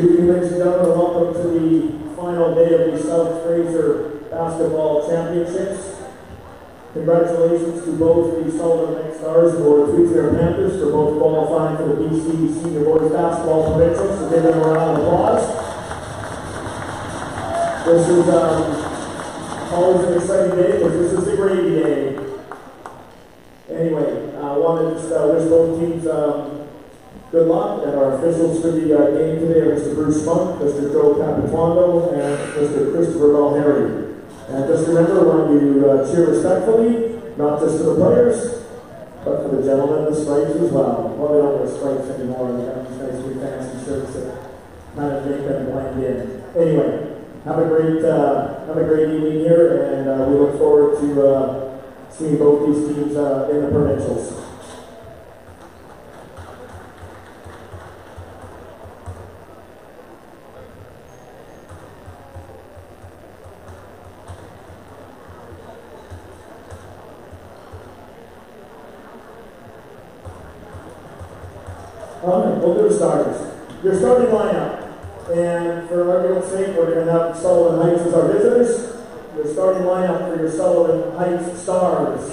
Ladies and gentlemen. Welcome to the final day of the South Fraser Basketball Championships. Congratulations respectfully, not just to the players, but for the gentlemen in the stripes as well. Well, they don't wear stripes anymore. They have these nice new fancy shirts that kind of make them blend in. Anyway, have a great uh, have a great evening here, and uh, we look forward to uh, seeing both these teams uh, in the provincials. All right, we'll do the starters. Your starting lineup. And we're going to have Sullivan Heights as our visitors. Your starting lineup for your Sullivan Heights Stars.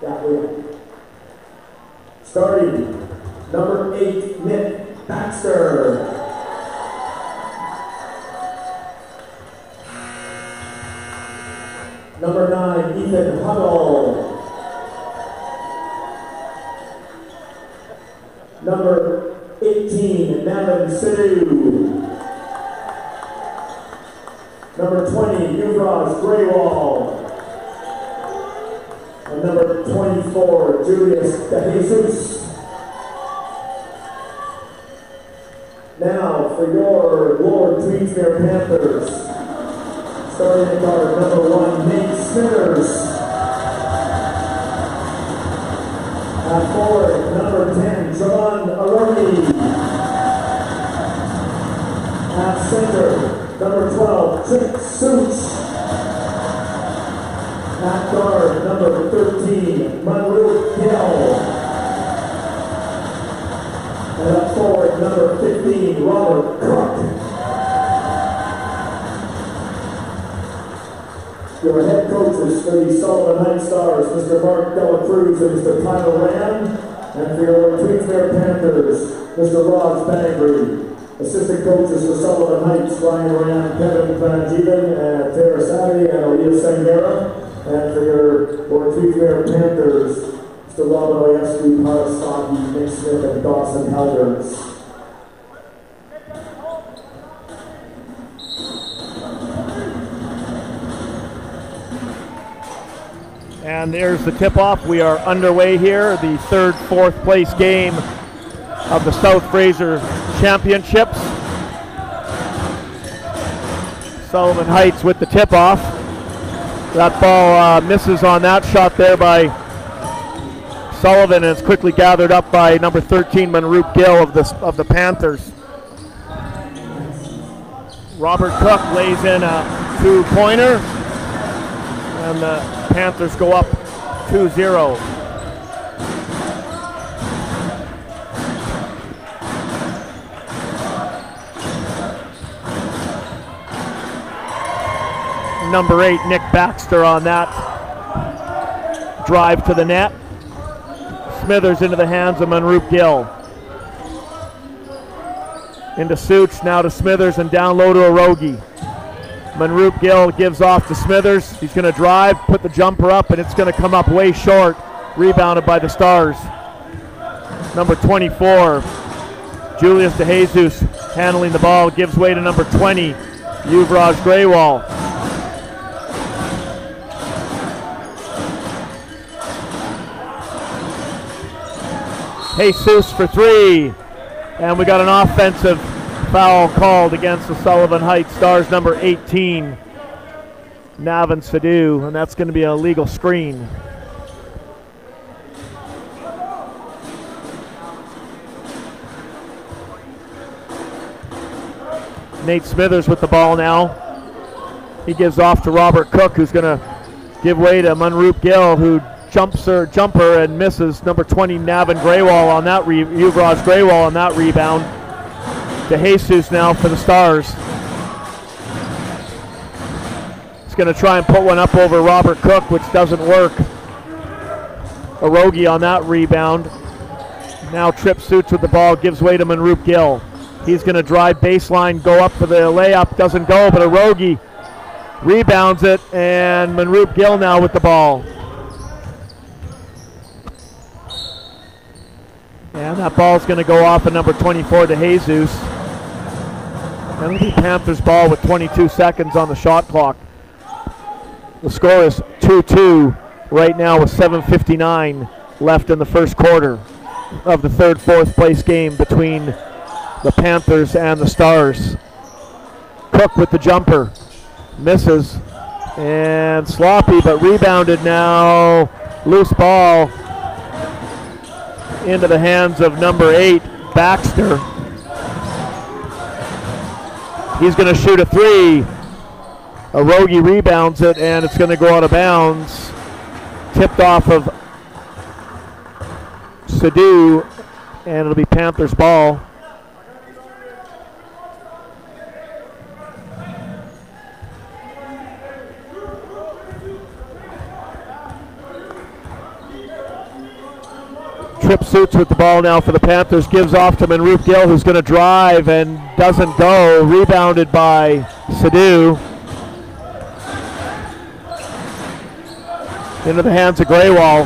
That way. Starting, number eight, Nick Baxter. Number nine, Ethan Huddle. Number 18, Navin Sidhu. Number 20, Yuvraj Graywall. And number 24, Julius DeJesus. Now for your Lord Tweedsmuir Panthers. Starting at guard, number one, Nate Smithers. At forward, number 10, Javon Aroni. At center, number 12, Trick Suits. At guard, number 13, Manroop Gill. And up forward, number 15, Robert Cook. Your head coaches for the Sullivan Heights Stars, Mr. Mark Dela Cruz and Mr. Kyle Ram. And for your Tweedsmuir Panthers, Mr. Ross Bangry. Assistant coaches for Sullivan Heights, Ryan Ram, Kevin Van Jeven, uh, and Tara Savvy, and Aaliyah Sangera. And for your Tweedsmuir Panthers. Robin Oyescu, Parasaki, Nick Smith, and Dawson Halberts. And there's the tip-off. We are underway here, the third, fourth place game of the South Fraser Championships. Sullivan Heights with the tip-off. That ball uh, misses on that shot there by Sullivan and it's quickly gathered up by number 13, Manroop Gill of the, of the Panthers. Robert Cook lays in a two-pointer and the Panthers go up 2-0. Number eight, Nick Baxter on that drive to the net. Smithers into the hands of Manroop Gill. Into Suits, now to Smithers and down low to Arogi. Manroop Gill gives off to Smithers. He's going to drive, put the jumper up, and it's going to come up way short. Rebounded by the Stars. Number 24, Julius DeJesus handling the ball, gives way to number 20, Yuvraj Graywall. Jesus for three. And we got an offensive foul called against the Sullivan Heights Stars, number 18, Navin Sidhu, and that's going to be a legal screen. Nate Smithers with the ball now. He gives off to Robert Cook, who's going to give way to Manroop Gill, who jumps her jumper and misses number 20 Navin Graywall on that re- Yuvraj Graywall on that rebound. DeJesus now for the Stars. He's going to try and put one up over Robert Cook, which doesn't work. Erogi on that rebound. Now Trip Suits with the ball, gives way to Manroop Gill. He's going to drive baseline, go up for the layup, doesn't go, but Erogi rebounds it, and Manroop Gill now with the ball. And that ball's going to go off at number 24 DeJesus. And it'll be Panthers ball with 22 seconds on the shot clock. The score is 2-2 right now with 7.59 left in the first quarter of the third, fourth place game between the Panthers and the Stars. Cook with the jumper. Misses. And sloppy, but rebounded now. Loose ball into the hands of number eight, Baxter. He's going to shoot a three. A Erogi rebounds it, and it's going to go out of bounds. Tipped off of Sadu, and it'll be Panthers ball. Trip suits with the ball now for the Panthers. Gives off to Manroop Gill, who's going to drive and doesn't go. Rebounded by Sadu. Into the hands of Graywall.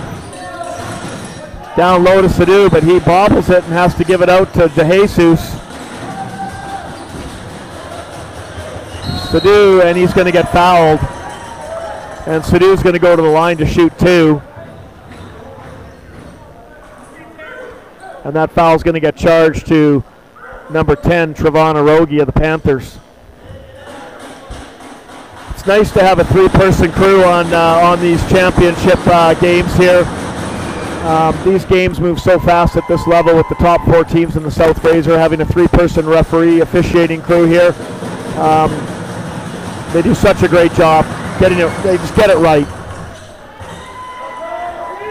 Down low to Sadu, but he bobbles it and has to give it out to DeJesus. Sadu, and he's going to get fouled. And Sadu's going to go to the line to shoot two. And that foul is going to get charged to number 10, Trevon Erogi of the Panthers. It's nice to have a three-person crew on uh, on these championship uh, games here. Um, these games move so fast at this level with the top four teams in the South Fraser having a three-person referee officiating crew here. Um, they do such a great job getting it. They just get it right.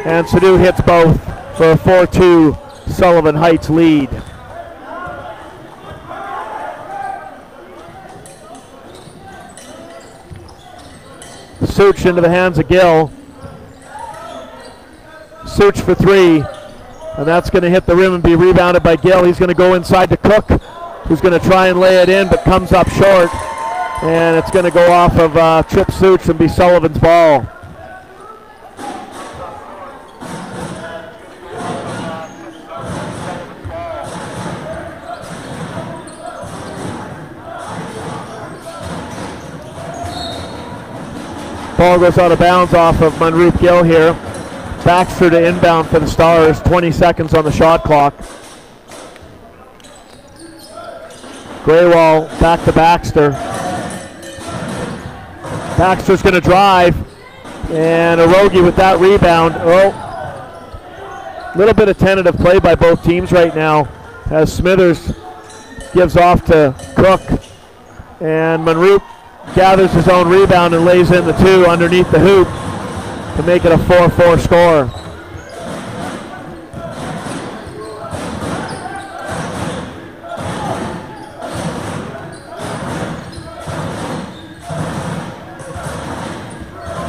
And Sadu hits both for a 4-2 Sullivan Heights lead. Such into the hands of Gill. Such for three. And that's going to hit the rim and be rebounded by Gill. He's going to go inside to Cook, who's going to try and lay it in, but comes up short. And it's going to go off of uh, Trip Such and be Sullivan's ball. Ball goes out of bounds off of Manroop Gill here. Baxter to inbound for the Stars. 20 seconds on the shot clock. Graywall back to Baxter. Baxter's going to drive. And Erogi with that rebound. Oh, a little bit of tentative play by both teams right now as Smithers gives off to Cook. And Manroop gathers his own rebound and lays in the two underneath the hoop to make it a 4-4 score.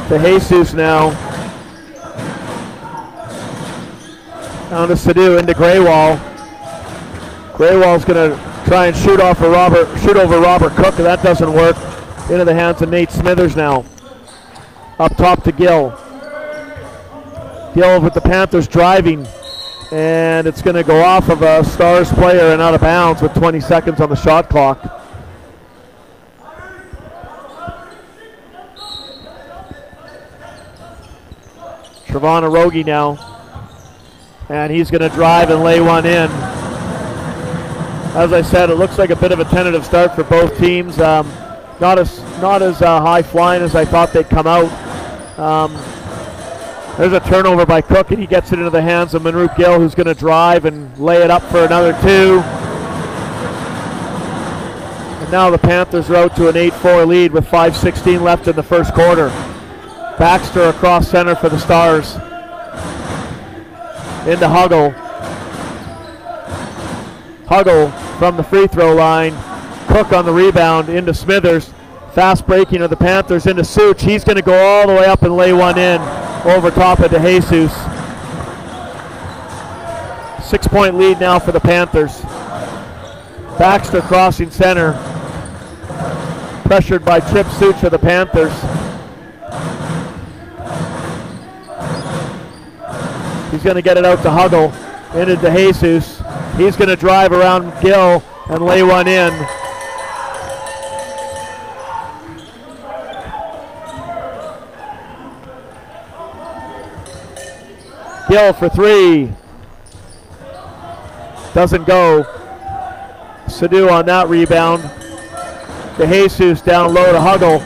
DeJesus now. Down to Sadu into Graywall. Graywall's going to try and shoot off of Robert, shoot over Robert Cook, and that doesn't work into the hands of Nate Smithers now. Up top to Gill. Gill with the Panthers driving. And it's going to go off of a Stars player and out of bounds with 20 seconds on the shot clock. Trevon Erogi now. And he's going to drive and lay one in. As I said, it looks like a bit of a tentative start for both teams. Um, not as not as uh, high flying as I thought they'd come out. Um, there's a turnover by Cook, and he gets it into the hands of Manroop Gill, who's going to drive and lay it up for another two. And now the Panthers are out to an 8-4 lead with 5.16 left in the first quarter. Baxter across center for the Stars. Into Huggle. Huggle from the free throw line. Cook on the rebound into Smithers. Fast breaking of the Panthers into Such. He's going to go all the way up and lay one in over top of DeJesus. Six point lead now for the Panthers. Baxter crossing center. Pressured by Chip Such of the Panthers. He's going to get it out to Huggle. Into DeJesus. He's going to drive around Gill and lay one in. Gill for three. Doesn't go. Sadu on that rebound. The DeJesus down low to Huggle.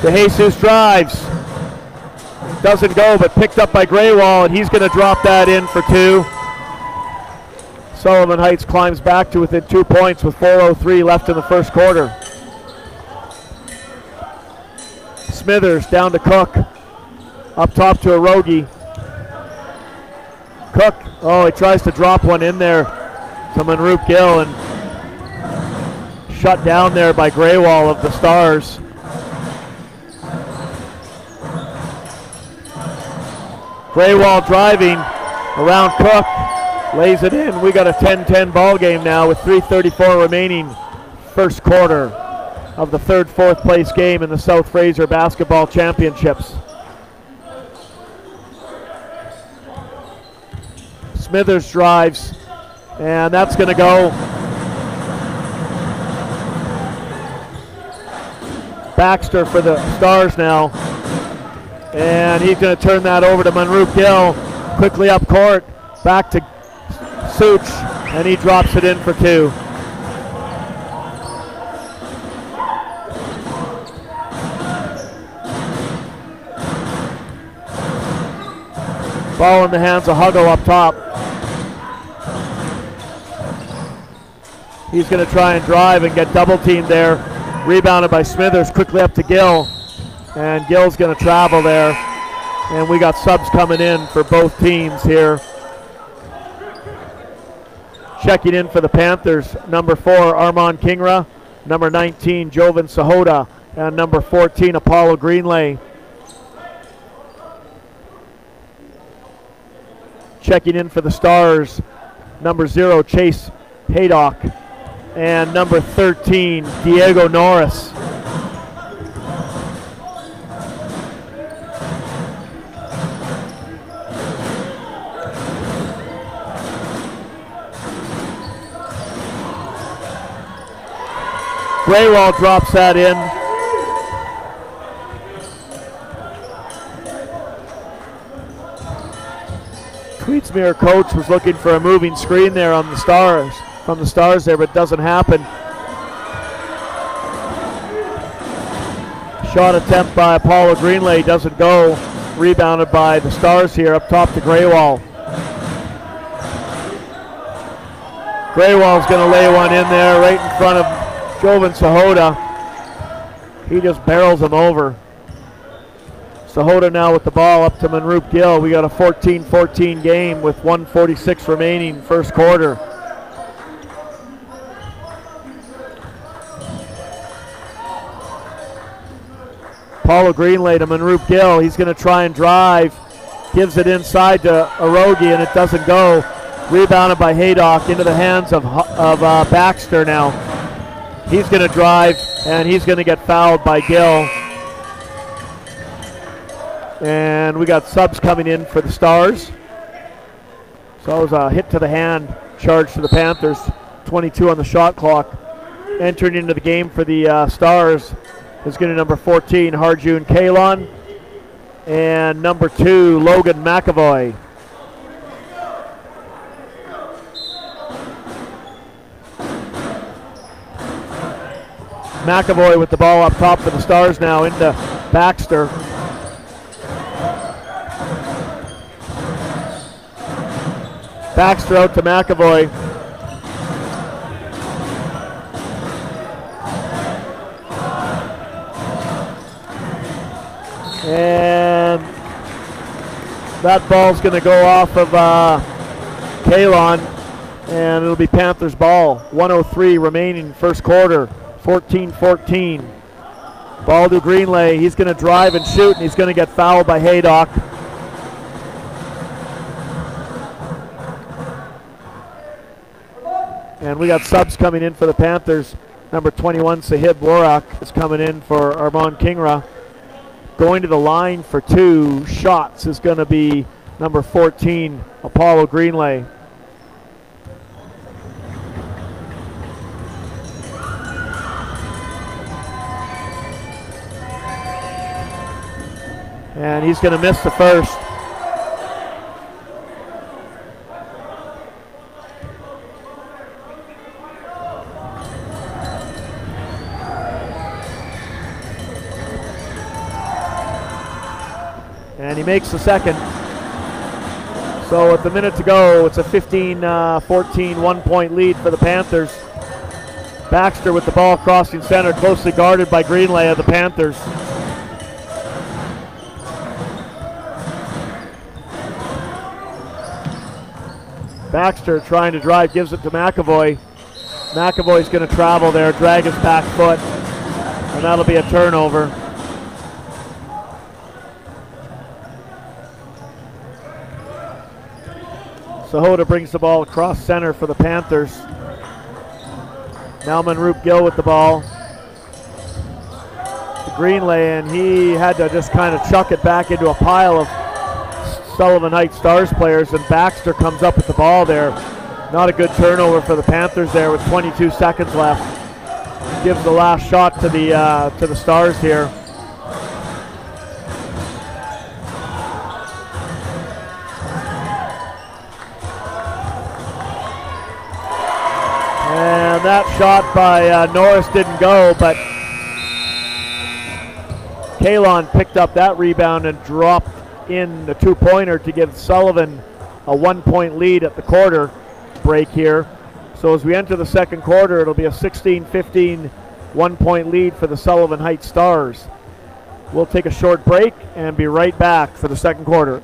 DeJesus drives. Doesn't go, but picked up by Graywall, and he's going to drop that in for two. Sullivan Heights climbs back to within two points with 4.03 left in the first quarter. Smithers down to Cook. Up top to Arogi. Cook, oh, he tries to drop one in there to Manroop Gill and shut down there by Graywall of the Stars. Graywall driving around Cook, lays it in. We got a 10-10 ball game now with 3:34 remaining, first quarter of the third, fourth place game in the South Fraser Basketball Championships. Smithers drives, and that's going to go. Baxter for the Stars now. And he's going to turn that over to Manroop Gill. Quickly up court, back to Such, and he drops it in for two. Ball in the hands of Huggle up top. He's going to try and drive and get double teamed there. Rebounded by Smithers, quickly up to Gill. And Gill's going to travel there. And we got subs coming in for both teams here. Checking in for the Panthers, number four, Armand Kingra. Number 19, Jovan Sahota. And number 14, Apollo Greenlay. Checking in for the Stars, number zero, Chase Haydock. And number 13, Diego Norris. Graywall drops that in. Tweedsmuir coach was looking for a moving screen there on the stars, from the stars there, but it doesn't happen. Shot attempt by Apollo Greenlay doesn't go. Rebounded by the stars here up top to Graywall. Graywall's going to lay one in there right in front of Jovan Sahota. He just barrels him over. Sahota now with the ball up to Manroop Gill. We got a 14-14 game with 146 remaining first quarter. Paulo Greenlay to Manroop Gill. He's going to try and drive. Gives it inside to Arogi and it doesn't go. Rebounded by Haydock into the hands of, of uh, Baxter now. He's going to drive and he's going to get fouled by Gill. And we got subs coming in for the Stars. So it was a hit to the hand charge to the Panthers. 22 on the shot clock. Entering into the game for the uh, Stars is going to number 14, Harjun Kalon. And number two, Logan McAvoy. McAvoy with the ball up top for the Stars now into Baxter. Out to McAvoy. And that ball's going to go off of uh, Kalon. And it'll be Panthers ball. 103 remaining first quarter. 14-14. Ball to Greenlay. He's going to drive and shoot, and he's going to get fouled by Haydock. And we got subs coming in for the Panthers. Number 21, Sahib Borak, is coming in for Armand Kingra. Going to the line for two shots is going to be number 14, Apollo Greenlay. And he's going to miss the first. And he makes the second. So with the minute to go, it's a 15 uh, 14 one point lead for the Panthers. Baxter with the ball crossing center, closely guarded by Greenlay of the Panthers. Baxter trying to drive, gives it to McAvoy. McAvoy's going to travel there, drag his back foot, and that'll be a turnover. Sahota brings the ball across center for the Panthers. Now Manroop Gill with the ball. Greenlay, and he had to just kind of chuck it back into a pile of Sullivan Heights Stars players, and Baxter comes up with the ball there. Not a good turnover for the Panthers there with 22 seconds left. Gives the last shot to the uh, to the Stars here. That shot by uh, Norris didn't go, but Kalon picked up that rebound and dropped in the two pointer to give Sullivan a one point lead at the quarter break here. So as we enter the second quarter, it'll be a 16 15 one point lead for the Sullivan Heights Stars. We'll take a short break and be right back for the second quarter.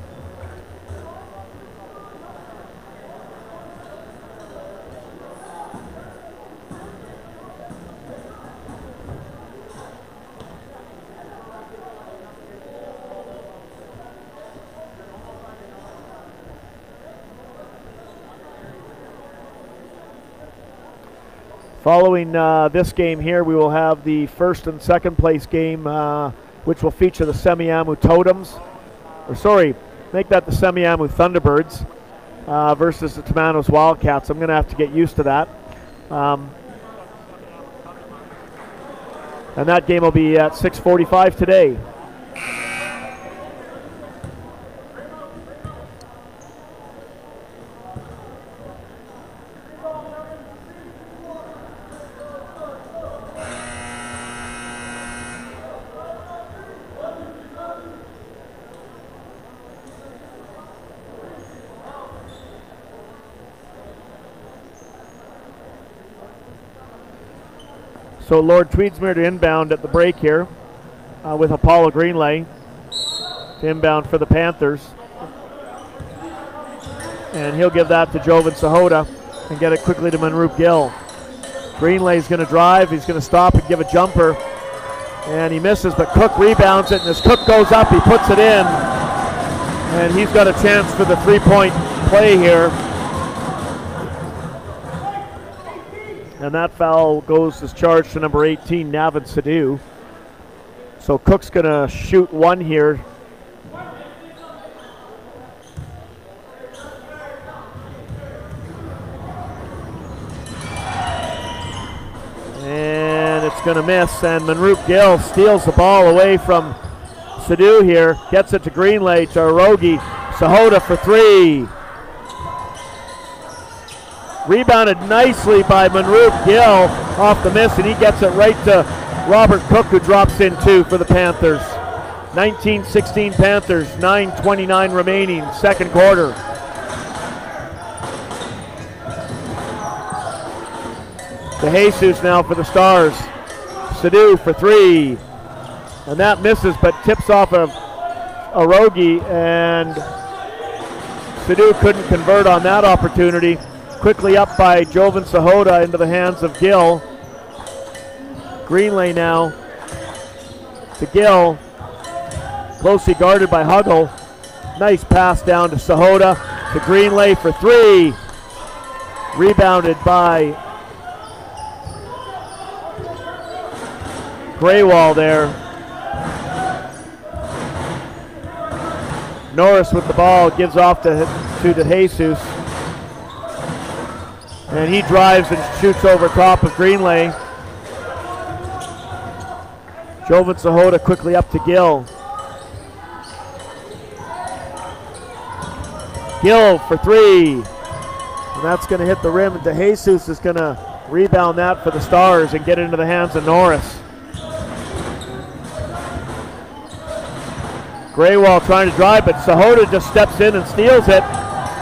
Following uh, this game here, we will have the first and second place game, uh, which will feature the Semiahmoo Totems. Or sorry, make that the Semiahmoo Thunderbirds uh, versus the Tamanawis Wildcats. I'm going to have to get used to that. Um, and that game will be at 6:45 today. So Lord Tweedsmuir to inbound at the break here uh, with Apollo Greenlay to inbound for the Panthers. And he'll give that to Jovan Sahota and get it quickly to Manroop Gill. Greenlay's going to drive. He's going to stop and give a jumper. And he misses, but Cook rebounds it. And as Cook goes up, he puts it in. And he's got a chance for the three point play here. And that foul goes as charged to number 18, Navin Sadu. So Cook's going to shoot one here. And it's going to miss. And Manroop Gill steals the ball away from Sadu here. Gets it to Greenlay to Arogi. Sahota for three. Rebounded nicely by Manroop Gill off the miss, and he gets it right to Robert Cook, who drops in two for the Panthers. 19-16 Panthers, 9.29 remaining, second quarter. DeJesus now for the Stars. Sadu for three. And that misses, but tips off of Arogi, and Sadu couldn't convert on that opportunity. Quickly up by Jovan Sahota into the hands of Gill. Greenlay now to Gill. Closely guarded by Huggle. Nice pass down to Sahota to Greenlay for three. Rebounded by Graywall there. Norris with the ball gives off to, to DeJesus. And he drives and shoots over top of Greenlay. Jovan Sahota quickly up to Gill. Gill for three. And that's going to hit the rim. And DeJesus is going to rebound that for the Stars and get it into the hands of Norris. Graywall trying to drive, but Sahota just steps in and steals it.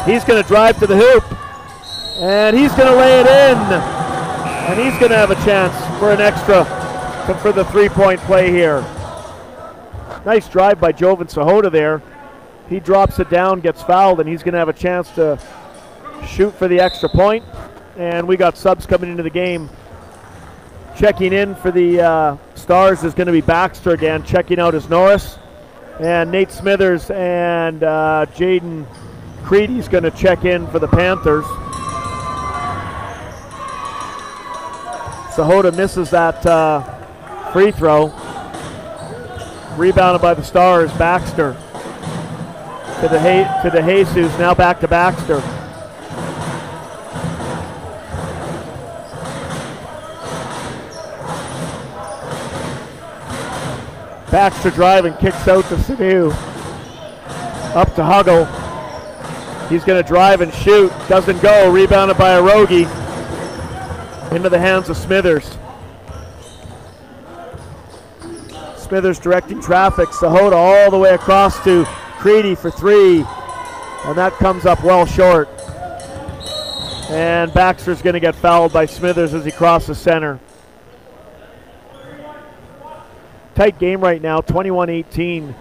He's going to drive to the hoop. And he's going to lay it in. And he's going to have a chance for an extra for the three-point play here. Nice drive by Jovan Sahota there. He drops it down, gets fouled, and he's going to have a chance to shoot for the extra point. And we got subs coming into the game. Checking in for the uh, Stars is going to be Baxter again. Checking out is Norris. And Nate Smithers and uh, Jaden is going to check in for the Panthers. Sahota misses that uh, free throw. Rebounded by the Stars, Baxter. To the, to DeJesus, now back to Baxter. Baxter driving, kicks out to Sanu. Up to Huggle. He's going to drive and shoot. Doesn't go. Rebounded by Arogi. Into the hands of Smithers. Smithers directing traffic. Sahota all the way across to Creedy for three. And that comes up well short. And Baxter's going to get fouled by Smithers as he crosses center. Tight game right now, 21 18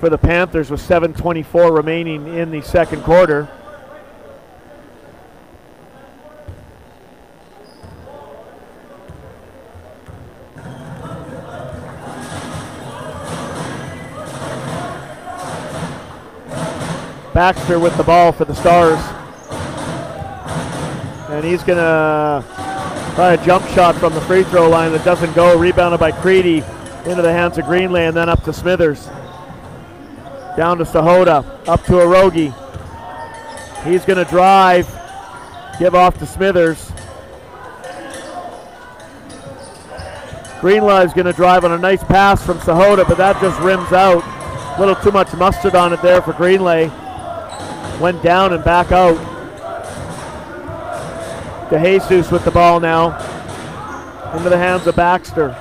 for the Panthers with 7.24 remaining in the second quarter. Baxter with the ball for the Stars. And he's going to try a jump shot from the free throw line that doesn't go. Rebounded by Creedy into the hands of Greenlay and then up to Smithers. Down to Sahota, up to Arogi. He's going to drive, give off to Smithers. Greenlay is going to drive on a nice pass from Sahota, but that just rims out. A little too much mustard on it there for Greenlay. Went down and back out. DeJesus with the ball now. Into the hands of Baxter.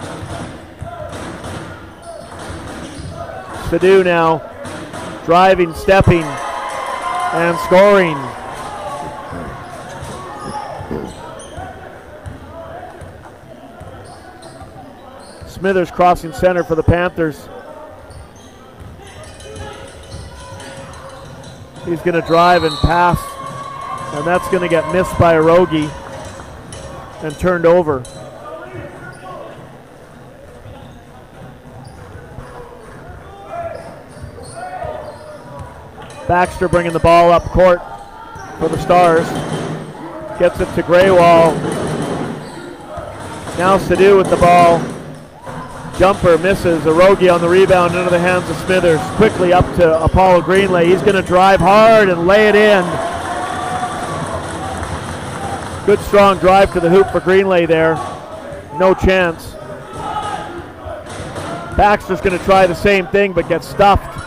Sadu now driving, stepping, and scoring. Smithers crossing center for the Panthers. He's going to drive and pass, and that's going to get missed by Arogi and turned over. Baxter bringing the ball up court for the Stars. Gets it to Graywall. Now Sadu with the ball. Jumper misses. Arogi on the rebound into the hands of Smithers. Quickly up to Apollo Greenlay. He's going to drive hard and lay it in. Good strong drive to the hoop for Greenlay there. No chance. Baxter's going to try the same thing but gets stuffed.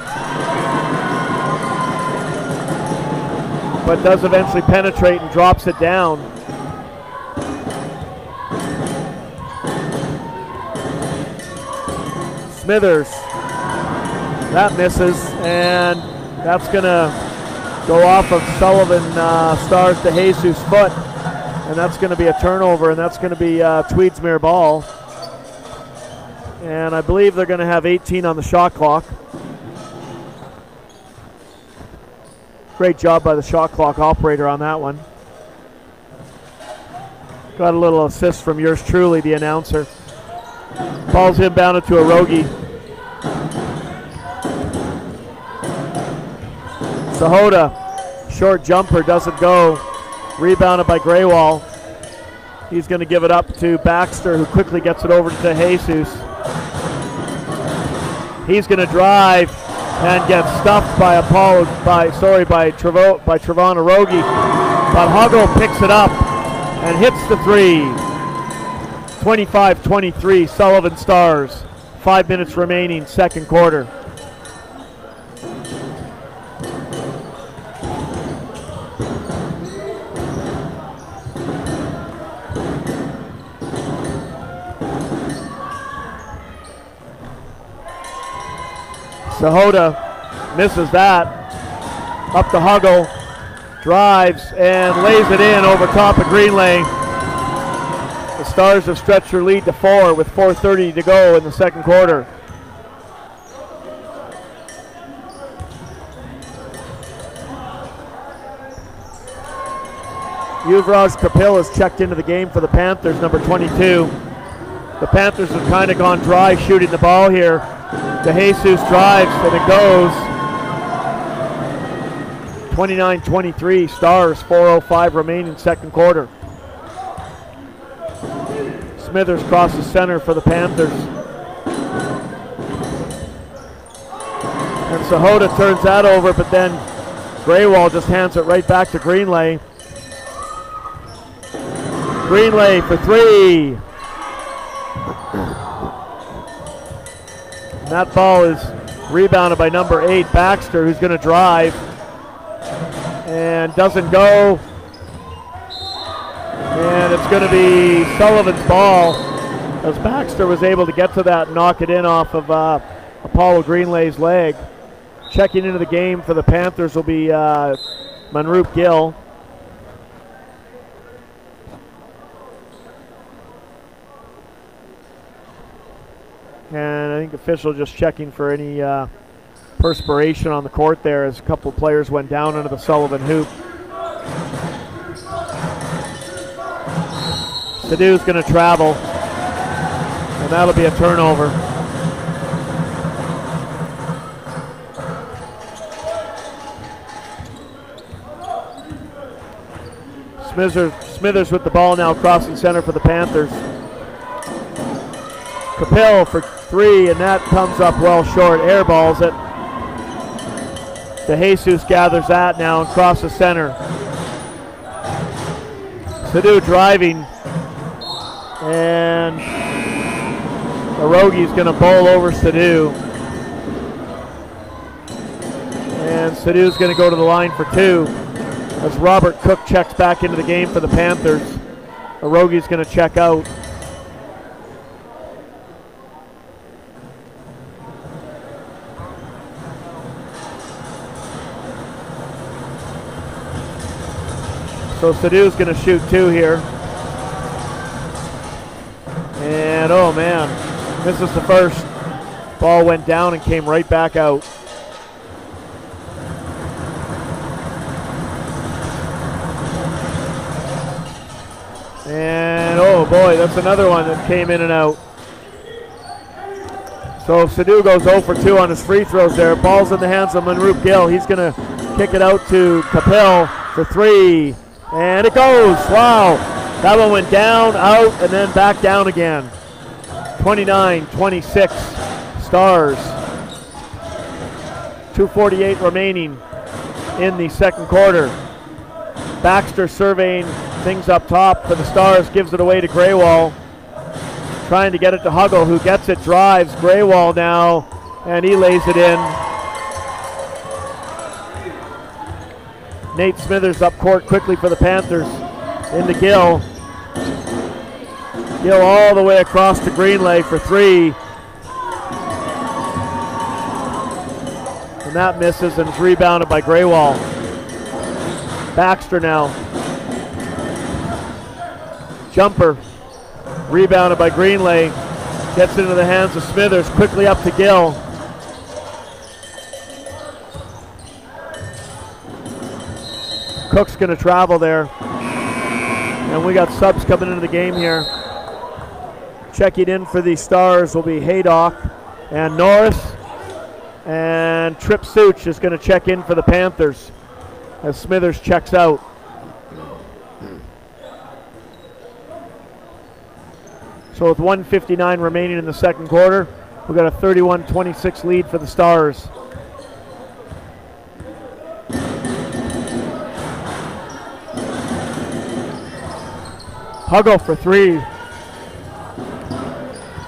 but does eventually penetrate and drops it down. Smithers, that misses, and that's going to go off of Sullivan uh, Stars DeJesus' foot, and that's going to be a turnover, and that's going to be uh, Tweedsmuir ball. And I believe they're going to have 18 on the shot clock. Great job by the shot clock operator on that one. Got a little assist from yours truly, the announcer. Ball's inbounded to Arogi. Sahota, short jumper, doesn't go. Rebounded by Graywall. He's going to give it up to Baxter, who quickly gets it over to Jesus. He's going to drive and get stuffed by Apollo, by sorry, by Trevo, by Trevon Arogi. But Huggle picks it up and hits the three. 25-23, Sullivan Stars. Five minutes remaining, second quarter. Sahota misses that. Up the Huggle, drives and lays it in over top of Greenlay. The Stars have stretched their lead to four with 4.30 to go in the second quarter. Yuvraj Kapil has checked into the game for the Panthers, number 22. The Panthers have kind of gone dry shooting the ball here. Jesus drives and it goes. 29-23 Stars, 4.05 remaining second quarter. Smithers crosses the center for the Panthers. And Sahota turns that over, but then Graywall just hands it right back to Greenlay. Greenlay for three. And that ball is rebounded by number eight, Baxter, who's going to drive and doesn't go. And it's going to be Sullivan's ball as Baxter was able to get to that and knock it in off of uh, Apollo Greenlay's leg. Checking into the game for the Panthers will be uh, Manroop Gill. And I think official just checking for any uh, perspiration on the court there as a couple players went down under the Sullivan hoop. Sadhu's going to travel, and that'll be a turnover. Smithers, Smithers with the ball now crossing center for the Panthers. Kapil for three, and that comes up well short. Airballs it. DeJesus gathers that now and crosses center. Sadhu driving, and Arogi's going to bowl over Sadhu. And Sadhu's going to go to the line for two as Robert Cook checks back into the game for the Panthers. Arogi's going to check out. So Sadhu's going to shoot two here. And oh man, this is the first. Ball went down and came right back out. And oh boy, that's another one that came in and out. So Sadhu goes 0 for 2 on his free throws there. Ball's in the hands of Manroop Gill. He's going to kick it out to Kapil for three. And it goes. Wow. That one went down, out, and then back down again. 29 26 Stars. 248 remaining in the second quarter. Baxter surveying things up top for the Stars, gives it away to Graywall. Trying to get it to Huggle, who gets it, drives. Graywall now, and he lays it in. Nate Smithers up court quickly for the Panthers. Into Gill. Gill all the way across to Greenlay for three. And that misses and is rebounded by Graywall. Baxter now. Jumper. Rebounded by Greenlay. Gets into the hands of Smithers. Quickly up to Gill. Cook's going to travel there. And we got subs coming into the game here. Checking in for the Stars will be Haydock and Norris. And Trip Such is going to check in for the Panthers as Smithers checks out. So with 159 remaining in the second quarter, we've got a 31-26 lead for the Stars. Huggle for three.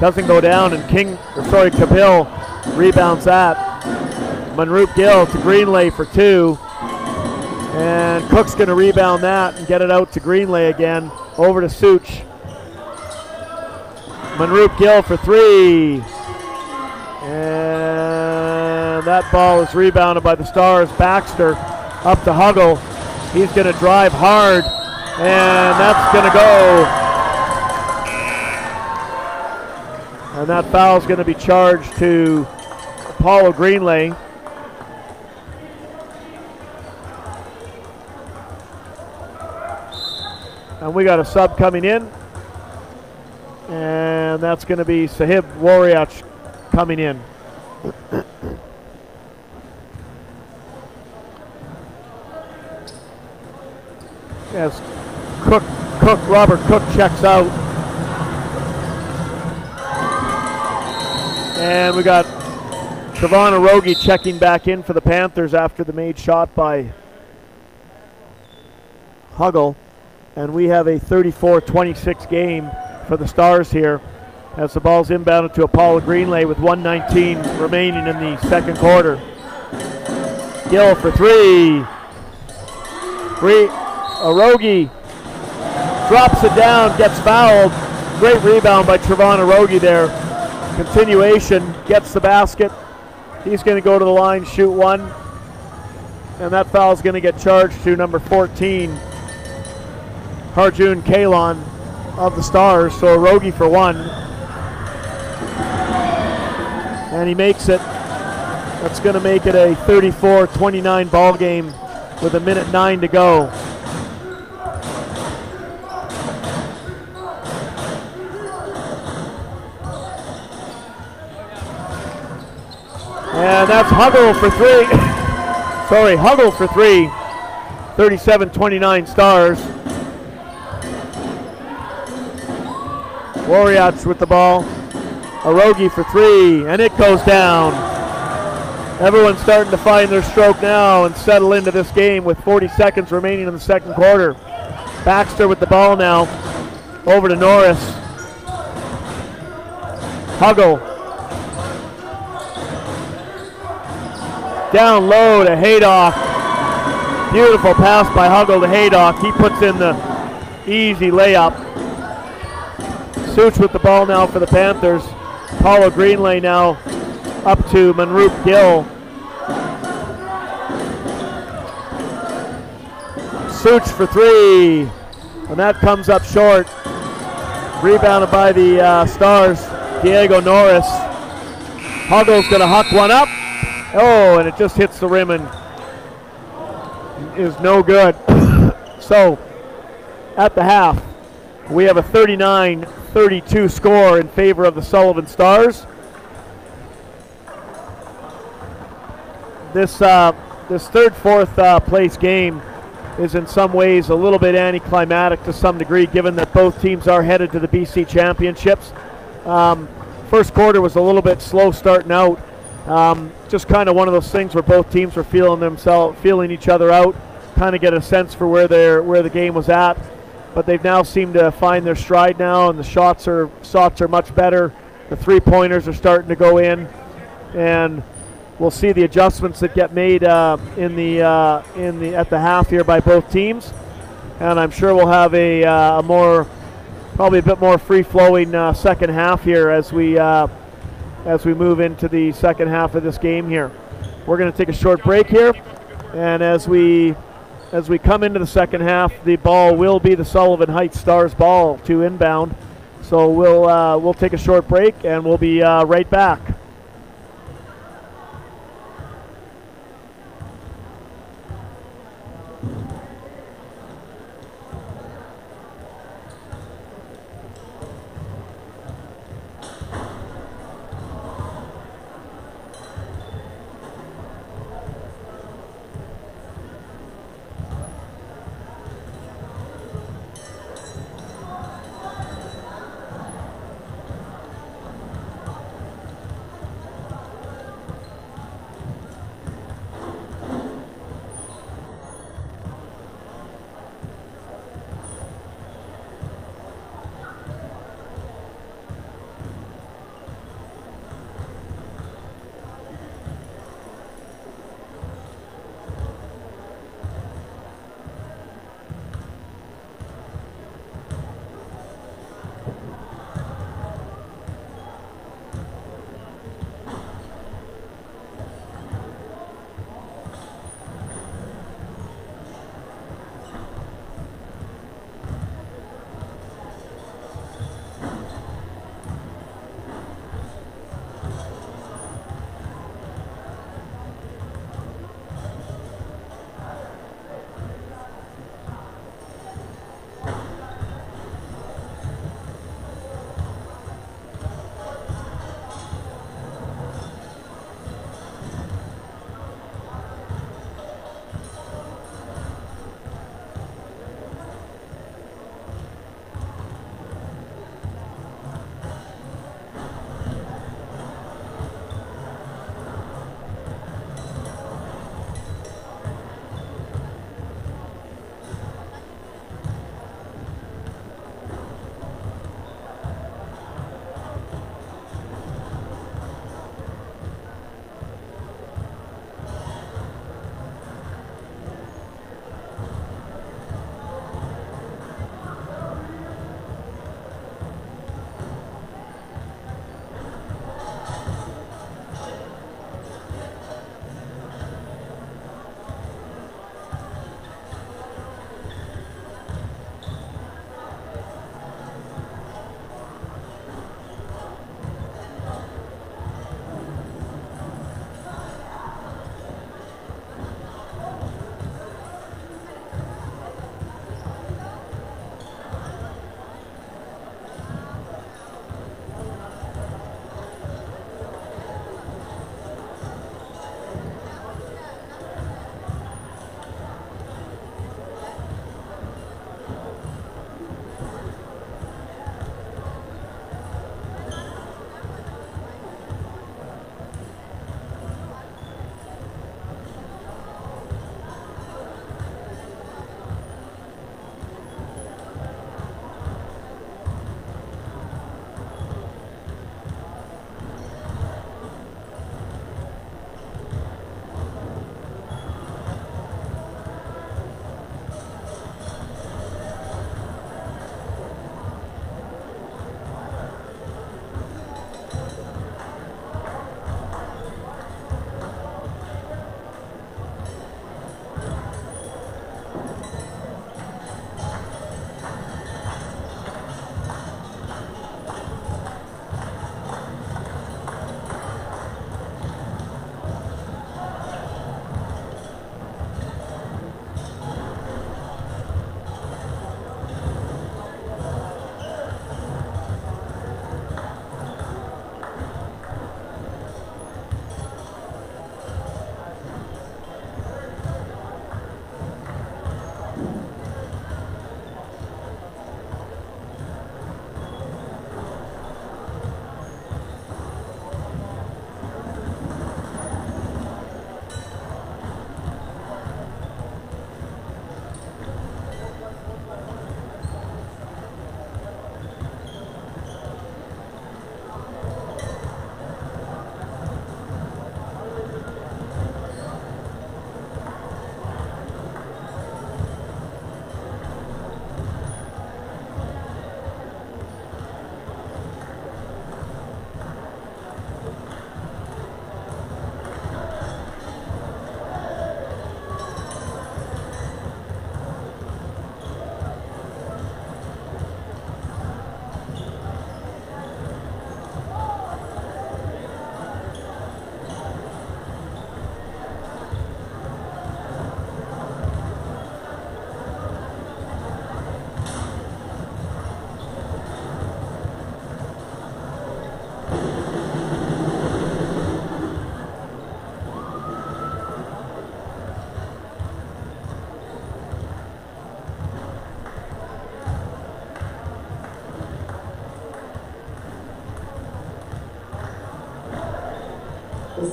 Doesn't go down, and King, or sorry, Kapil rebounds that. Manroop Gill to Greenlay for two. And Cook's going to rebound that and get it out to Greenlay again. Over to Such. Manroop Gill for three. And that ball is rebounded by the Stars. Baxter up to Huggle. He's going to drive hard, and that's going to go. And that foul is going to be charged to Apollo Greenlay. And we got a sub coming in. And that's going to be Sahib Waraich coming in. As Cook, Cook, Robert Cook checks out. And we got Trevon Arogi checking back in for the Panthers after the made shot by Huggle. And we have a 34 26 game for the Stars here as the ball's inbounded to Apollo Greenlay with 119 remaining in the second quarter. Gill for three. Three. Arogi drops it down, gets fouled. Great rebound by Trevon Arogi there. Continuation, gets the basket. He's going to go to the line, shoot one. And that foul is going to get charged to number 14, Harjun Kalon of the Stars. So Arogi for one. And he makes it. That's going to make it a 34 29 ball game with a minute nine to go. And that's Huggle for three. Sorry, Huggle for three. 37 29 stars. Warriors with the ball. Arogi for three, and it goes down. Everyone's starting to find their stroke now and settle into this game with 40 seconds remaining in the second quarter. Baxter with the ball now. Over to Norris. Huggle. Down low to Haydock. Beautiful pass by Huggle to Haydock. He puts in the easy layup. Such with the ball now for the Panthers. Paulo Greenlay now up to Manroop Gill. Such for three. And that comes up short. Rebounded by the uh, Stars, Diego Norris. Huggle's going to huck one up. Oh, and it just hits the rim and is no good. so, at the half, we have a 39 32 score in favor of the Sullivan Stars. This, uh, this third, fourth uh, place game is in some ways a little bit anticlimactic to some degree, given that both teams are headed to the BC Championships. Um, first quarter was a little bit slow starting out. Um, just kind of one of those things where both teams were feeling themselves, feeling each other out, kind of get a sense for where they where the game was at but they've now seemed to find their stride now, and the shots are shots are much better. The three pointers are starting to go in, and we'll see the adjustments that get made uh, in the uh, in the at the half here by both teams, and I'm sure we'll have a, uh, a more probably a bit more free flowing uh, second half here as we uh, as we move into the second half of this game here. We're going to take a short break here, and as we as we come into the second half, the ball will be the Sullivan Heights Stars ball to inbound. So we'll uh, we'll take a short break and we'll be uh, right back.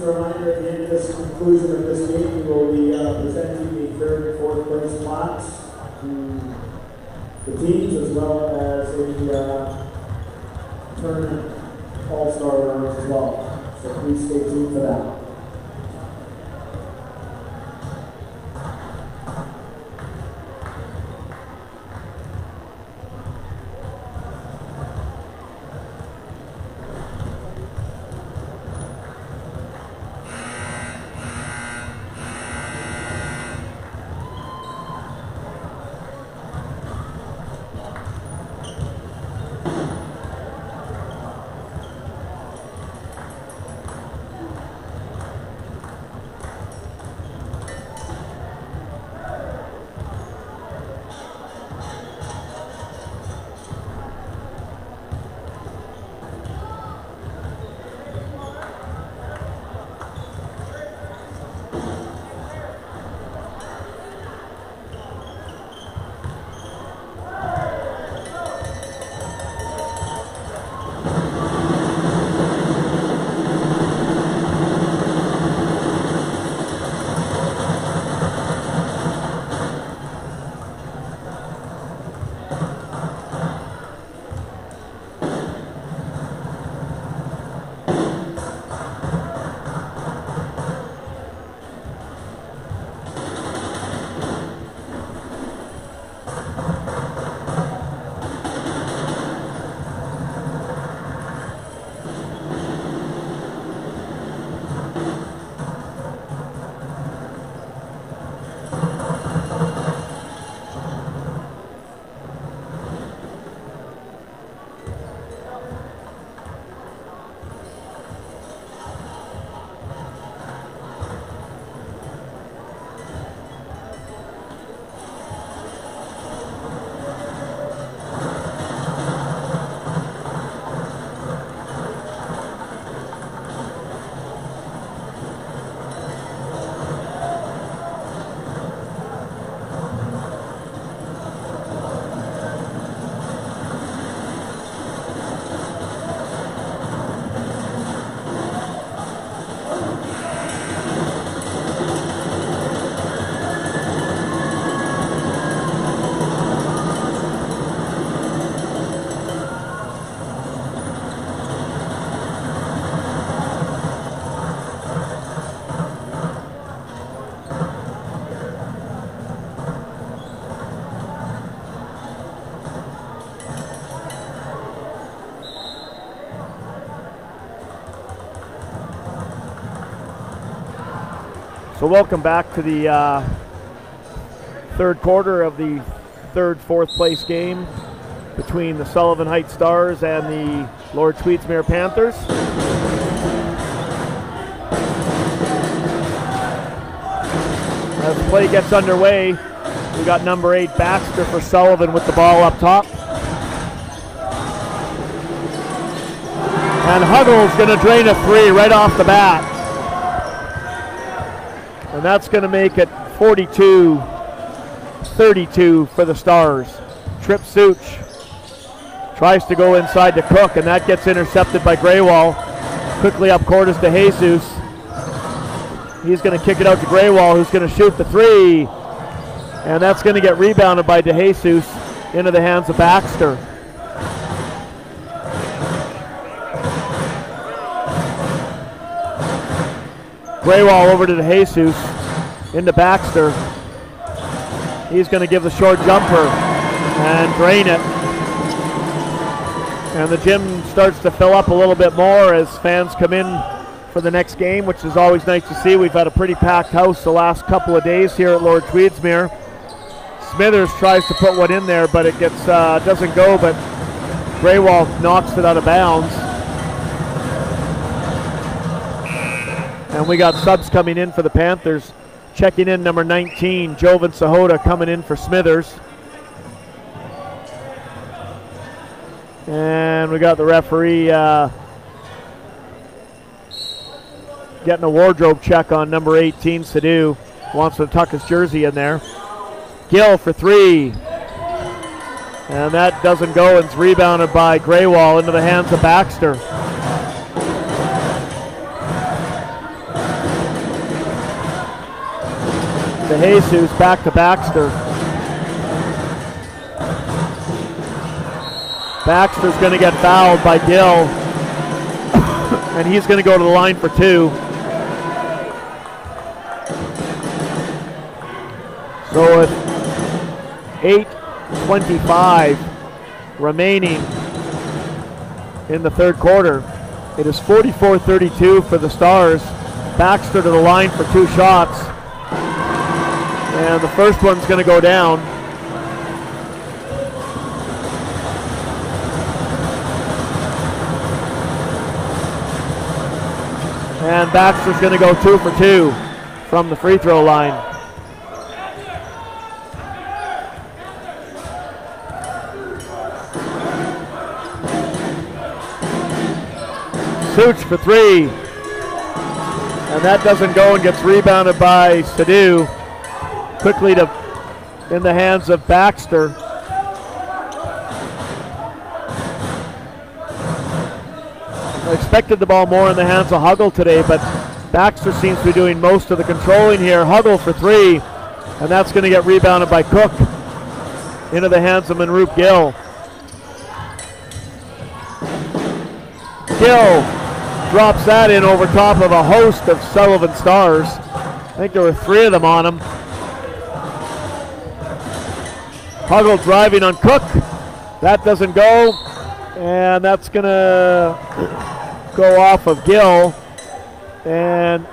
A reminder, at the end of this conclusion of this game, you So welcome back to the uh, third quarter of the third, fourth place game between the Sullivan Heights Stars and the Lord Tweedsmuir Panthers. As play gets underway, we got number eight Baxter for Sullivan with the ball up top. And Huggle's going to drain a three right off the bat. And that's going to make it 42 32 for the Stars. Trip Such tries to go inside to Cook, and that gets intercepted by Graywall. Quickly up court is DeJesus. He's going to kick it out to Graywall, who's going to shoot the three. And that's going to get rebounded by DeJesus into the hands of Baxter. Graywall over to DeJesus into Baxter. He's going to give the short jumper and drain it. And the gym starts to fill up a little bit more as fans come in for the next game, which is always nice to see. We've had a pretty packed house the last couple of days here at Lord Tweedsmuir. Smithers tries to put one in there, but it gets uh, doesn't go. But Graywall knocks it out of bounds. And we got subs coming in for the Panthers. Checking in number 19, Jovan Sahota coming in for Smithers. And we got the referee uh, getting a wardrobe check on number 18, Sadu. Wants to tuck his jersey in there. Gill for three. And that doesn't go and it's rebounded by Graywall into the hands of Baxter. DeJesus, back to Baxter. Baxter's going to get fouled by Gill. and he's going to go to the line for two. So with 8.25 remaining in the third quarter, it is 44-32 for the Stars. Baxter to the line for two shots. And the first one's going to go down. And Baxter's going to go two for two from the free throw line. Such for three. And that doesn't go and gets rebounded by Sadu. Quickly to in the hands of Baxter. I expected the ball more in the hands of Huggle today, but Baxter seems to be doing most of the controlling here. Huggle for three, and that's going to get rebounded by Cook into the hands of Manroop Gill. Gill drops that in over top of a host of Sullivan Stars. I think there were three of them on him. Huggle driving on Cook. That doesn't go. And that's going to go off of Gill. And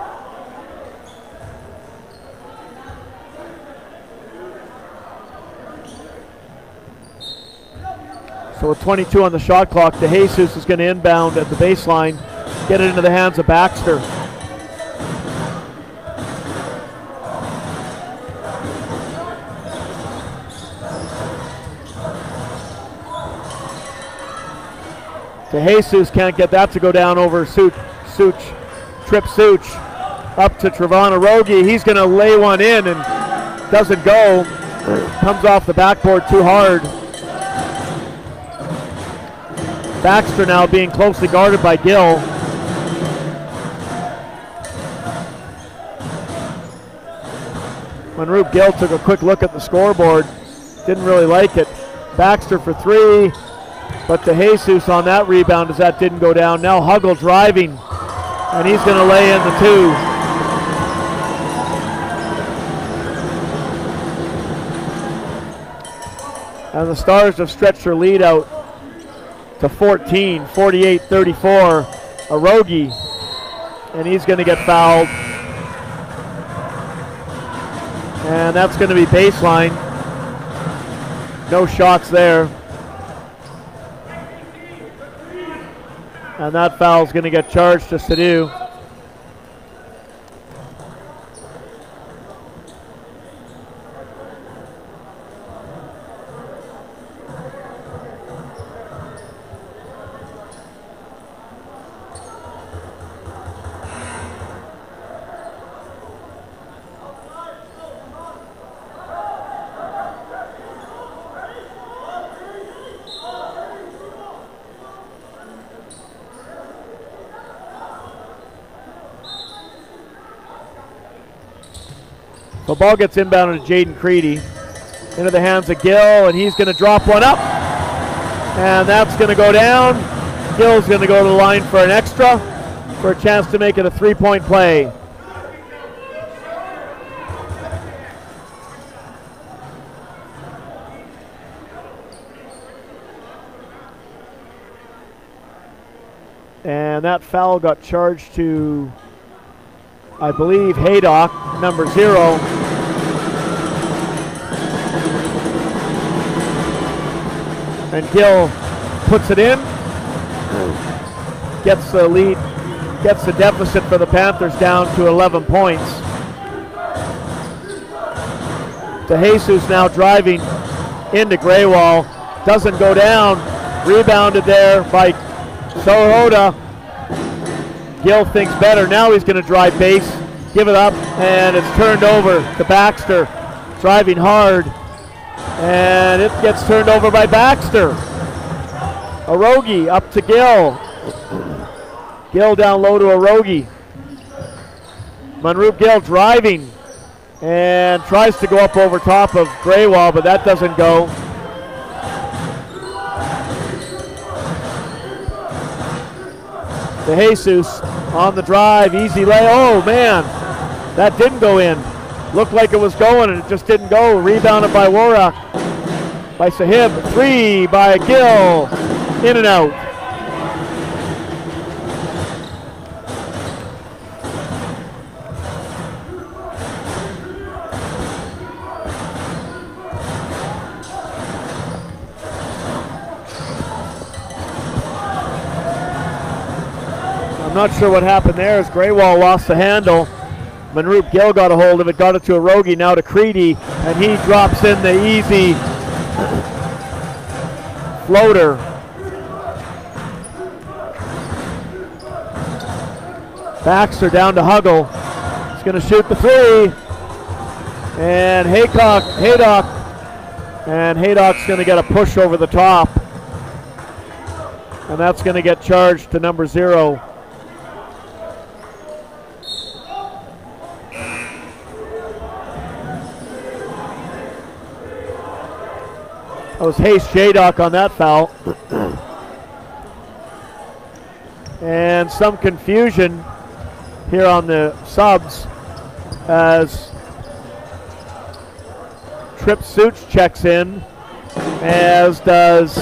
So with 22 on the shot clock, DeJesus is going to inbound at the baseline get it into the hands of Baxter. Jesus can't get that to go down over Such, Such, Trip Such, up to Trevon Arogi. He's going to lay one in and doesn't go. Comes off the backboard too hard. Baxter now being closely guarded by Gill. Manroop Gill took a quick look at the scoreboard. Didn't really like it. Baxter for three, but DeJesus on that rebound as that didn't go down. Now Huggle driving, and he's going to lay in the two. And the Stars have stretched their lead out to 14, 48 34. Arogi, and he's going to get fouled. And that's going to be baseline. No shots there. And that foul is going to get charged to Sadu. The ball gets inbounded to Jaden Creedy into the hands of Gill, and he's going to drop one up. And that's going to go down. Gill's going to go to the line for an extra for a chance to make it a three point play. And that foul got charged to, I believe, Haydock, number zero. And Gill puts it in. Gets the lead, gets the deficit for the Panthers down to 11 points. DeJesus now driving into Graywall. Doesn't go down. Rebounded there by Sahota. Gill thinks better. Now he's going to drive base, give it up, and it's turned over to Baxter. Driving hard, and it gets turned over by Baxter. Arogi up to Gill. Gill down low to Arogi. Manroop Gill driving and tries to go up over top of Graywall, but that doesn't go. DeJesus on the drive, easy lay. Oh man, that didn't go in. Looked like it was going and it just didn't go. Rebounded by Warrock. By Sahib. Three by Gill. In and out. I'm not sure what happened there as Graywall lost the handle. Manroop Gill got a hold of it, got it to Arogi, now to Creedy, and he drops in the easy floater. Baxter down to Huggle. He's going to shoot the three. And Haycock, Haydock, and Haydock's going to get a push over the top. And that's going to get charged to number zero. That was Hayes Jaydock on that foul. and some confusion here on the subs as Trip Such checks in, as does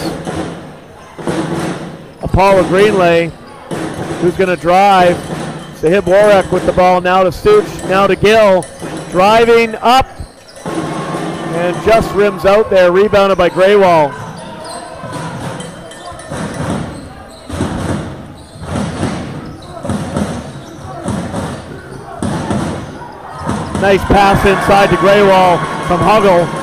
Apollo Greenlay, who's going to drive. Sahib Warek with the ball now to Such, now to Gill. Driving up and just rims out there, rebounded by Graywall. Nice pass inside to Graywall from Huggle.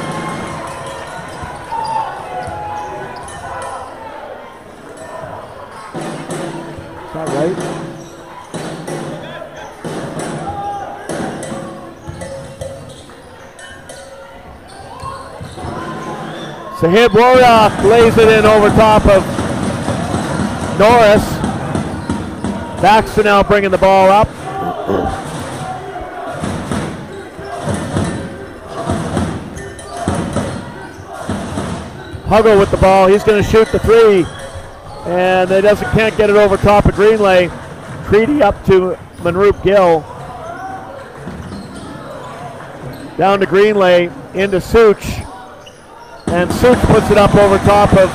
Sahib Warrock lays it in over top of Norris. Baxter now bringing the ball up. Huggle with the ball. He's going to shoot the three. And they doesn't can't get it over top of Greenlay. Creedy up to Manroop Gill. Down to Greenlay, into Such. And Such puts it up over top of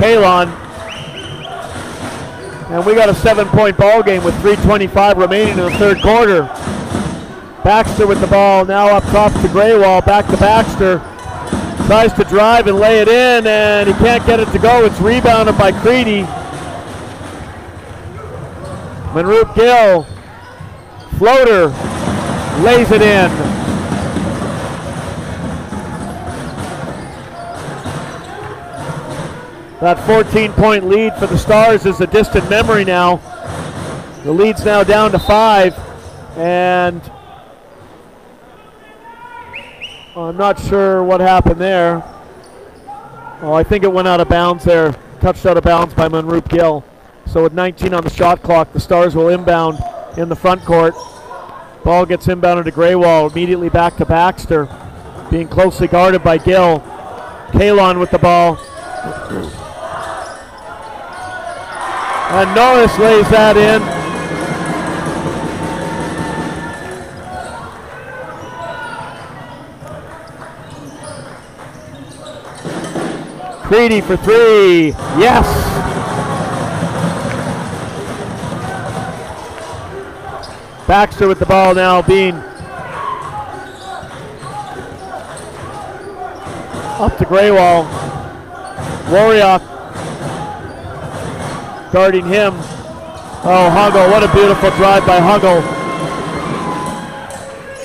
Kalon. And we got a seven-point ball game with 3.25 remaining in the third quarter. Baxter with the ball now up top to Graywall, back to Baxter. Tries to drive and lay it in, and he can't get it to go. It's rebounded by Creedy. Manroop Gill, floater, lays it in. That 14 point lead for the Stars is a distant memory now. The lead's now down to five, and I'm not sure what happened there. Oh, I think it went out of bounds there, touched out of bounds by Manroop Gill. So with 19 on the shot clock, the Stars will inbound in the front court. Ball gets inbounded to Graywall, immediately back to Baxter, being closely guarded by Gill. Kalon with the ball. And Norris lays that in. Creedy for three. Yes. Baxter with the ball now being up to Graywall. Warrior guarding him. Oh, Huggle, what a beautiful drive by Huggle.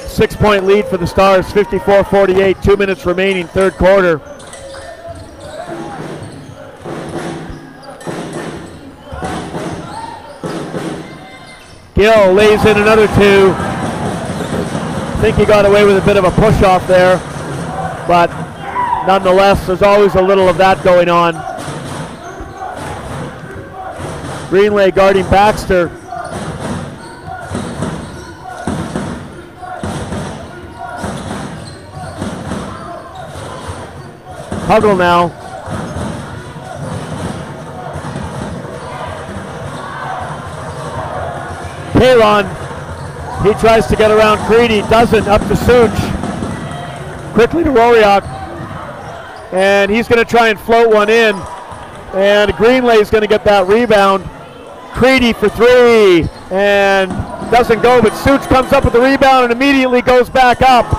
Six point lead for the Stars, 54 48, two minutes remaining, third quarter. Gill lays in another two. I think he got away with a bit of a push off there, but nonetheless, there's always a little of that going on. Greenway guarding Baxter. Huggle now. Kalon, he tries to get around Creedy, doesn't, up to Such. Quickly to Roriak. And he's going to try and float one in. And Greenlay's going to get that rebound. Creedy for three. And doesn't go, but Such comes up with the rebound and immediately goes back up.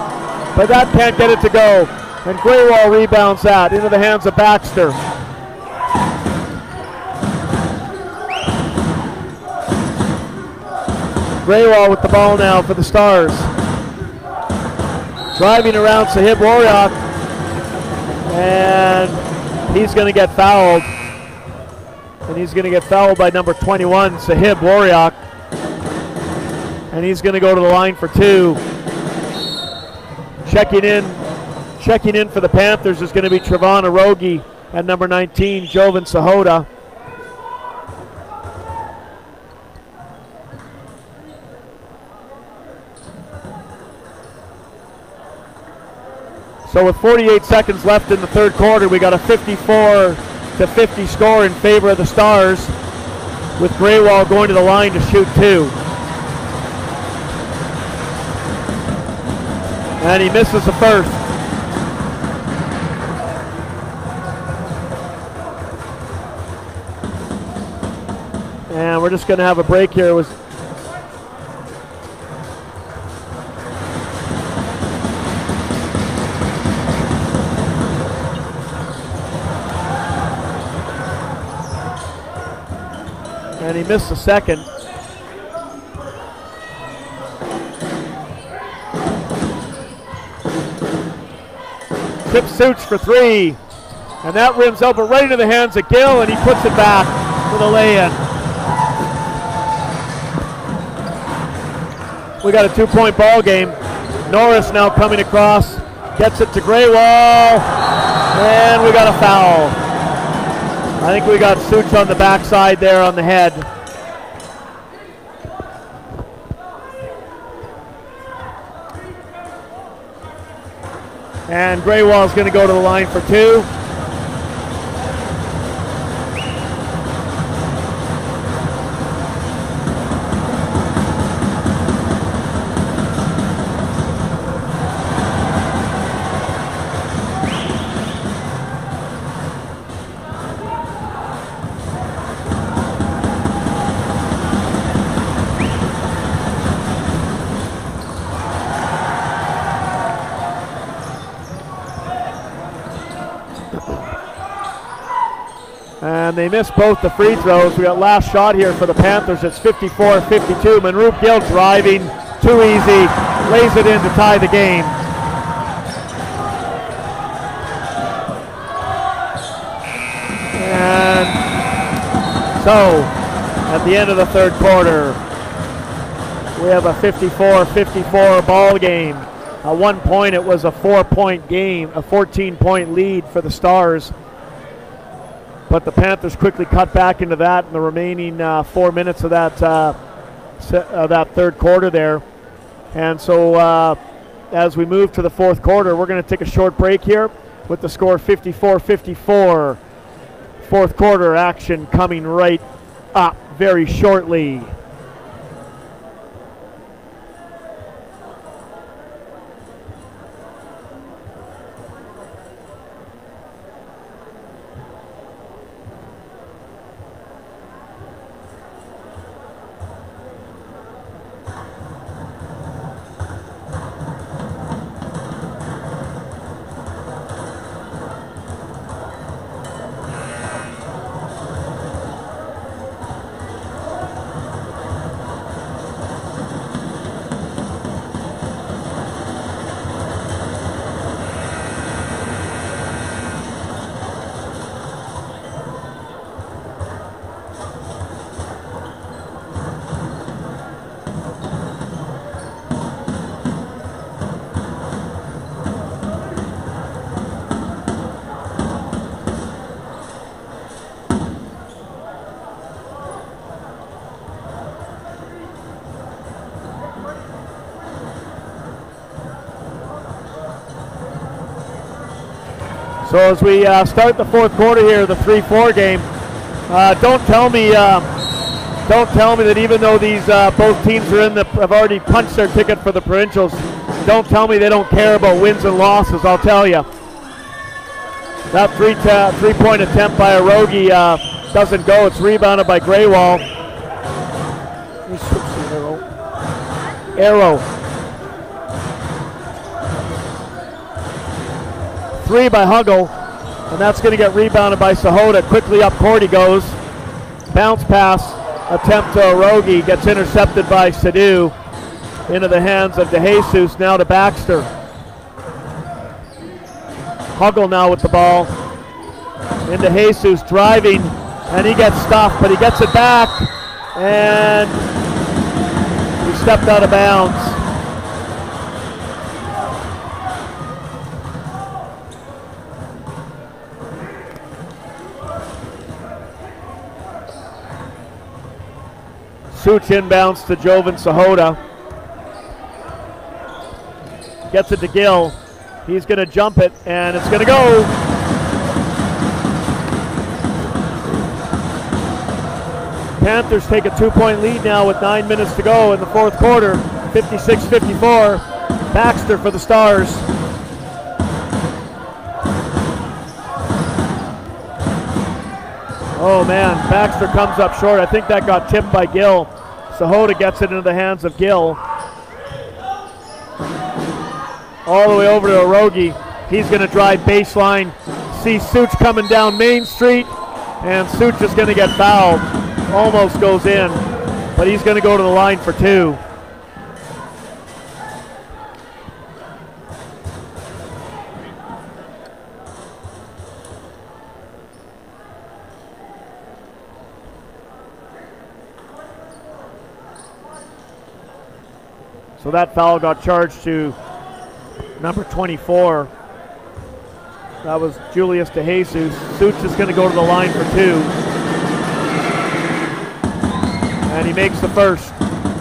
But that can't get it to go. And Graywall rebounds that into the hands of Baxter. Graywall with the ball now for the Stars. Driving around Sahib Waraich. And he's going to get fouled. And he's going to get fouled by number 21, Sahib Waraich. And he's going to go to the line for two. Checking in Checking in for the Panthers is going to be Trevon Arogi at number 19, Jovan Sahota. So with 48 seconds left in the third quarter, we got a 54 to 50 score in favor of the Stars, with Graywall going to the line to shoot two. And he misses the first. And we're just going to have a break here. It was and he missed the second. Trip Such for three. And that rims over right into the hands of Gill, and he puts it back for the lay-in. We got a two-point ball game. Norris now coming across, gets it to Graywall, and we got a foul. I think we got Suits on the backside there on the head. And Graywall's going to go to the line for two. They missed both the free throws. We got last shot here for the Panthers. It's 54-52. Manroop Gill driving, too easy, lays it in to tie the game. And so, at the end of the third quarter, we have a 54-54 ball game. At one point, it was a four-point game, a 14-point lead for the Stars. But the Panthers quickly cut back into that in the remaining uh, four minutes of that uh, uh, that third quarter there. And so uh, as we move to the fourth quarter, we're going to take a short break here with the score 54-54. Fourth quarter action coming right up very shortly. So as we uh, start the fourth quarter here, the 3-4 game, uh, don't tell me, uh, don't tell me that even though these uh, both teams are in the have already punched their ticket for the provincials, don't tell me they don't care about wins and losses. I'll tell you. That three three point attempt by Erogi uh, doesn't go. It's rebounded by Graywall. Arrow. Three by Huggle, and that's going to get rebounded by Sahota. Quickly up court he goes. Bounce pass attempt to Erogi gets intercepted by Sadu into the hands of DeJesus. Now to Baxter. Huggle now with the ball. Into Jesus driving, and he gets stopped, but he gets it back, and he stepped out of bounds. Such inbounds to Jovan Sahota. Gets it to Gill. He's going to jump it, and it's going to go. Panthers take a two-point lead now with nine minutes to go in the fourth quarter. 56-54. Baxter for the Stars. Oh man, Baxter comes up short. I think that got tipped by Gill. Sahota gets it into the hands of Gill all the way over to Erogi. He's going to drive baseline. See Such coming down Main Street, and Such is going to get fouled. Almost goes in, but he's going to go to the line for two. So that foul got charged to number 24. That was Julius DeJesus. Such is going to go to the line for two. And he makes the first.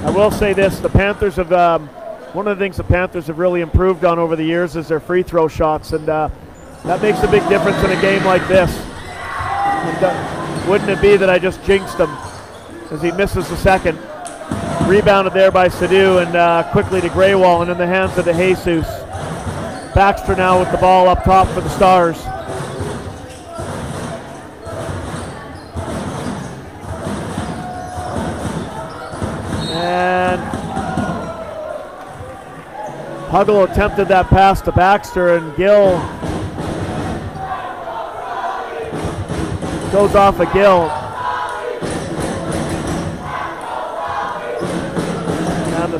I will say this, the Panthers have, um, one of the things the Panthers have really improved on over the years is their free throw shots, and uh, that makes a big difference in a game like this. And, uh, wouldn't it be that I just jinxed him as he misses the second. Rebounded there by Sadu and uh, quickly to Graywall and in the hands of DeJesus. Baxter now with the ball up top for the Stars. And Huggle attempted that pass to Baxter and Gill goes off a of Gill.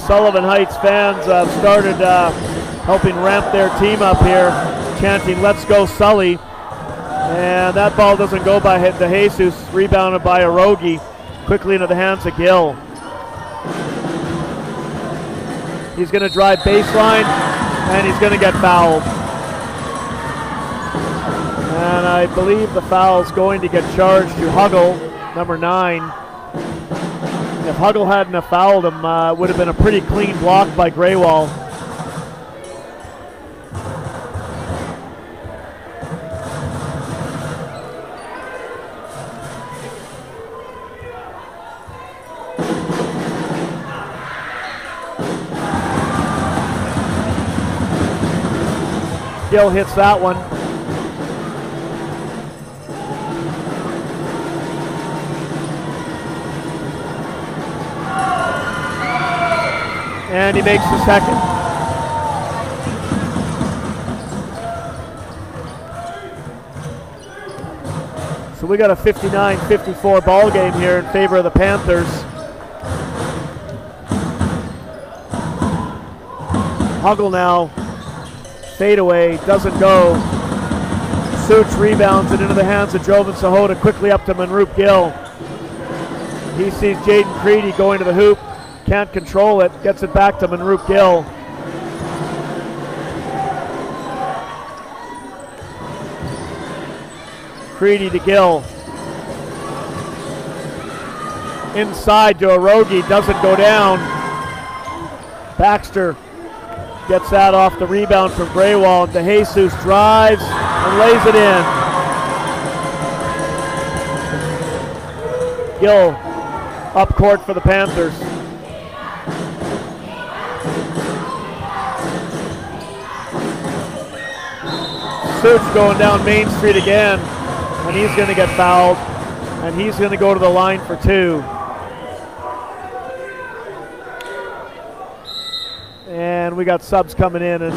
Sullivan Heights fans have started uh, helping ramp their team up here, chanting, let's go Sully. And that ball doesn't go by DeJesus, rebounded by Erogi, quickly into the hands of Gill. He's going to drive baseline, and he's going to get fouled. And I believe the foul is going to get charged to Huggle, number nine. If Huggle hadn't have fouled him, uh, it would have been a pretty clean block by Graywall. Gill hits that one. And he makes the second. So we got a 59-54 ball game here in favor of the Panthers. Huggle now Fadeaway doesn't go. Such rebounds it into the hands of Jovan Sahota quickly up to Manroop Gill. He sees Jaden Creedy going to the hoop, can't control it, gets it back to Manroop Gill. Creedy to Gill. Inside to Erogi, doesn't go down. Baxter gets that off the rebound from Graywall. DeJesus drives and lays it in. Gill up court for the Panthers. Suits going down Main Street again, and he's going to get fouled, and he's going to go to the line for two. And we got subs coming in, and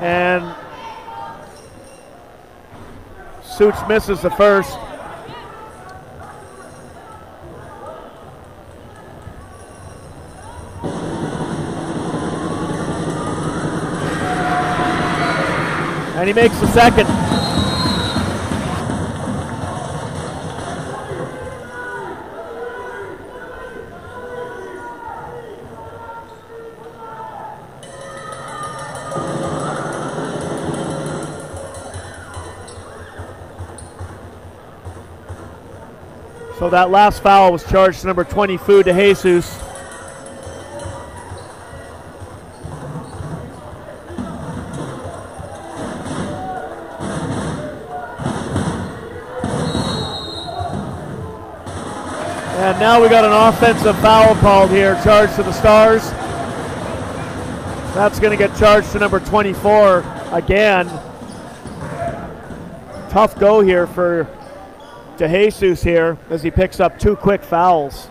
and Suits misses the first. And he makes the second. So that last foul was charged to number 20, Food to DeJesus. And now we got an offensive foul called here, charged to the Stars. That's going to get charged to number 24 again. Tough go here for DeJesus here as he picks up two quick fouls.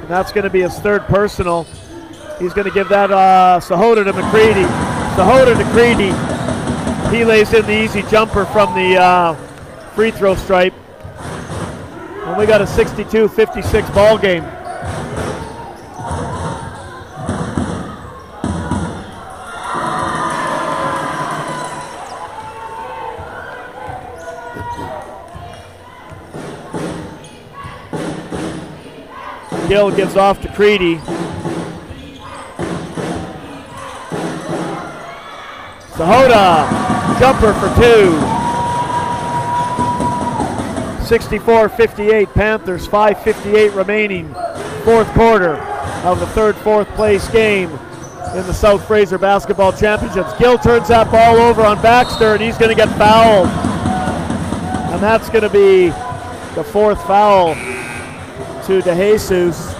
And that's going to be his third personal. He's going to give that uh, Sahota to McCready. Sahota to Creedy. He lays in the easy jumper from the uh, free throw stripe. And we got a 62-56 ball game. Gill gives off to Creedy. Sahota, jumper for two. 64-58 Panthers, 5.58 remaining. Fourth quarter of the third, fourth place game in the South Fraser Basketball Championships. Gill turns that ball over on Baxter and he's going to get fouled. And that's going to be the fourth foul to DeJesus.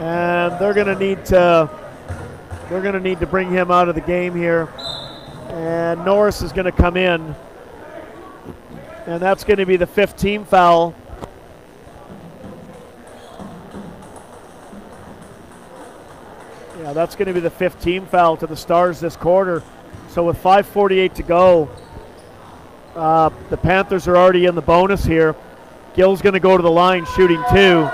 And they're going to need to they're going to need to bring him out of the game here. And Norris is going to come in. And that's going to be the fifth team foul. Yeah, that's going to be the fifth team foul to the Stars this quarter. So with 5.48 to go, uh, the Panthers are already in the bonus here. Gill's going to go to the line shooting two.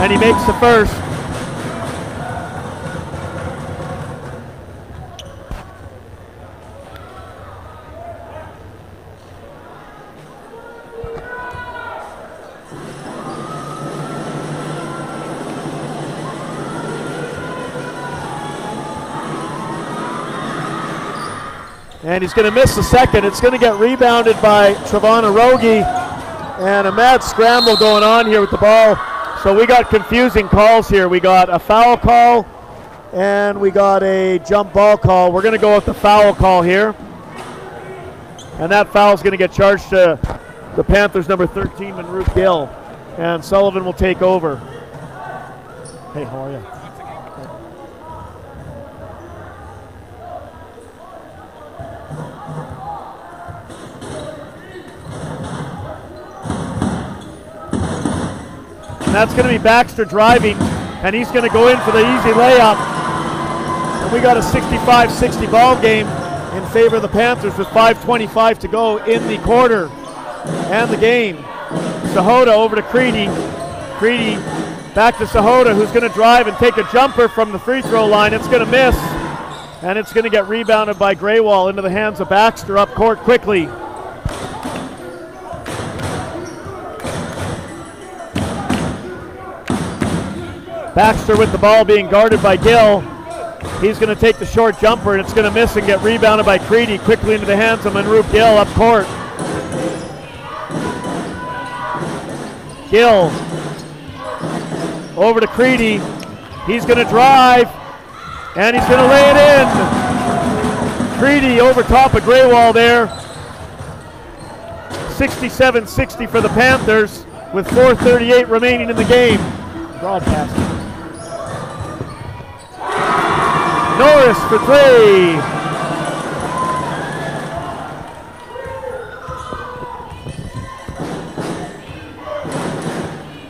And he makes the first. And he's going to miss the second. It's going to get rebounded by Trevon Arogi. And a mad scramble going on here with the ball. So we got confusing calls here. We got a foul call and we got a jump ball call. We're going to go with the foul call here. And that foul is going to get charged to the Panthers number 13, Manroop Gill. And Sullivan will take over. Hey, how are you? And that's going to be Baxter driving, and he's going to go in for the easy layup. And we got a 65-60 ball game in favor of the Panthers with 5.25 to go in the quarter and the game. Sahota over to Creedy. Creedy back to Sahota, who's going to drive and take a jumper from the free throw line. It's going to miss, and it's going to get rebounded by Graywall into the hands of Baxter up court quickly. Baxter with the ball being guarded by Gill. He's going to take the short jumper and it's going to miss and get rebounded by Creedy quickly into the hands of Manroop Gill up court. Gill over to Creedy. He's going to drive and he's going to lay it in. Creedy over top of Graywall there. 67-60 for the Panthers with 4.38 remaining in the game. Broadcast. Norris for three.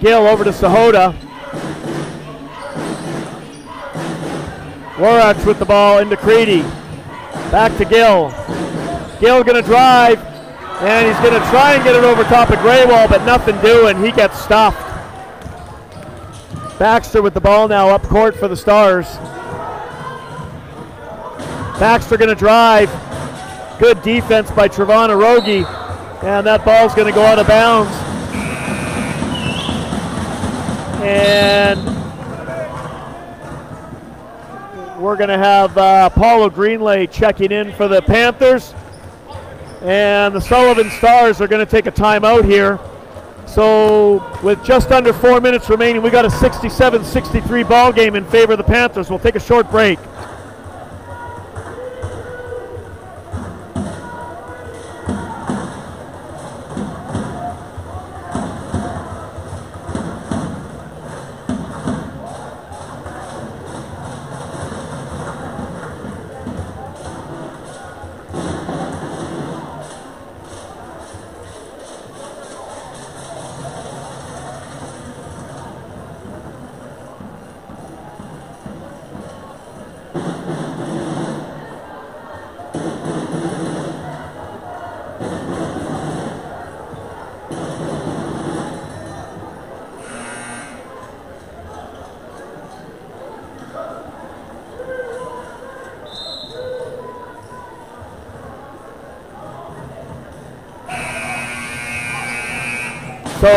Gill over to Sahota. Waraich with the ball into Creedy. Back to Gill. Gill to drive, and he's to try and get it over top of Graywall, but nothing doing. He gets stopped. Baxter with the ball now up court for the Stars. Baxter going to drive. Good defense by Trevon Arogi. And that ball's going to go out of bounds. And we're going to have uh, Paulo Greenlay checking in for the Panthers. And the Sullivan Stars are going to take a timeout here. So, with just under four minutes remaining, we got a 67 63 ball game in favor of the Panthers. We'll take a short break.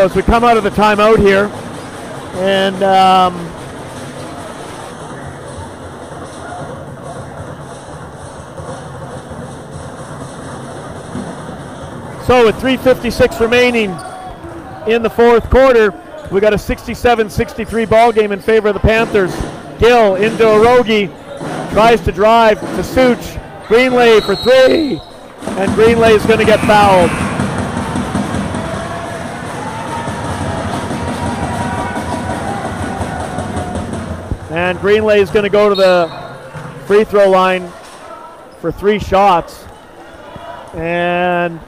As we come out of the timeout here, and um, so with 3:56 remaining in the fourth quarter, we got a 67-63 ball game in favor of the Panthers. Gill into Arogi, tries to drive to Such. Greenlay for three, and Greenlay is going to get fouled. And Greenlay is going to go to the free throw line for three shots. And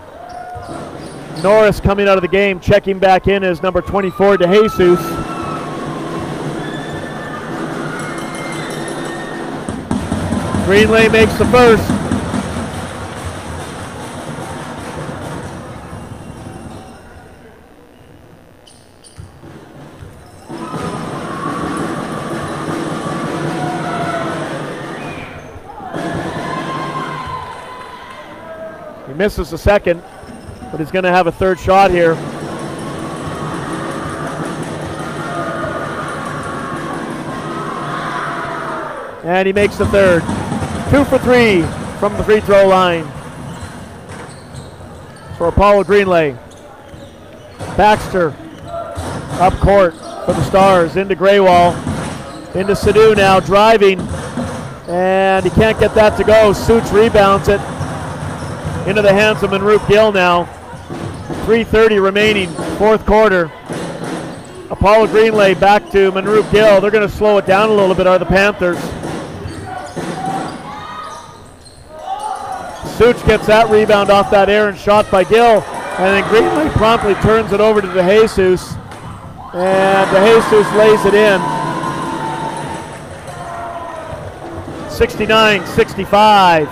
Norris coming out of the game, checking back in as number 24 DeJesus. Greenlay makes the first. Misses the second, but he's going to have a third shot here. And he makes the third. Two for three from the free throw line for Apollo Greenlay. Baxter up court for the Stars into Graywall. Into Sadu now driving. And he can't get that to go. Suits rebounds it into the hands of Manroop Gill now. 3.30 remaining, fourth quarter. Apollo Greenlay back to Manroop Gill. They're going to slow it down a little bit, are the Panthers. Such gets that rebound off that errant shot by Gill. And then Greenlay promptly turns it over to DeJesus. And DeJesus lays it in. 69 65.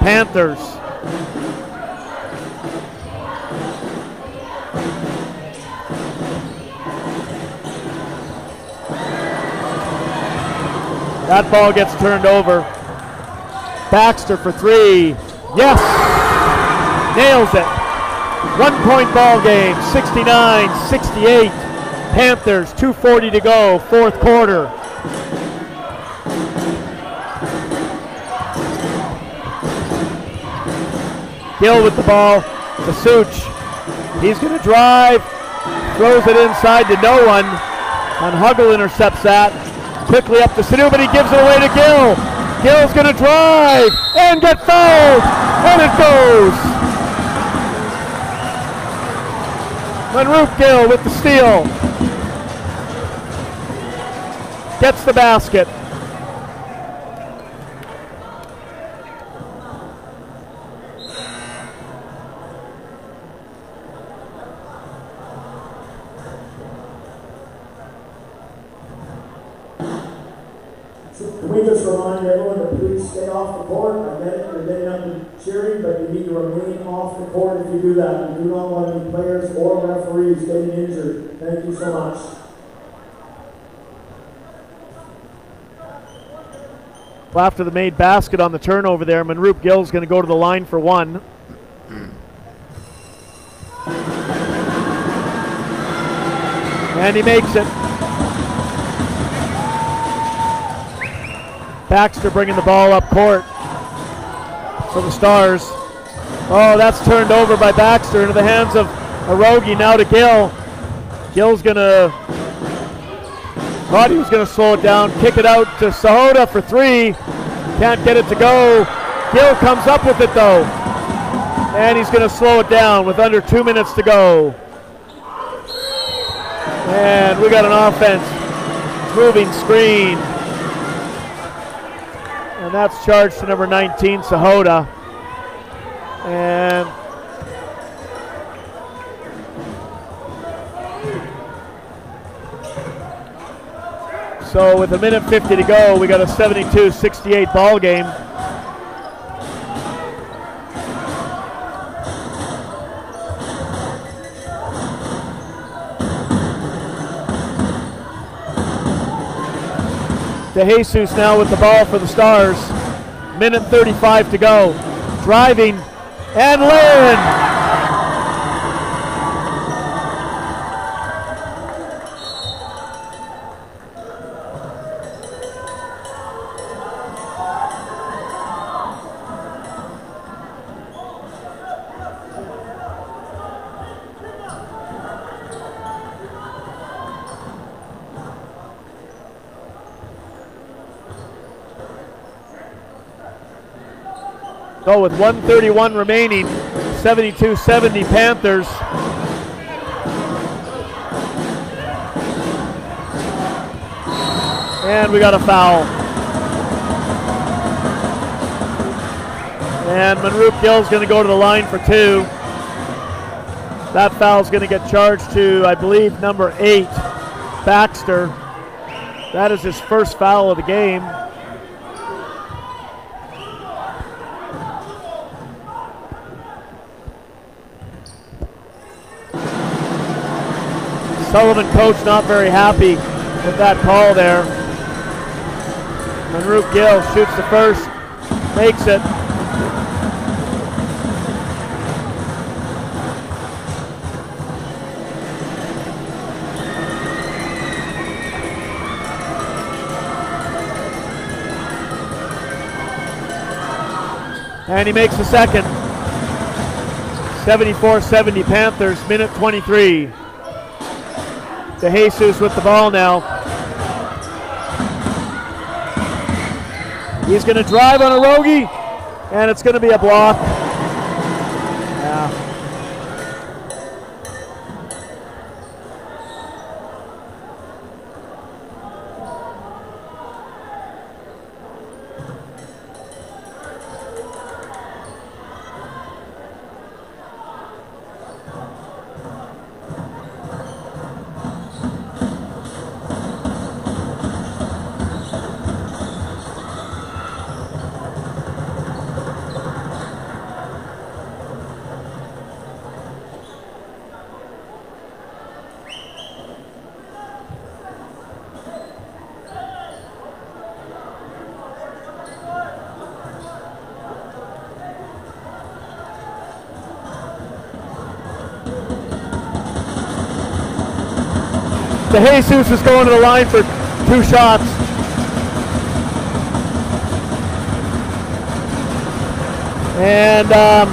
Panthers. That ball gets turned over. Baxter for three. Yes! Nails it. One point ball game, 69 68. Panthers, 2.40 to go, fourth quarter. Gill with the ball to. He's going to drive, throws it inside to no one, and Huggle intercepts that. Quickly up to Sanu, but he gives it away to Gill. Gill's going to drive and get fouled, and it goes. Manroop Gill with the steal. Gets the basket. Can we just remind everyone to please stay off the court? I get it, you're getting up and cheering, but you to remain off the court if you do that. We do not want any players or referees getting injured. Thank you so much. Well, after the made basket on the turnover there, Manroop Gill's going to go to the line for one. And he makes it. Baxter bringing the ball up court for the Stars. Oh, that's turned over by Baxter into the hands of Arogi. Now to Gill. Gill's to Thought he was to slow it down, kick it out to Sahota for three. Can't get it to go. Gill comes up with it though. And he's to slow it down with under two minutes to go. And we got an offense. Moving screen. And that's charged to number 19, Sahota. And So with a minute 50 to go, we got a 72-68 ball game. DeJesus now with the ball for the Stars. Minute 35 to go. Driving and laying. With 131 remaining, 72-70 Panthers. And we got a foul. And Manroop Gill's going to go to the line for two. That foul is going to get charged to, I believe, number eight, Baxter. That is his first foul of the game. Sullivan coach not very happy with that call there. Manroop Gill shoots the first, makes it. And he makes the second. 74-70 Panthers, minute 23. DeJesus with the ball now. He's going to drive on a Arogi, and it's going to be a block. Jesus is going to the line for two shots. And um,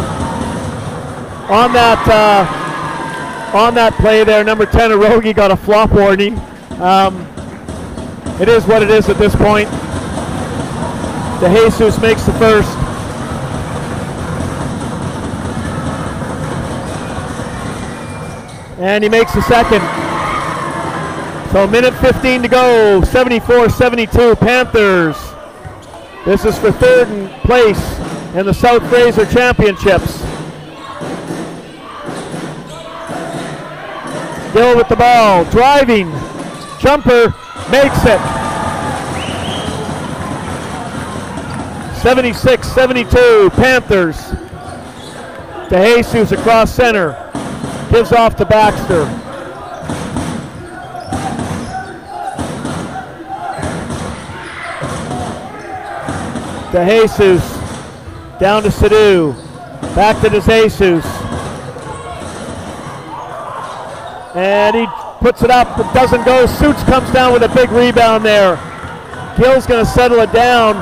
on that uh, on that play there, number 10 Arogi got a flop warning. Um, it is what it is at this point. DeJesus makes the first. And he makes the second. So minute 15 to go, 74-72 Panthers. This is for third place in the South Fraser Championships. Gill with the ball, driving, jumper, makes it. 76-72 Panthers. DeJesus across center, gives off to Baxter. To Jesus. Down to Sadu. Back to Jesus. And he puts it up, but doesn't go. Suits comes down with a big rebound there. Gill's going to settle it down.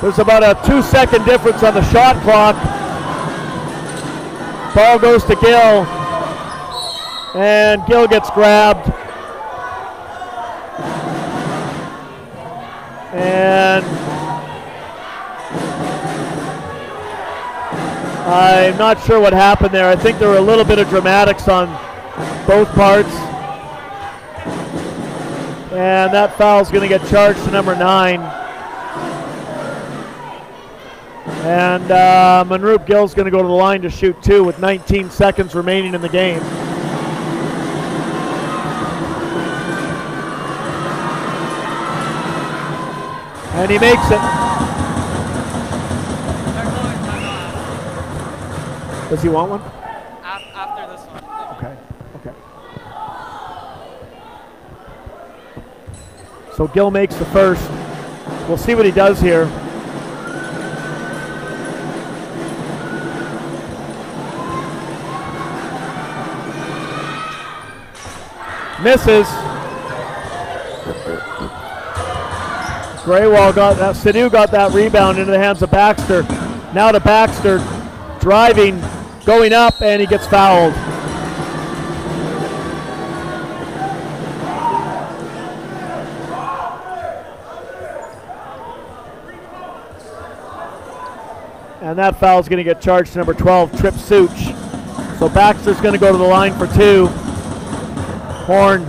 There's about a two second difference on the shot clock. Ball goes to Gill. And Gill gets grabbed. And I'm not sure what happened there. I think there were a little bit of dramatics on both parts. And that foul is going to get charged to number nine. And uh, Manroop Gill's going to go to the line to shoot two with 19 seconds remaining in the game. And he makes it. Does he want one? After this one. Okay. Okay. So Gill makes the first. We'll see what he does here. Misses. Graywall got that. Sadu got that rebound into the hands of Baxter. Now to Baxter, driving, going up, and he gets fouled. And that foul is going to get charged to number 12, Trip Such. So Baxter's going to go to the line for two. Horn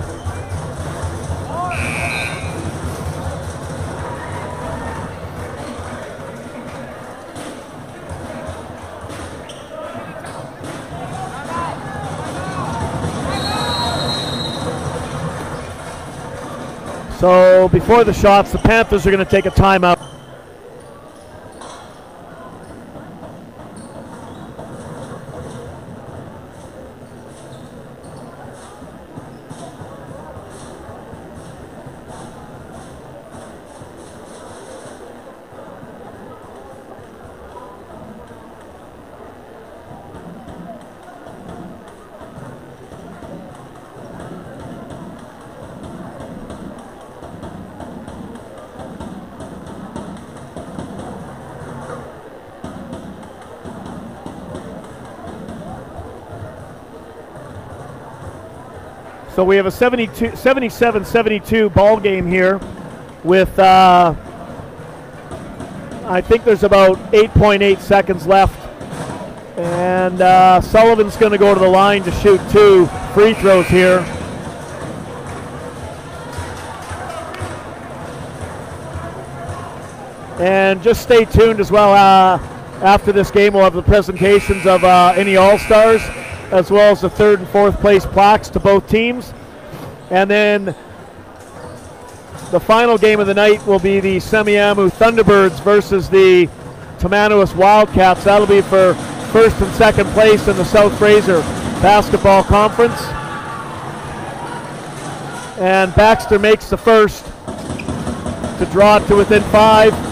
So before the shots, the Panthers are going to take a timeout. So we have a 72, 77-72 ball game here with, uh, I think there's about 8.8 seconds left. And uh, Sullivan's going to go to the line to shoot two free throws here. And just stay tuned as well. Uh, after this game, we'll have the presentations of uh, any All-Stars as well as the third and fourth place plaques to both teams. And then the final game of the night will be the Semiahmoo Thunderbirds versus the Tamanawis Wildcats. That'll be for first and second place in the South Fraser Basketball Conference. And Baxter makes the first to draw to within five.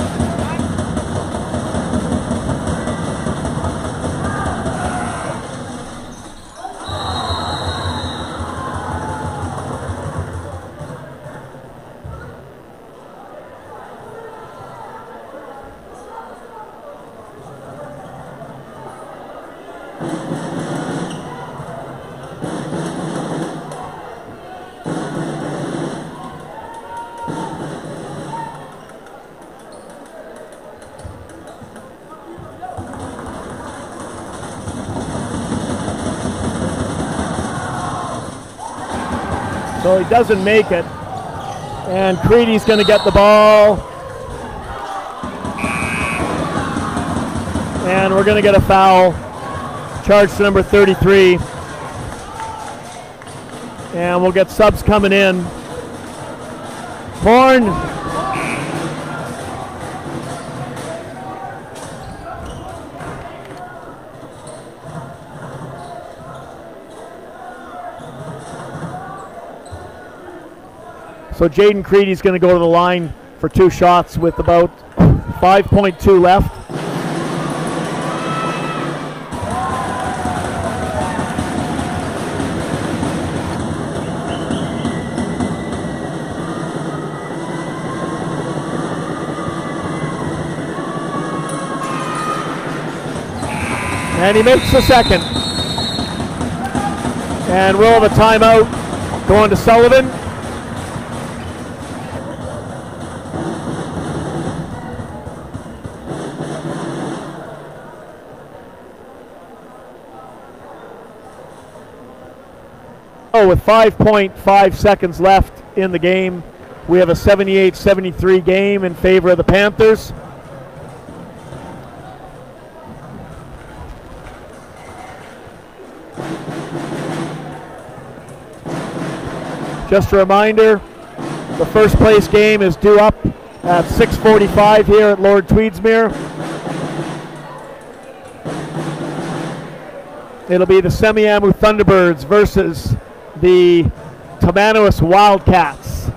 Doesn't make it. And Creedy's going to get the ball. And we're going to get a foul. Charge to number 33. And we'll get subs coming in. Horn. So Jaden Creedy's going to go to the line for two shots with about 5.2 left. And he makes the second. And we'll have a timeout going to Sullivan. Oh, with 5.5 seconds left in the game, we have a 78 73 game in favor of the Panthers. Just a reminder, the first place game is due up at 6:45 here at Lord Tweedsmuir. It'll be the Semiahmoo Thunderbirds versus the Tamanawis Wildcats.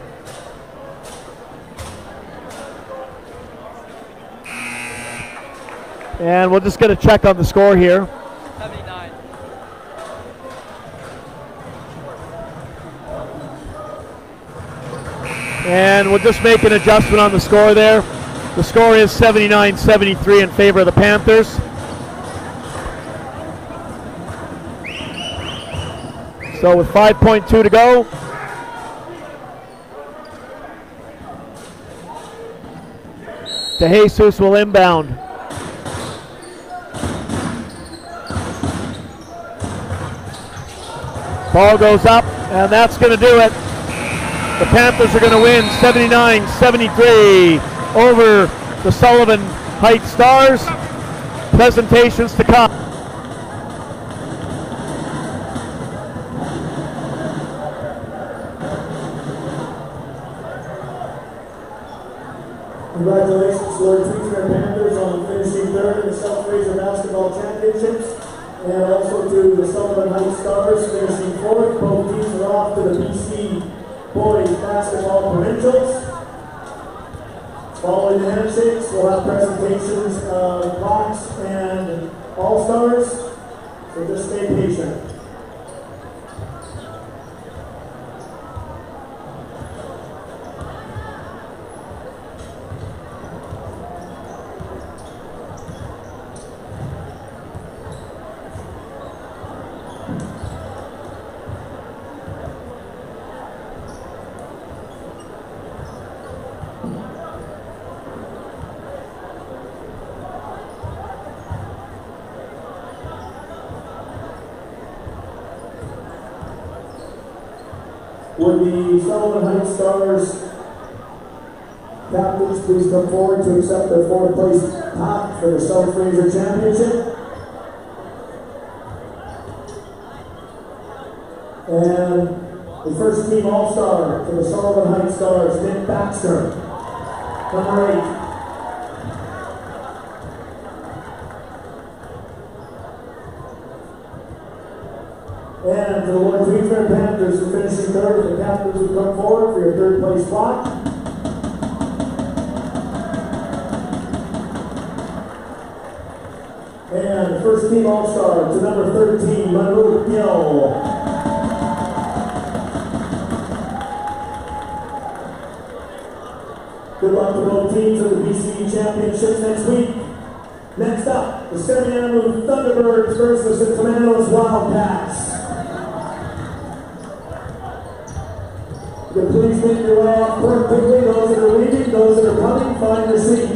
And we'll just get a check on the score here. 79. And we'll just make an adjustment on the score there. The score is 79 73 in favor of the Panthers. So with 5.2 to go, DeJesus will inbound. Ball goes up, and that's going to do it. The Panthers are going to win 79 73 over the Sullivan Heights Stars. Presentations to come. Sullivan captains please come forward to accept their fourth place top for the South Fraser Championship? And the first team All-Star for the Sullivan Heights Stars, Nick Baxter, number eight. And the Lord Tweedsmuir Panthers for finishing third, the captains will come forward for your third place spot. And the first team All-Star to number 13, Manroop Gill. Good luck to both teams at the BCE Championships next week. Next up, the Semiahmoo Thunderbirds versus the Tamanawis Wildcats. Can please make your way out quickly. Those that are leaving, those that are coming, find your seat.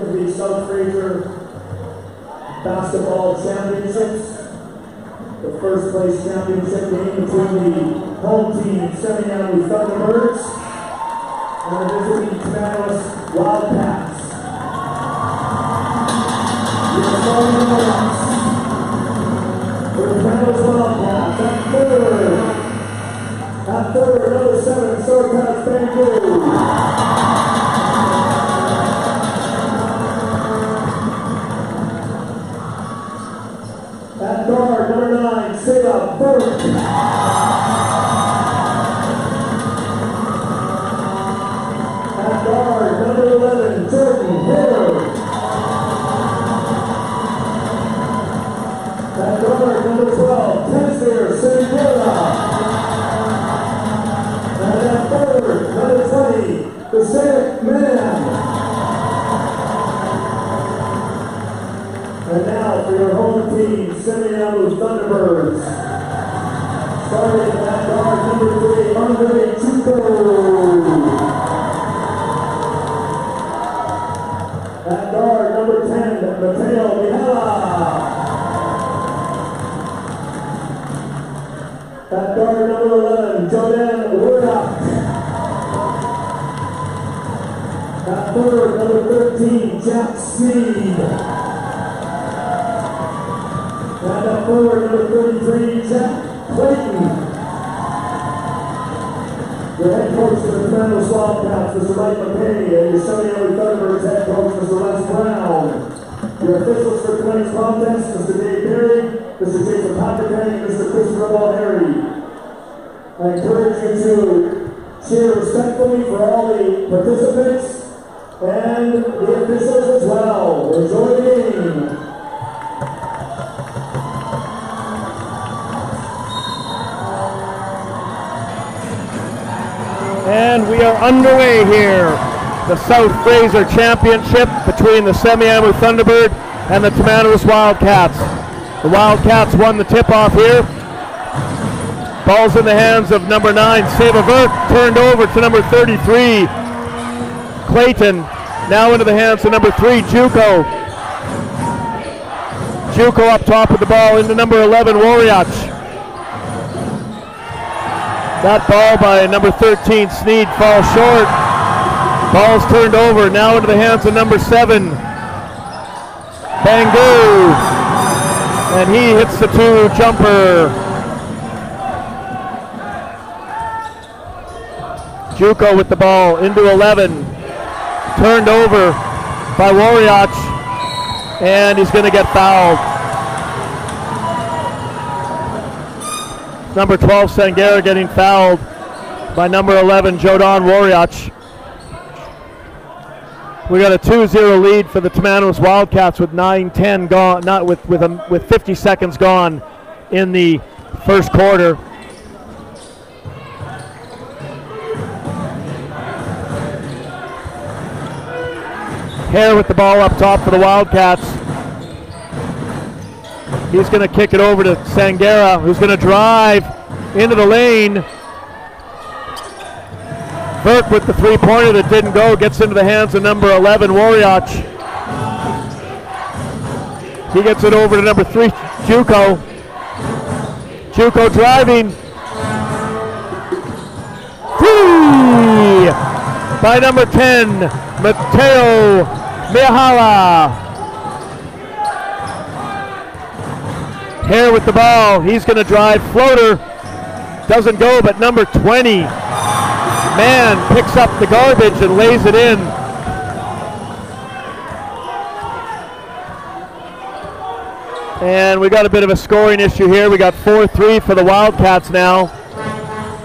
To the South Fraser Basketball Championships. The first place championship game between the home team South Fraser Championship between the Semiahmoo Thunderbird and the Tamanawis Wildcats. The Wildcats won the tip-off here. Ball's in the hands of number nine, Savavert, turned over to number 33, Clayton. Now into the hands of number three, Juco. Juco up top with the ball into number 11, Waraich. That ball by number 13, Sneed, falls short. Ball's turned over, now into the hands of number seven, Bangu. And he hits the two jumper. Juco with the ball into 11. Turned over by Waraich. And he's going to get fouled. Number 12, Sangera getting fouled by number 11, Jodan Waraich. We got a 2-0 lead for the Tamanawis Wildcats with 9-10 gone, not with with, um, with 50 seconds gone in the first quarter. Hare with the ball up top for the Wildcats. He's going to kick it over to Sangera, who's going to drive into the lane. Burke with the three-pointer that didn't go gets into the hands of number 11, Waraich. He gets it over to number three, Juco. Juco driving. Three by number 10, Mateo Mihala. Hare with the ball. He's going to drive. Floater doesn't go, but number 20, man, picks up the garbage and lays it in. And we got a bit of a scoring issue here. We got 4 3 for the Wildcats now.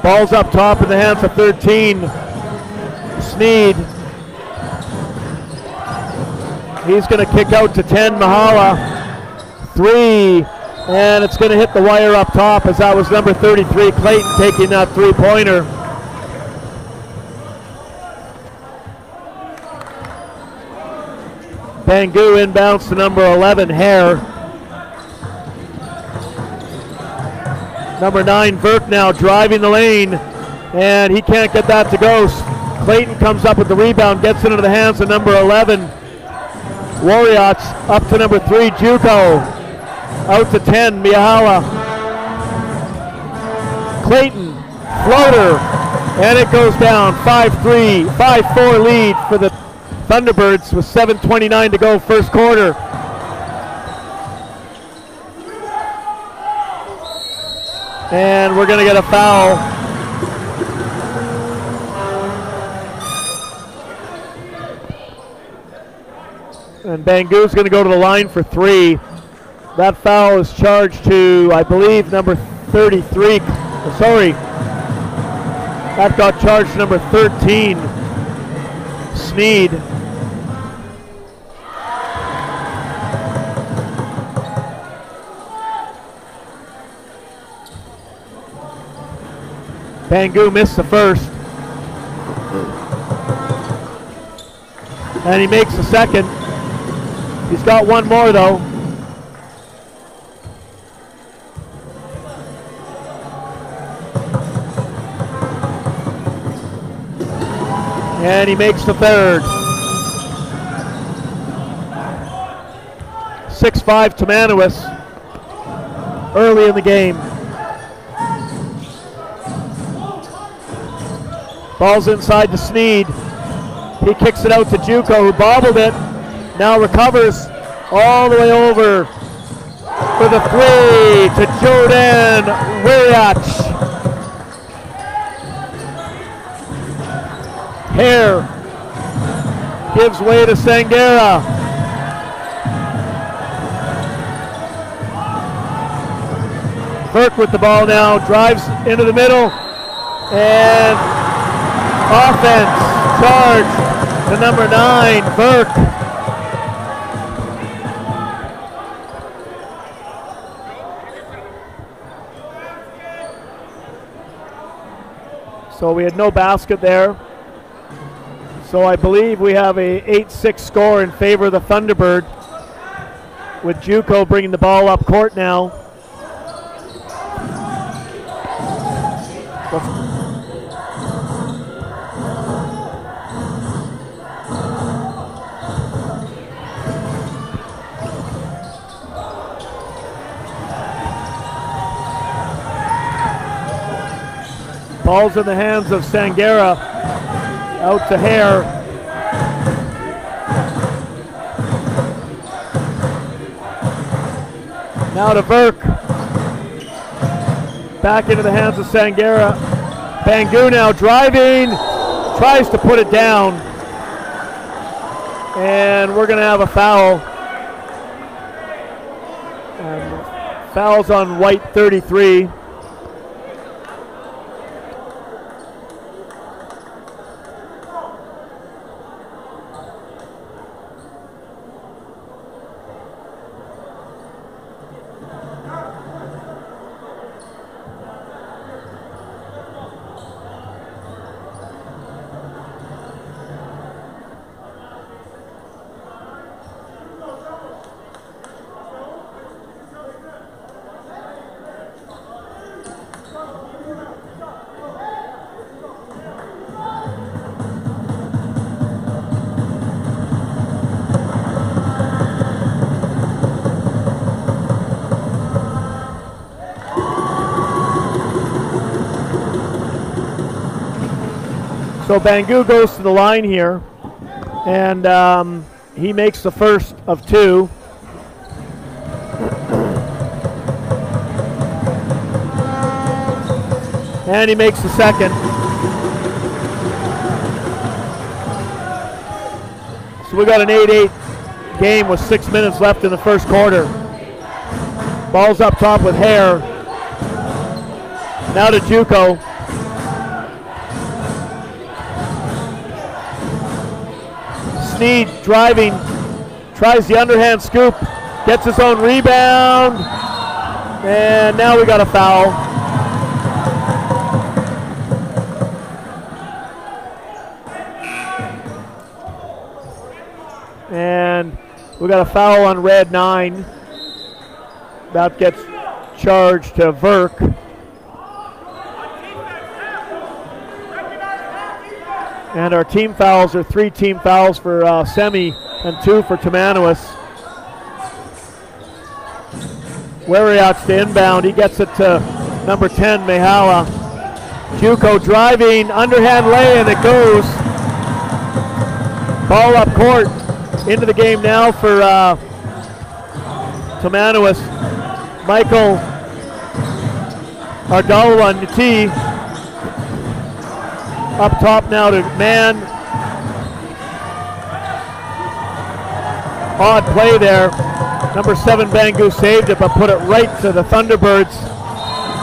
Ball's up top in the hands of 13. Sneed. He's going to kick out to 10. Mahala. Three. And it's going to hit the wire up top as that was number 33, Clayton, taking that three Bangu inbounds to number 11, Hare. Number nine, Vert now driving the lane, and he can't get that to go. Clayton comes up with the rebound, gets it into the hands of number 11, Waraich. Up to number 3, Juco. Out to 10, Mihala. Clayton, floater, and it goes down. 5-3, 5-4 lead for the Thunderbirds with 7.29 to go first quarter. And we're going to get a foul. And Bangoo's going to go to the line for three. That foul is charged to, I believe, number 33. Sorry. That got charged to number 13, Sneed. Bangoo missed the first. And he makes the second. He's got one more though. And he makes the third. 6-5 Tamanawis early in the game. Ball's inside to Sneed. He kicks it out to Juco, who bobbled it. Now recovers all the way over for the three to Jordan Waraich. Hare gives way to Sangera. Burke with the ball now, drives into the middle, and offense charge to number nine, Burke. So we had no basket there. So I believe we have a 8-6 score in favor of the Thunderbird with Juco bringing the ball up court now. Ball's in the hands of Sangera. Out to Hare. Now to Burke. Back into the hands of Sangera. Bangu now driving. Tries to put it down. And we're going to have a foul. And fouls on White 33. So Bangoo goes to the line here, and um, he makes the first of two. And he makes the second. So we got an 8-8 game with six minutes left in the first quarter. Ball's up top with Hare. Now to Juco. Sneed driving, tries the underhand scoop, gets his own rebound, and now we got a foul. And we got a foul on red nine. That gets charged to Verk. And our team fouls are three team fouls for uh, Semi and two for Tamanawis. Waraich's to inbound. He gets it to number 10, Mehala. Juco driving, underhand lay, and it goes. Ball up court. Into the game now for uh, Tamanawis. Michael Ardalwa tee. Up top now to man. Odd play there. Number seven Bangu saved it, but put it right to the Thunderbirds.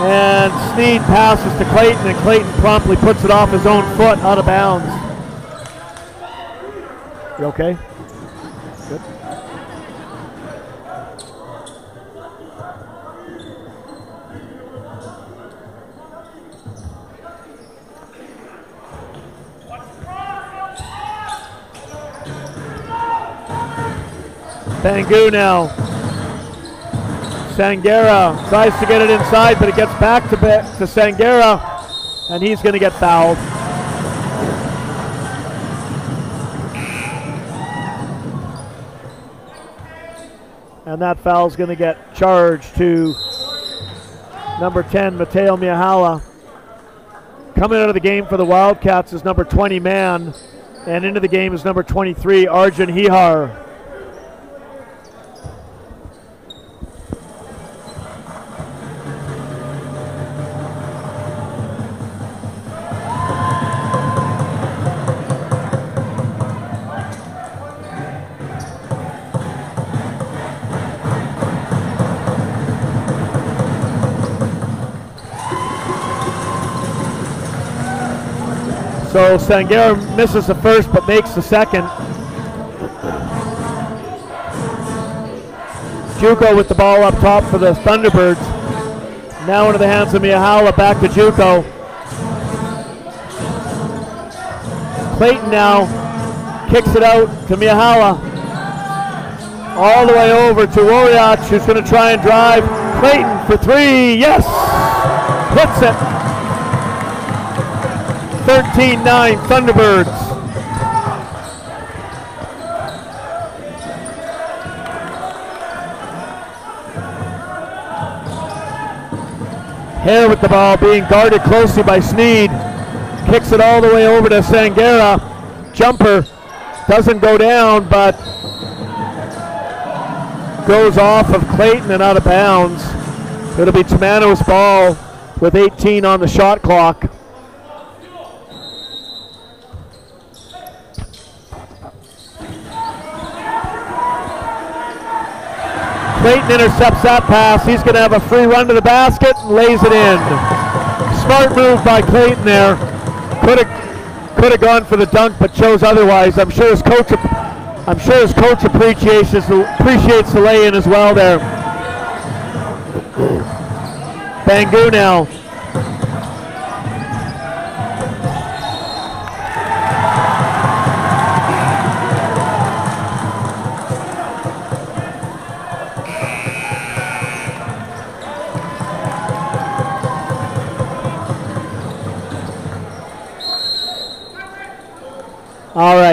And Sneed passes to Clayton, and Clayton promptly puts it off his own foot out of bounds. You okay? Bangu now. Sangera tries to get it inside, but it gets back to, to Sangera, and he's going to get fouled. And that foul's going to get charged to number 10, Mateo Miahala. Coming out of the game for the Wildcats is number 20, Man, and into the game is number 23, Arjun Hihar. Sangera misses the first but makes the second. Juco with the ball up top for the Thunderbirds. Now into the hands of Miahala, back to Juco. Clayton now kicks it out to Miahala. All the way over to Waraich, who's going to try and drive. Clayton for three, yes! Hits it. 13-9 Thunderbirds. Hare with the ball being guarded closely by Sneed. Kicks it all the way over to Sangera. Jumper doesn't go down, but goes off of Clayton and out of bounds. It'll be Tamanawis ball with 18 on the shot clock. Clayton intercepts that pass. He's going to have a free run to the basket and lays it in. Smart move by Clayton there. Could have could have gone for the dunk, but chose otherwise. I'm sure his coach I'm sure his coach appreciates appreciates the lay in as well there. Bangu now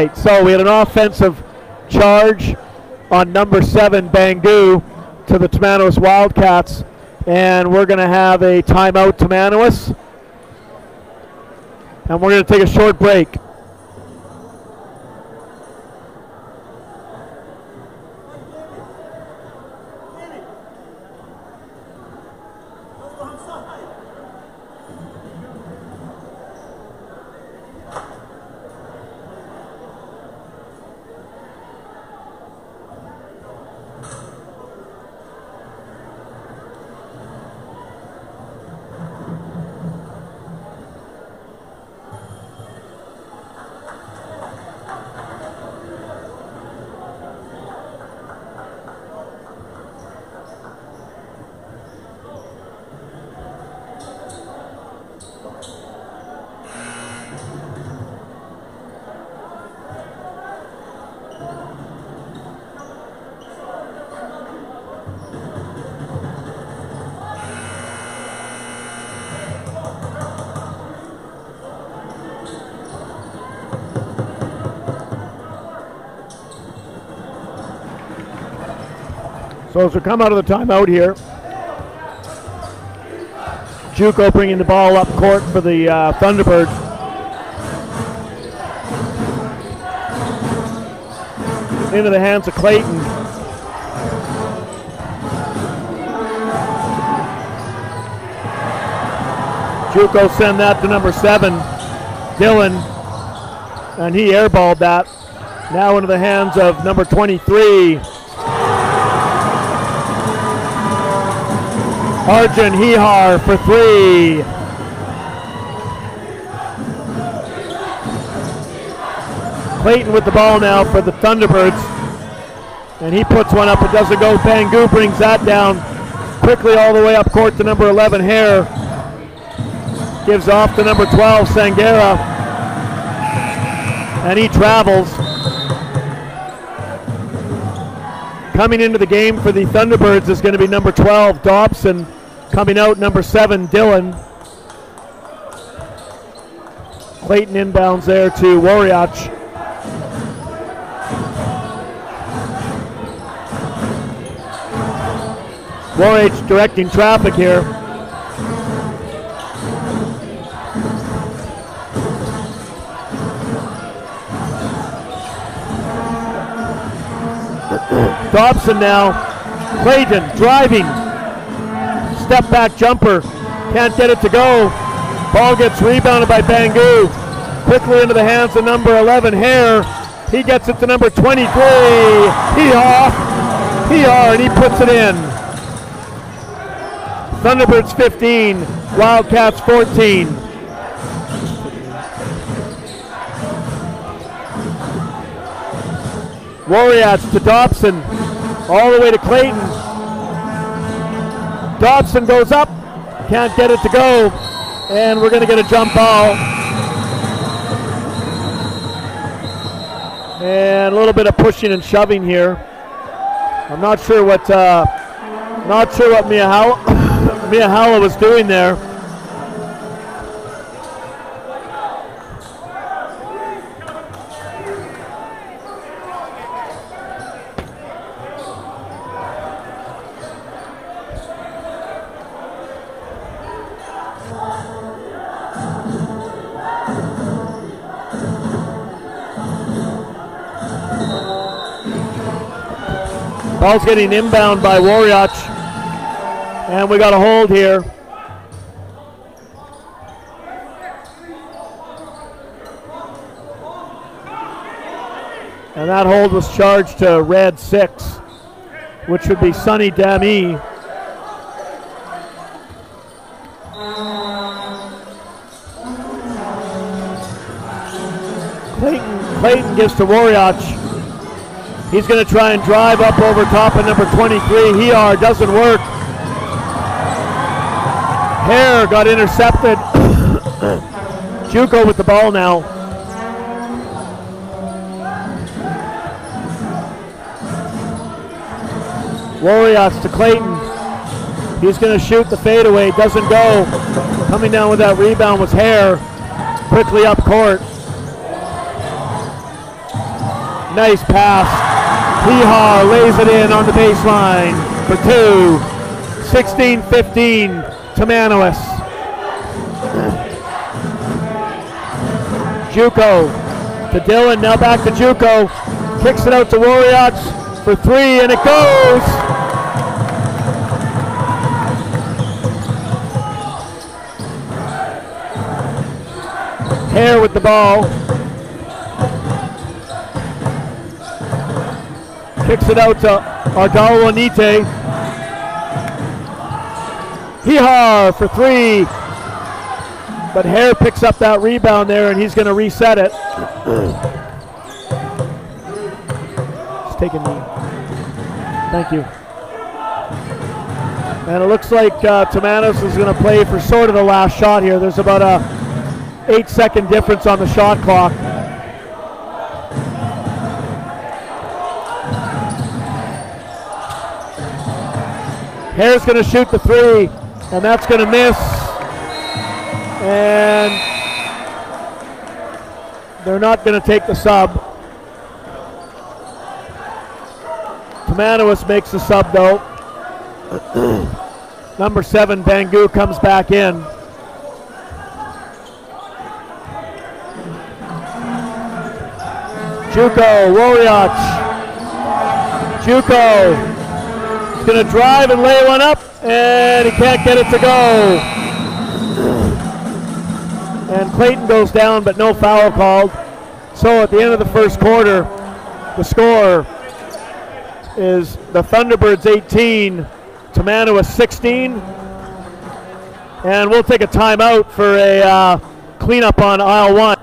right, so we had an offensive charge on number seven, Bangu, to the Tamanawis Wildcats, and we're going to have a timeout, Tamanawis, and we're going to take a short break. So come out of the timeout here, Juco bringing the ball up court for the uh, Thunderbirds. Into the hands of Clayton. Juco send that to number seven, Dylan, and he airballed that. Now into the hands of number 23, Arjun Hihar for three. Clayton with the ball now for the Thunderbirds. And he puts one up. It doesn't go. Bangu brings that down quickly all the way up court to number 11, Hare. Gives off to number 12, Sangera. And he travels. Coming into the game for the Thunderbirds is going to be number 12, Dobson. Coming out, number 7, Dylan. Clayton inbounds there to Waraich. Waraich directing traffic here. Dobson now. Clayton driving. Step back jumper. Can't get it to go. Ball gets rebounded by Bangu. Quickly into the hands of number 11, Hare. He gets it to number 23. He off. He are, and he puts it in. Thunderbirds 15, Wildcats 14. Waraich to Dobson, all the way to Clayton. Dobson goes up, can't get it to go, and we're going to get a jump ball. And a little bit of pushing and shoving here. I'm not sure what uh, not sure what Miahala, Miahala was doing there. Ball's getting inbound by Waraich. And we got a hold here. And that hold was charged to red six, which would be Sonny Dami. Clayton, Clayton gives to Waraich. He's going to try and drive up over top of number 23. Hear doesn't work. Hare got intercepted. Juco with the ball now. Waraich to Clayton. He's going to shoot the fadeaway. Doesn't go. Coming down with that rebound was Hare. Quickly up court. Nice pass. Hihar lays it in on the baseline for two. 16-15 to Manoas. Juco to Dylan, now back to Juco. Kicks it out to Waraich for three, and it goes. Hare with the ball. Kicks it out to Ardalo Anite. Hihar for three. But Hare picks up that rebound there and he's going to reset it. It's taking me. Thank you. And it looks like uh, is going to play for sort of the last shot here. There's about a eight second difference on the shot clock. Hare's going to shoot the three, and that's going to miss. And they're not going to take the sub. Tamanawis makes the sub though. Number seven, Bangu comes back in. Juco, Waraich. Juco going to drive and lay one up, and he can't get it to go. And Clayton goes down, but no foul called. So at the end of the first quarter, the score is the Thunderbirds 18, Tamanawis 16. And we'll take a timeout for a uh, cleanup on aisle one.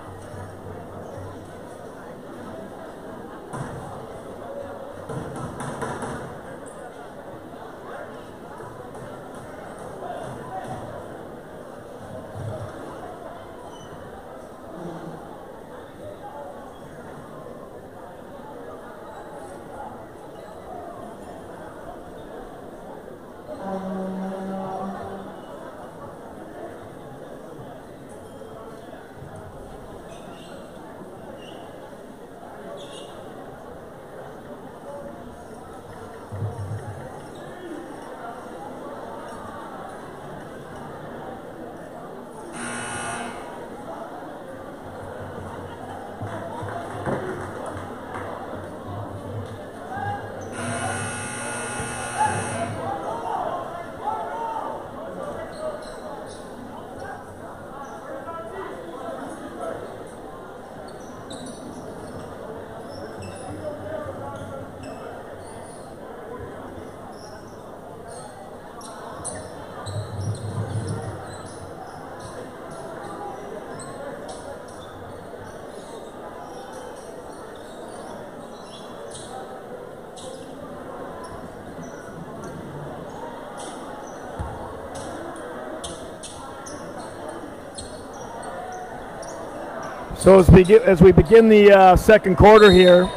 So as we, as we begin the uh, second quarter here,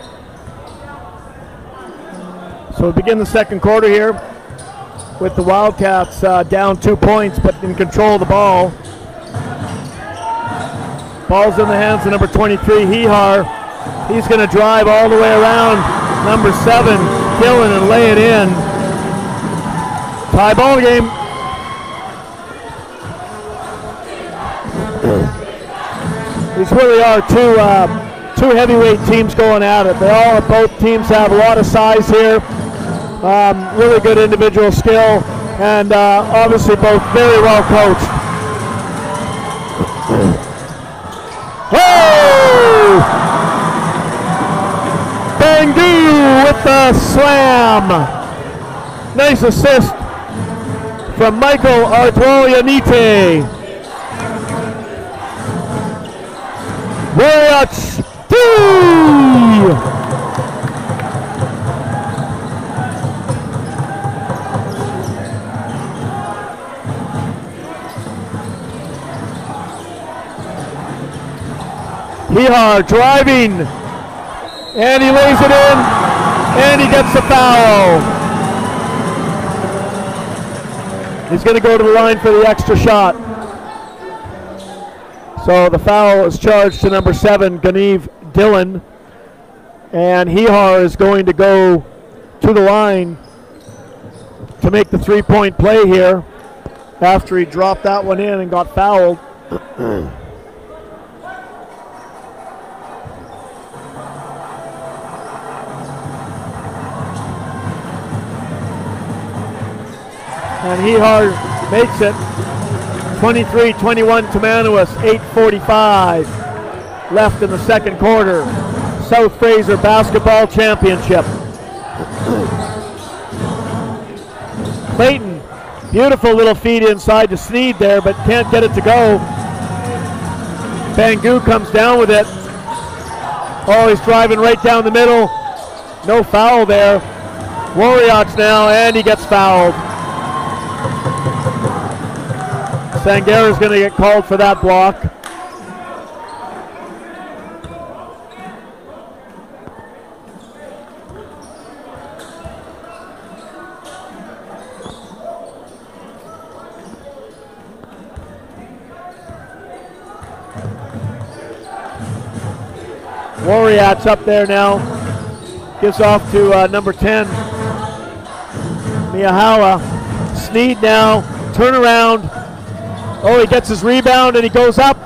so we begin the second quarter here with the Wildcats uh, down two points, but in control of the ball. Ball's in the hands of number 23, Hehar. He's going to drive all the way around number seven, Dillon, and lay it in. Tie ball game. These really are two uh, two heavyweight teams going at it. They all both teams have a lot of size here. Um, really good individual skill, and uh, obviously both very well coached. Oh! Bangu with the slam. Nice assist from Michael Artualianite. Warriors two. Hihar driving, and he lays it in, and he gets the foul. He's going to go to the line for the extra shot. So the foul is charged to number seven, Ganeve Dillon. And Hihar is going to go to the line to make the three point play here after he dropped that one in and got fouled. and Hihar makes it 23-21 Tamanawis, 8.45 left in the second quarter. South Fraser Basketball Championship. Clayton, beautiful little feed inside to Sneed there, but can't get it to go. Bangu comes down with it. Oh, he's driving right down the middle. No foul there. Waraich now, and he gets fouled. Sangera is going to get called for that block. Waraich's up there now. Gives off to uh, number 10, Miahala. Sneed now, turn around. Oh, he gets his rebound and he goes up.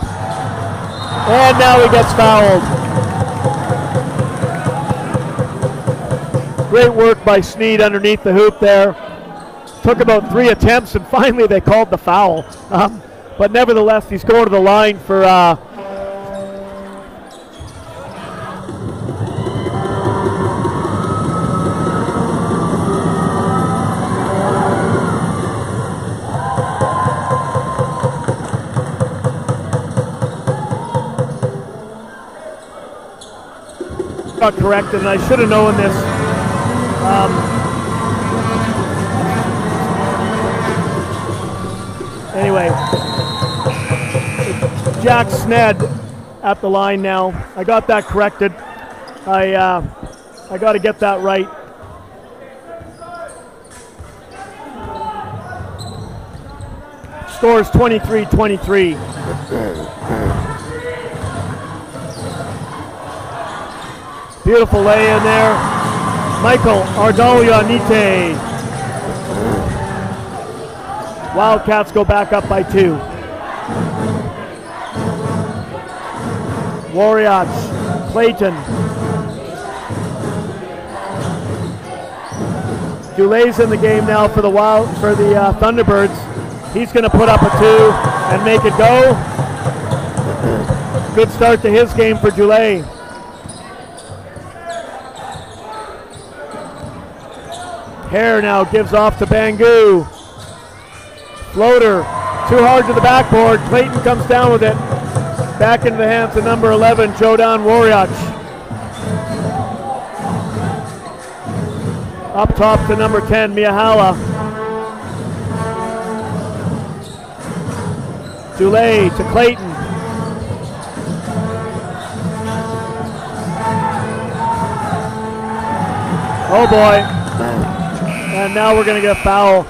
And now he gets fouled. Great work by Sneed underneath the hoop there. Took about three attempts and finally they called the foul. Um, but nevertheless, he's going to the line for uh, corrected, and I should have known this. Um, anyway, Jack Sned at the line now. I got that corrected. I uh, I got to get that right. Scores 23-23. Beautiful lay in there. Michael Ardolianite. Wildcats go back up by two. Waraich, Clayton. Dulay's in the game now for the Wild for the uh, Thunderbirds. He's going to put up a two and make it go. Good start to his game for Dulay. Hare now gives off to Bangu. Floater, too hard to the backboard. Clayton comes down with it. Back into the hands of number 11, Jodan Waraich. Up top to number 10, Miahala. Dulay to Clayton. Oh boy. And now we're going to get a foul.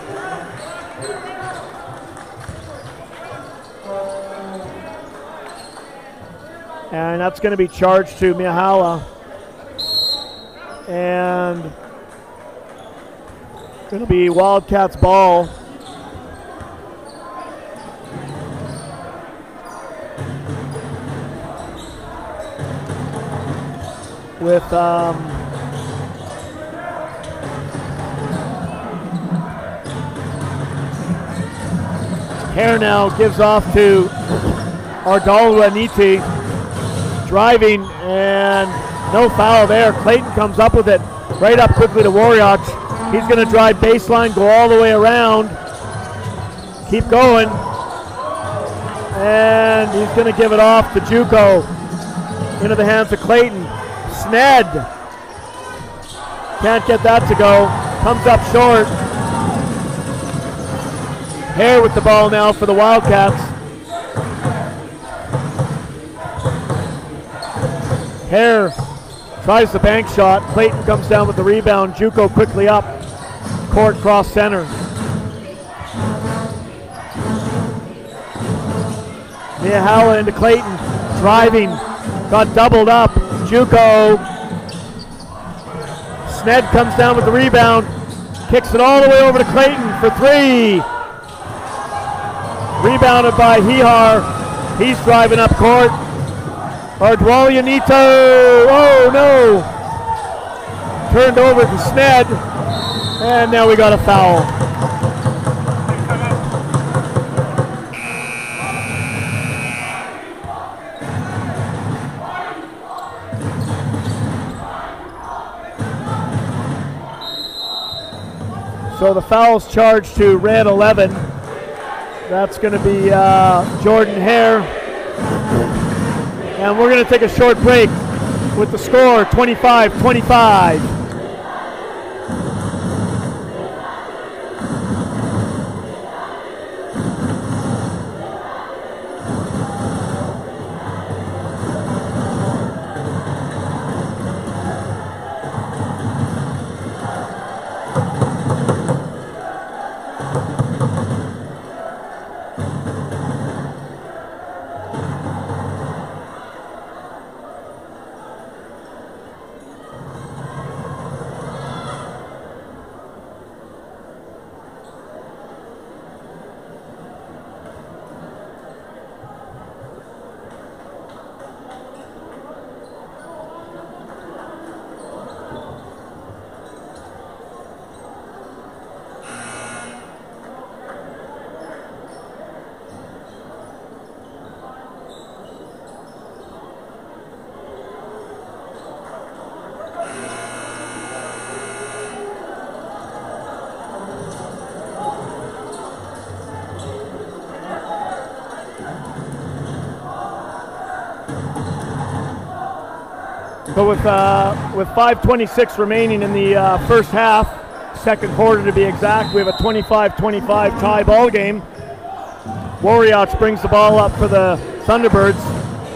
And that's going to be charged to Mihala. And it'll be Wildcats ball. With um, Now gives off to Ardalwa Niti. Driving and no foul there. Clayton comes up with it. Right up quickly to Waraich. He's going to drive baseline, go all the way around. Keep going. And he's going to give it off to Juco. Into the hands of Clayton. Sned. Can't get that to go. Comes up short. Hare with the ball now for the Wildcats. Hare tries the bank shot. Clayton comes down with the rebound. Juco quickly up. Court cross center. Miahala into Clayton. Driving. Got doubled up. Juco. Sned comes down with the rebound. Kicks it all the way over to Clayton for three. Rebounded by Hihar. He's driving up court. Ardwalianito. Oh no. Turned over to Sned. And now we got a foul. So the foul's charged to red 11. That's going to be uh, Jordan Hare. And we're going to take a short break with the score 25 25. With uh, with 5:26 remaining in the uh, first half, second quarter to be exact, we have a 25-25 tie ball game. Waraich brings the ball up for the Thunderbirds.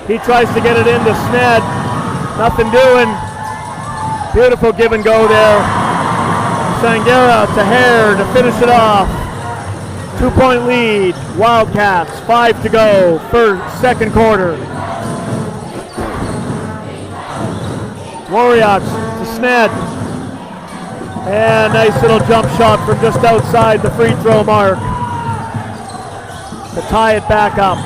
He tries to get it into Sned. Nothing doing. Beautiful give and go there. Sangera to Hare to finish it off. Two point lead. Wildcats. Five to go. First, second quarter. Waraich to Sned. And nice little jump shot from just outside the free throw mark to tie it back up.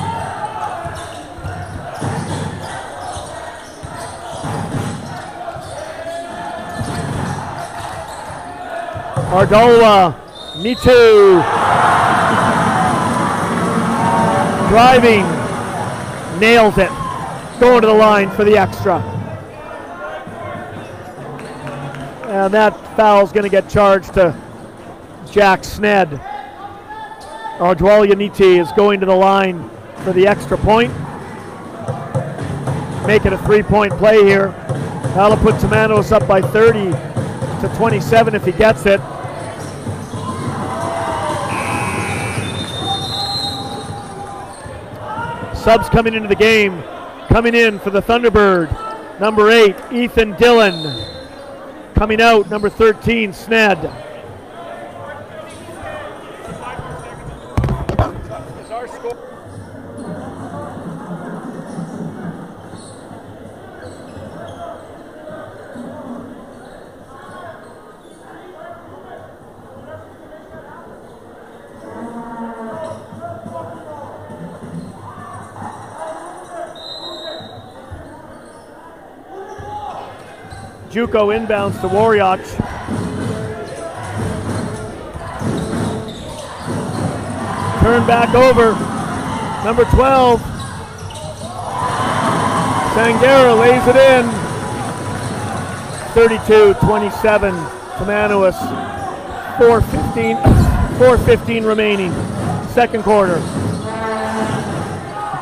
Ardola, me too. driving, nails it, going to the line for the extra. And that foul's going to get charged to Jack Sned. Ardwal Yaniti is going to the line for the extra point. Make it a three-point play here. That'll put Tamanawis up by 30 to 27 if he gets it. Subs coming into the game. Coming in for the Thunderbird. Number eight, Ethan Dillon. Coming out, number 13, Sned. Juco inbounds to Waraich. Turn back over. Number 12. Sangera lays it in. 32-27. Tamanawis. 4.15 4.15 remaining. Second quarter.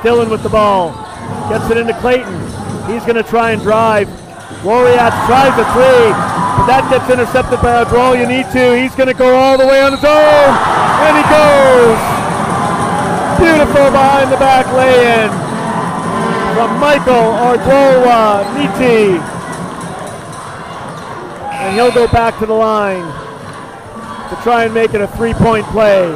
Dillon with the ball. Gets it into Clayton. He's going to try and drive. Waraich tries a three, but that gets intercepted by Adral. You need to. He's going to go all the way on his own, and he goes. Beautiful behind the back lay-in from Michael Ardrola Niti. And he'll go back to the line to try and make it a three-point play.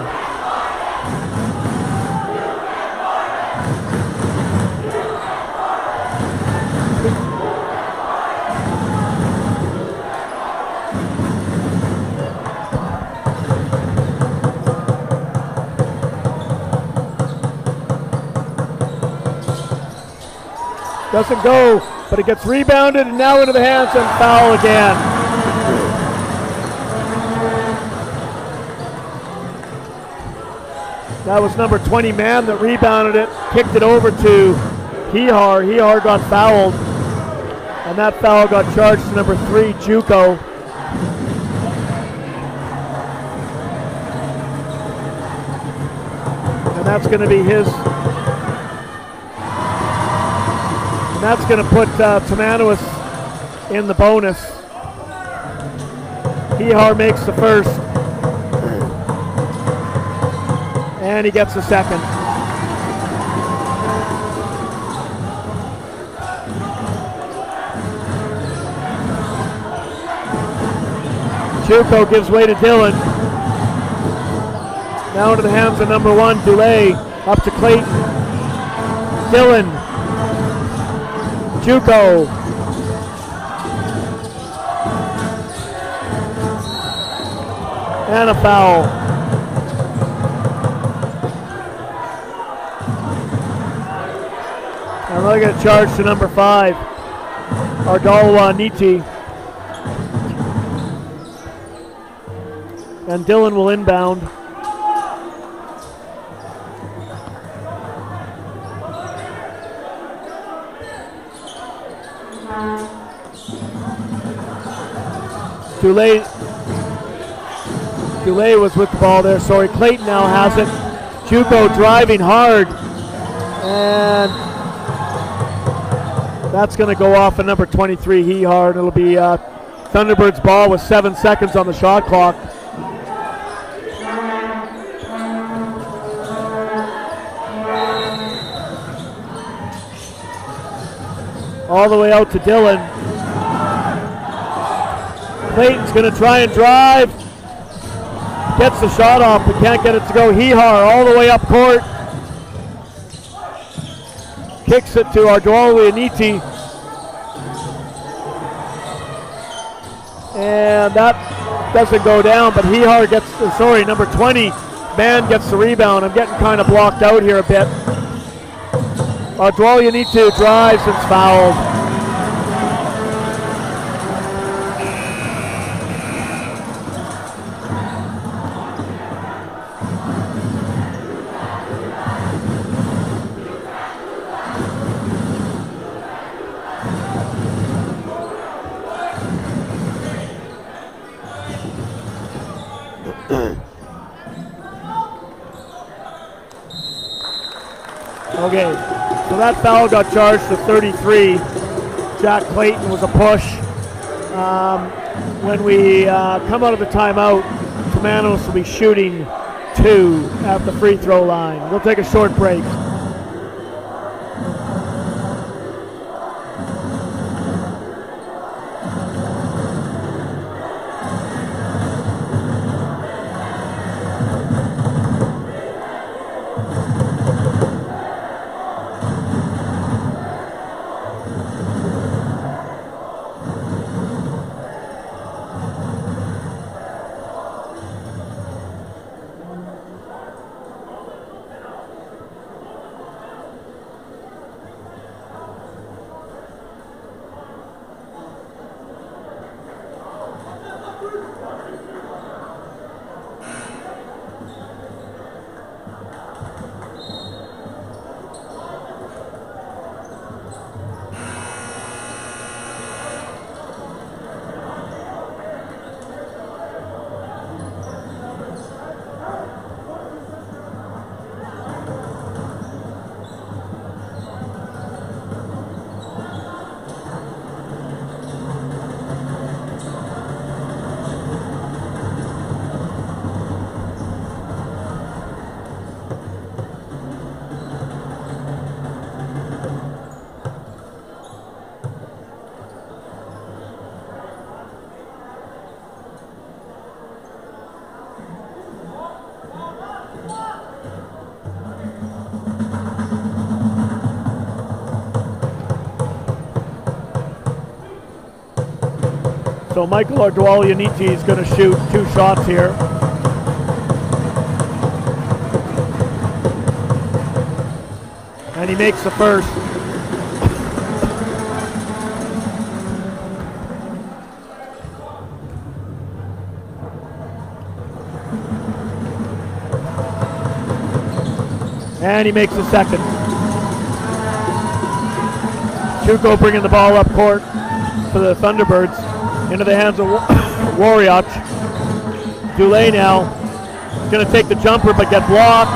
Doesn't go, but it gets rebounded and now into the hands and foul again. That was number 20 man that rebounded it, kicked it over to Hihar. Hihar got fouled, and that foul got charged to number three, Juco. And that's going to be his that's going to put uh, in the bonus. Hihar makes the first. And he gets the second. Chuko gives way to Dillon. Now into the hands of number one, Dulay. Up to Clayton. Dillon Juco. And a foul. And look at a charge to number five, Ardalwa Niti. And Dylan will inbound. Dulay, Dulay was with the ball there. Sorry, Clayton now has it. Juco driving hard. And That's going to go off at number 23, Hehar, and it'll be uh, Thunderbirds ball with seven seconds on the shot clock. All the way out to Dylan. Clayton's going to try and drive. Gets the shot off, but can't get it to go. Hehar all the way up court. Kicks it to Ardwali Aniti. And that doesn't go down, but Hehar gets, sorry, number 20, man gets the rebound. I'm getting kind of blocked out here a bit. Ardwali Aniti drives and fouled. Foul got charged to 33. Jack Clayton was a push. Um, when we uh, come out of the timeout, Commandos will be shooting two at the free throw line. We'll take a short break. Michael Ardwalianiti is going to shoot two shots here. And he makes the first. And he makes the second. Chuko bringing the ball up court for the Thunderbirds into the hands of Waraich. Dulé now going to take the jumper but get blocked.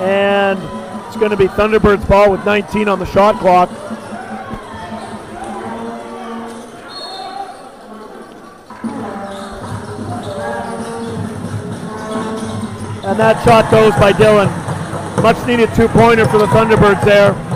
And it's going to be Thunderbirds ball with 19 on the shot clock. And that shot goes by Dylan. Much needed two pointer for the Thunderbirds there.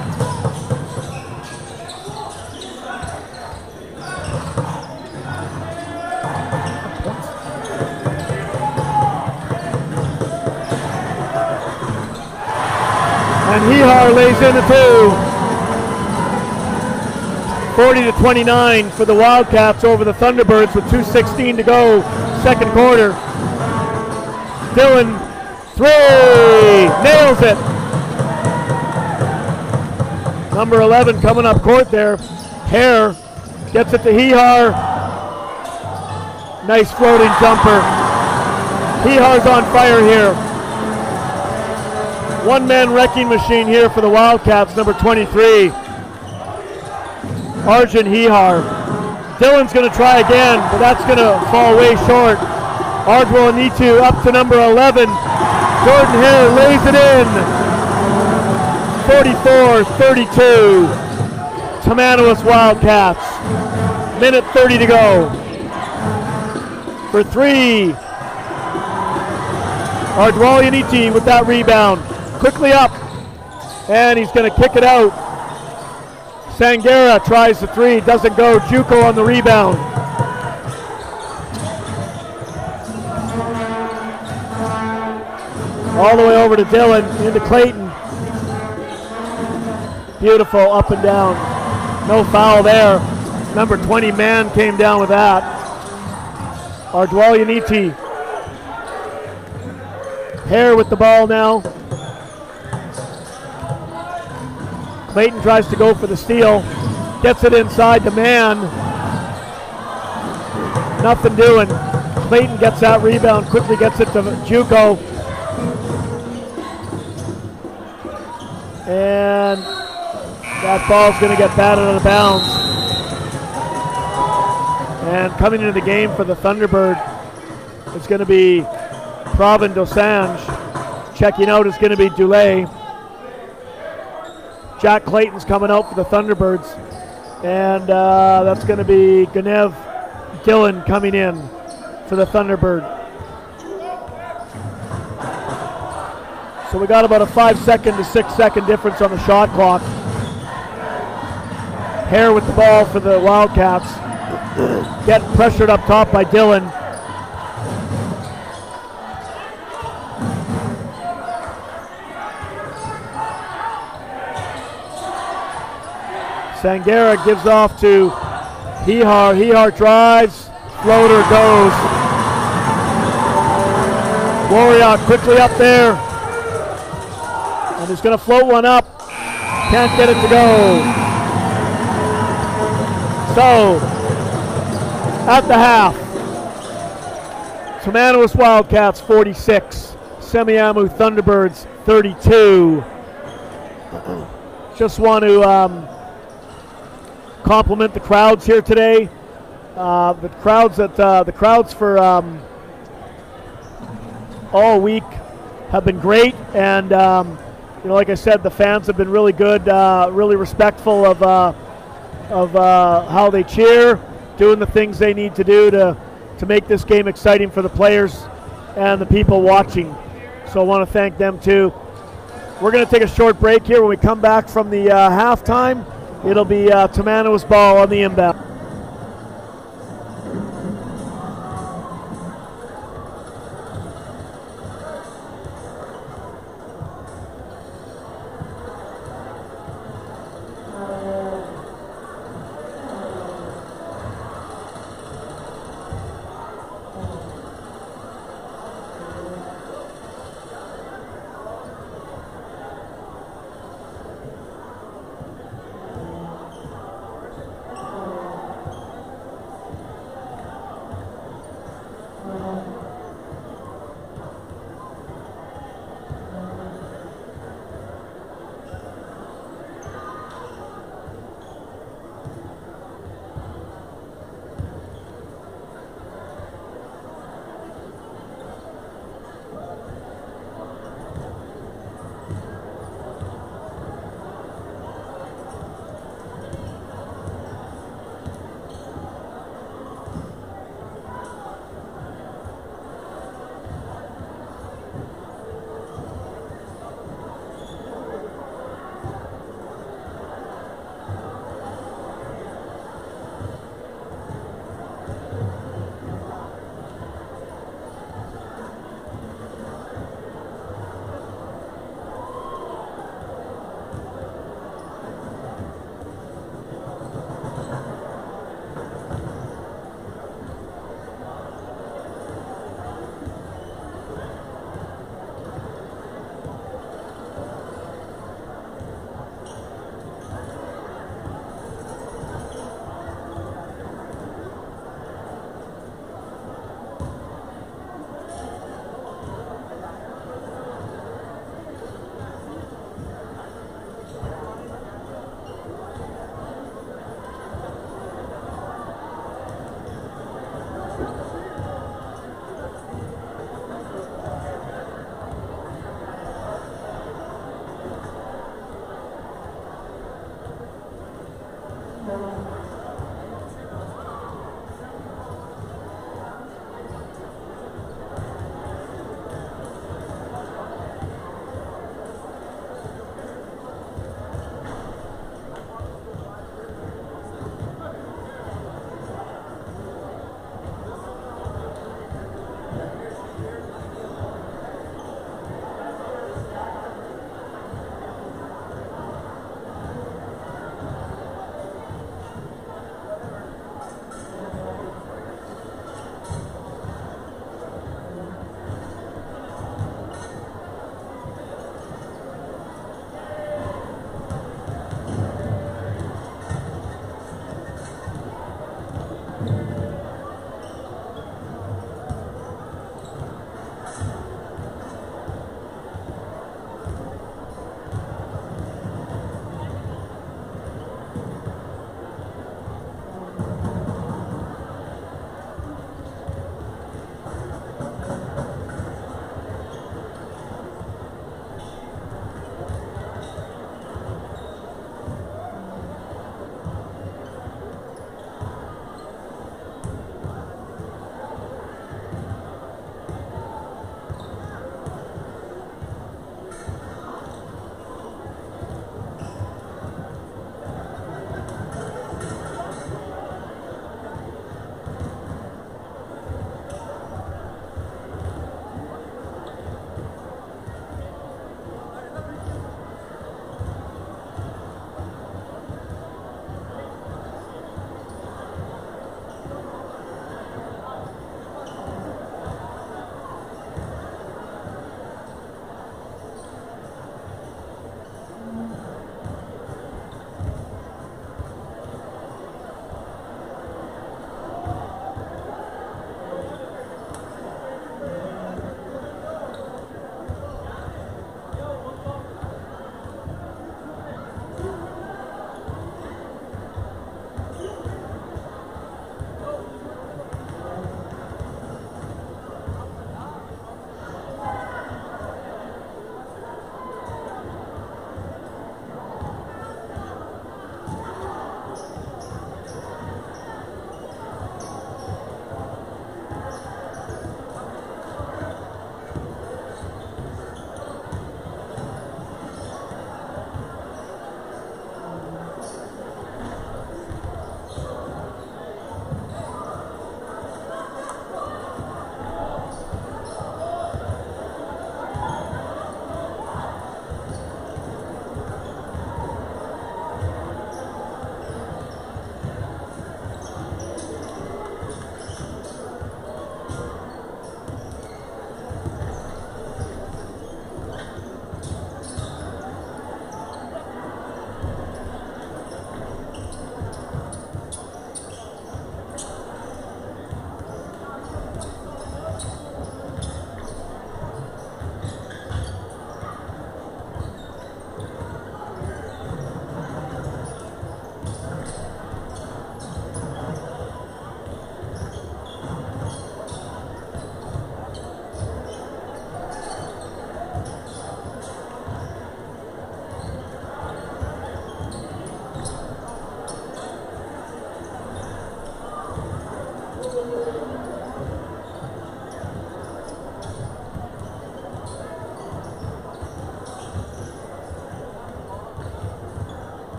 In the two. 40 to 29 for the Wildcats over the Thunderbirds with 2.16 to go, second quarter. Dylan, three, nails it. Number 11 coming up court there. Hare gets it to Hehar. Nice floating jumper. Hehar's on fire here. One man wrecking machine here for the Wildcats, number 23. Arjun Hehar. Dylan's going to try again, but that's going to fall way short. Ardwell Anitu up to number 11. Jordan Hare lays it in. 44-32. Tamanawis Wildcats. Minute 30 to go. For three. Ardwalianiti with that rebound. Quickly up. And he's going to kick it out. Sangera tries the three, doesn't go. Juco on the rebound. All the way over to Dylan, into Clayton. Beautiful up and down. No foul there. Number 20 man came down with that. Ardwalianiti. Hare with the ball now. Clayton tries to go for the steal. Gets it inside the man. Nothing doing. Clayton gets that rebound, quickly gets it to Juco. And that ball's going to get batted out of bounds. And coming into the game for the Thunderbird is going to be Pravin Dosange. Checking out is going to be Dulé. Jack Clayton's coming out for the Thunderbirds. And uh, that's going to be Ganev Dillon coming in for the Thunderbird. So we got about a five second to six second difference on the shot clock. Hare with the ball for the Wildcats. Getting pressured up top by Dillon. Sangera gives off to Hehar. Hehar drives. Floater goes. Warrior quickly up there. And he's going to float one up. Can't get it to go. So, at the half, Tamanawis Wildcats 46, Semiahmoo Thunderbirds 32. Just want to um, compliment the crowds here today. Uh, the crowds that uh, the crowds for um, all week have been great, and um, you know, like I said, the fans have been really good, uh, really respectful of uh, of uh, how they cheer, doing the things they need to do to to make this game exciting for the players and the people watching. So I want to thank them too. We're going to take a short break here. When we come back from the uh, halftime, it'll be uh, Tamanawis ball on the inbound.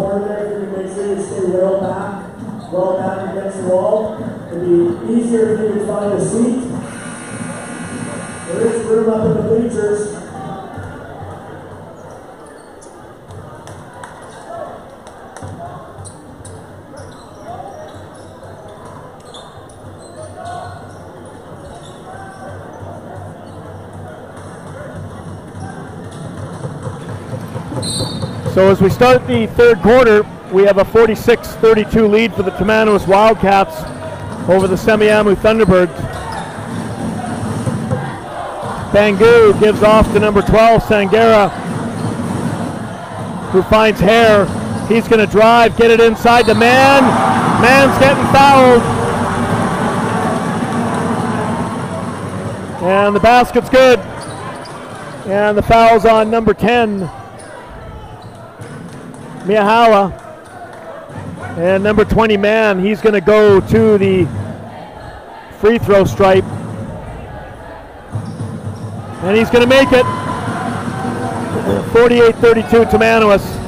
Corner if you make sure you stay well back, well back against the wall. It'd be easier if you could find a seat. There is room up in the bleachers. So as we start the third quarter, we have a 46-32 lead for the Tamanawis Wildcats over the Semiahmoo Thunderbirds. Bangu gives off to number 12, Sangera, who finds Hare. He's going to drive, get it inside the man. Man's getting fouled. And the basket's good. And the foul's on number 10, Miahala. And number 20 man, he's going to go to the free throw stripe. And he's going to make it. 48-32 Tamanawis.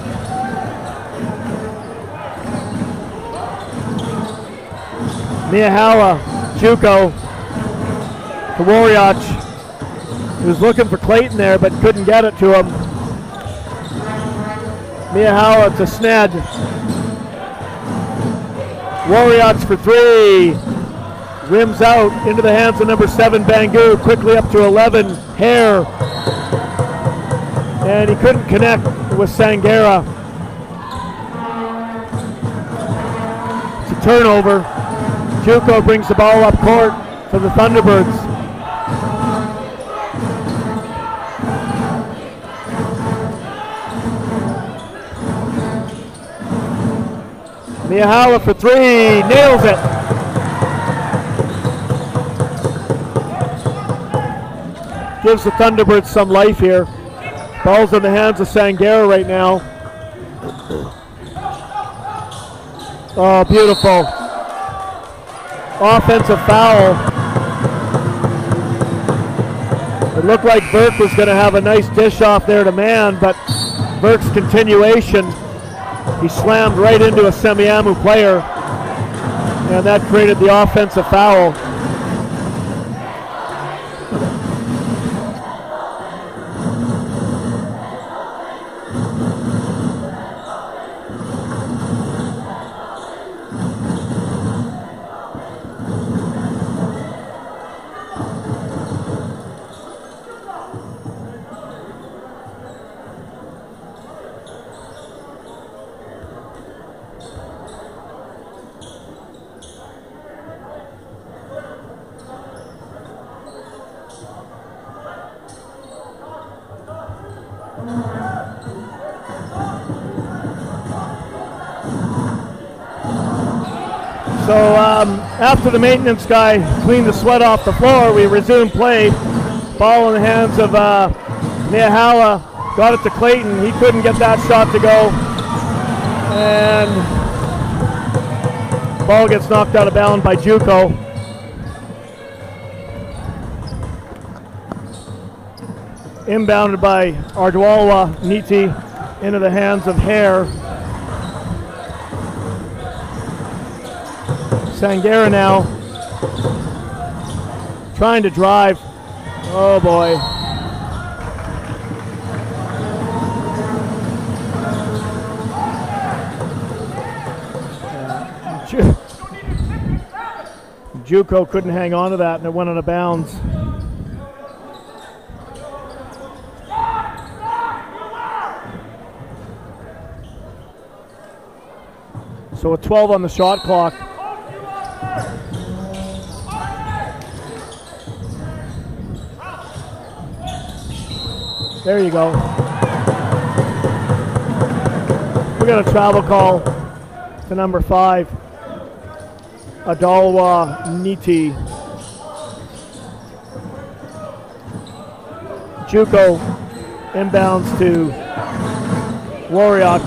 Miahala, Juco, to Waraich. Was looking for Clayton there, but couldn't get it to him. Miahala to Sned. Waraich for three. Rims out into the hands of number seven, Bangu. Quickly up to 11, Hare. And he couldn't connect with Sangera. It's a turnover. Juco brings the ball up court for the Thunderbirds. Miahala for three, nails it. Gives the Thunderbirds some life here. Ball's in the hands of Sangera right now. Oh, beautiful. Offensive foul. It looked like Burke was going to have a nice dish off there to man, but Burke's continuation he slammed right into a Semiahmoo player, and that created the offensive foul. The maintenance guy cleaned the sweat off the floor, we resumed play. Ball in the hands of uh. Got it to Clayton. He couldn't get that shot to go. And ball gets knocked out of bounds by Juco. Inbounded by Ardwalwa Niti into the hands of Hare. Sangera now trying to drive. Oh boy. Ju- Juco couldn't hang on to that and it went out of bounds. So a 12 on the shot clock. There you go. We got a travel call to number five, Adalwa Niti. Juco inbounds to Waraich.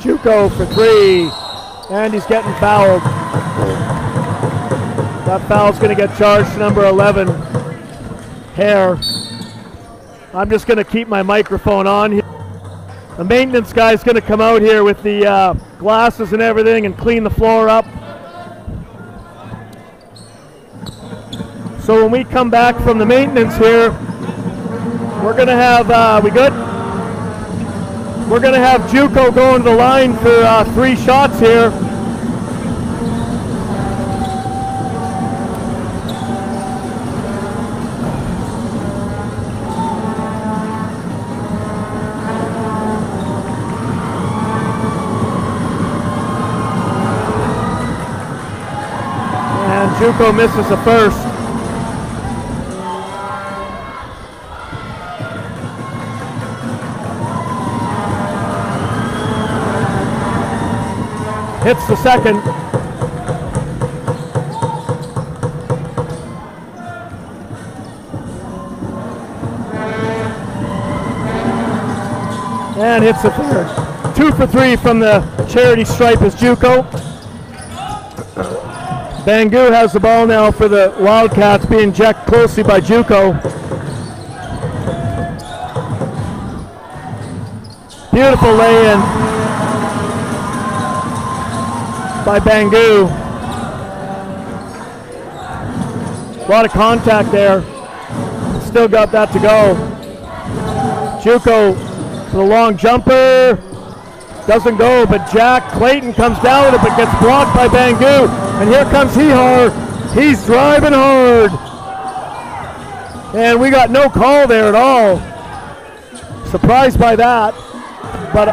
Juco for three, and he's getting fouled. That foul's going to get charged to number 11, Hare. I'm just going to keep my microphone on here. The maintenance guy's going to come out here with the uh, glasses and everything and clean the floor up. So when we come back from the maintenance here, we're going to have, uh, we good? We're going to have Juco going to the line for uh, three shots here. And Juco misses the first. Hits the second. And hits the third. Two for three from the charity stripe is Juco. Bangu has the ball now for the Wildcats, being checked closely by Juco. Beautiful lay-in by Bangu. A lot of contact there. Still got that to go. Juco for the long jumper. Doesn't go, but Jack Clayton comes down with it, but gets blocked by Bangu. And here comes Hehar. He's driving hard. And we got no call there at all. Surprised by that. But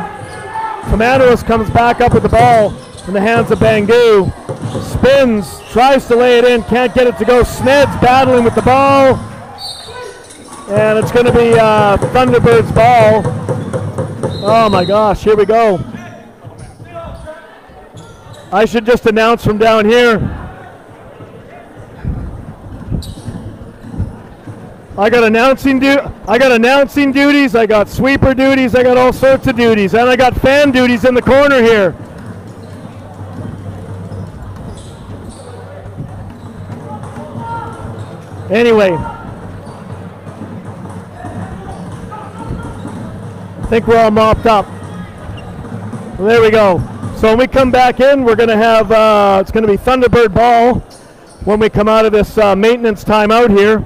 Tamanawis comes back up with the ball in the hands of Bangu. Spins, tries to lay it in, can't get it to go. Sned's battling with the ball. And it's going to be uh, Thunderbird's ball. Oh my gosh, here we go. I should just announce from down here. I got announcing du- I got announcing duties, I got sweeper duties, I got all sorts of duties, and I got fan duties in the corner here. Anyway, I think we're all mopped up. Well, there we go. So when we come back in, we're going to have, uh, it's going to be Thunderbird ball when we come out of this uh, maintenance timeout here.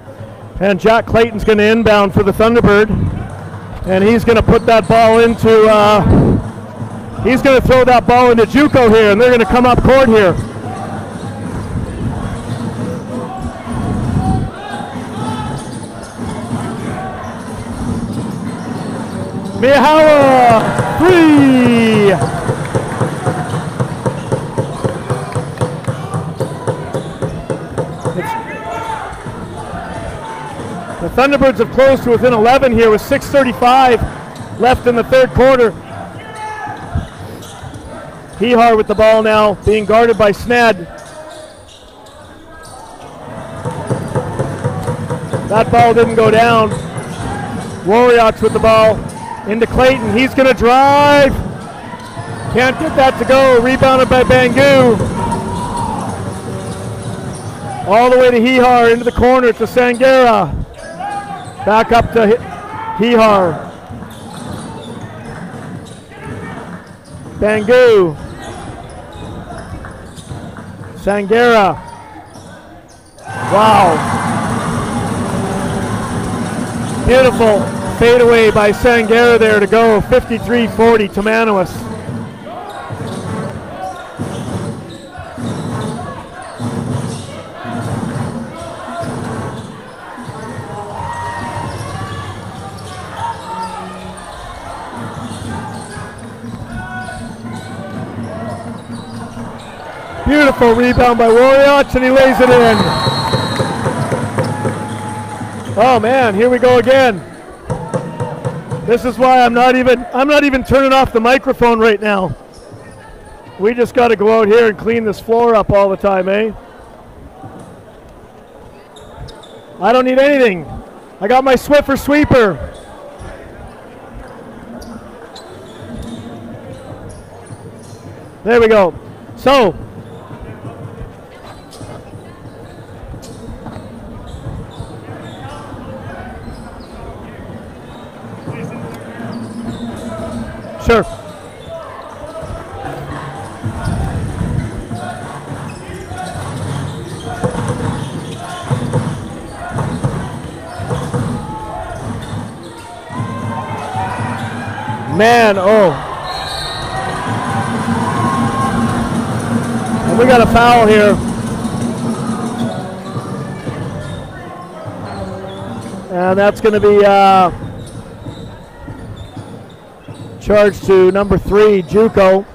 And Jack Clayton's going to inbound for the Thunderbird. And he's going to put that ball into, uh, he's going to throw that ball into Juco here, and they're going to come up court here. Mihawa, three. The Thunderbirds have closed to within 11 here with 6.35 left in the third quarter. Hehar with the ball now, being guarded by Sned. That ball didn't go down. Warriors with the ball into Clayton. He's going to drive. Can't get that to go. Rebounded by Bangu. All the way to Hehar into the corner to Sangera. Back up to Hehar. Bangu. Sangera. Wow. Beautiful fadeaway by Sangera there to go. 53-40 to Beautiful rebound by Warriors, and he lays it in. Oh man, here we go again. This is why I'm not even I'm not even turning off the microphone right now. We just got to go out here and clean this floor up all the time, eh? I don't need anything. I got my Swiffer sweeper. There we go. So, Man, oh. And we got a foul here. And that's going to be uh, charged to number three, Juco.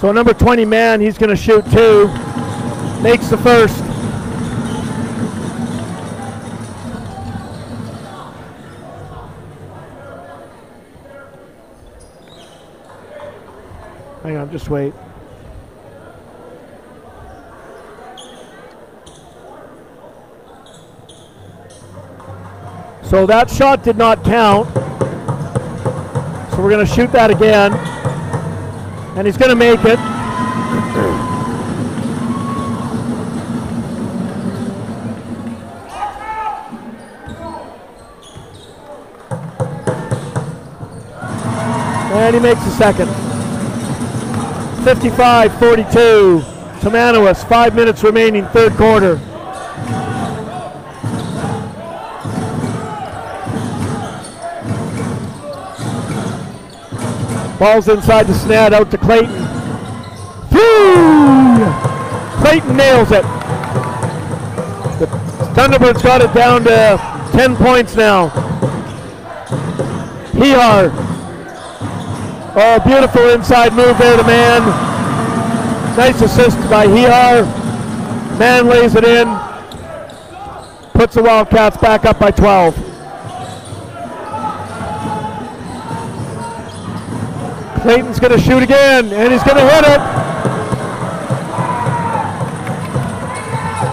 So number 20 man, he's going to shoot two. Makes the first. Hang on, just wait. So that shot did not count. So we're going to shoot that again. And he's going to make it. And he makes the second. 55 42. Tamanawis, five minutes remaining, third quarter. Ball's inside the net, out to Clayton. Clayton nails it. The Thunderbirds got it down to 10 points now. Hehar. Oh, beautiful inside move there to Man. Nice assist by Hehar. Man lays it in. Puts the Wildcats back up by 12. Clayton's going to shoot again, and he's going to hit it.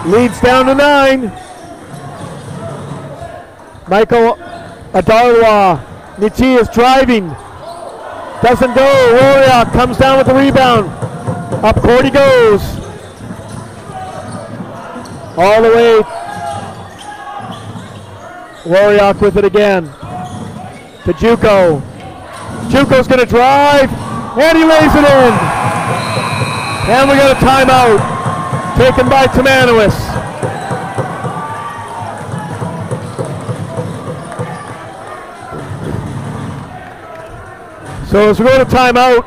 Leads down to nine. Michael Adarwa. Nichi is driving. Doesn't go. Warrior comes down with the rebound. Up court he goes. All the way. Warrior with it again. To Juco. Juco's going to drive, and he lays it in. And we got a timeout taken by Tamanawis. So as we go to timeout,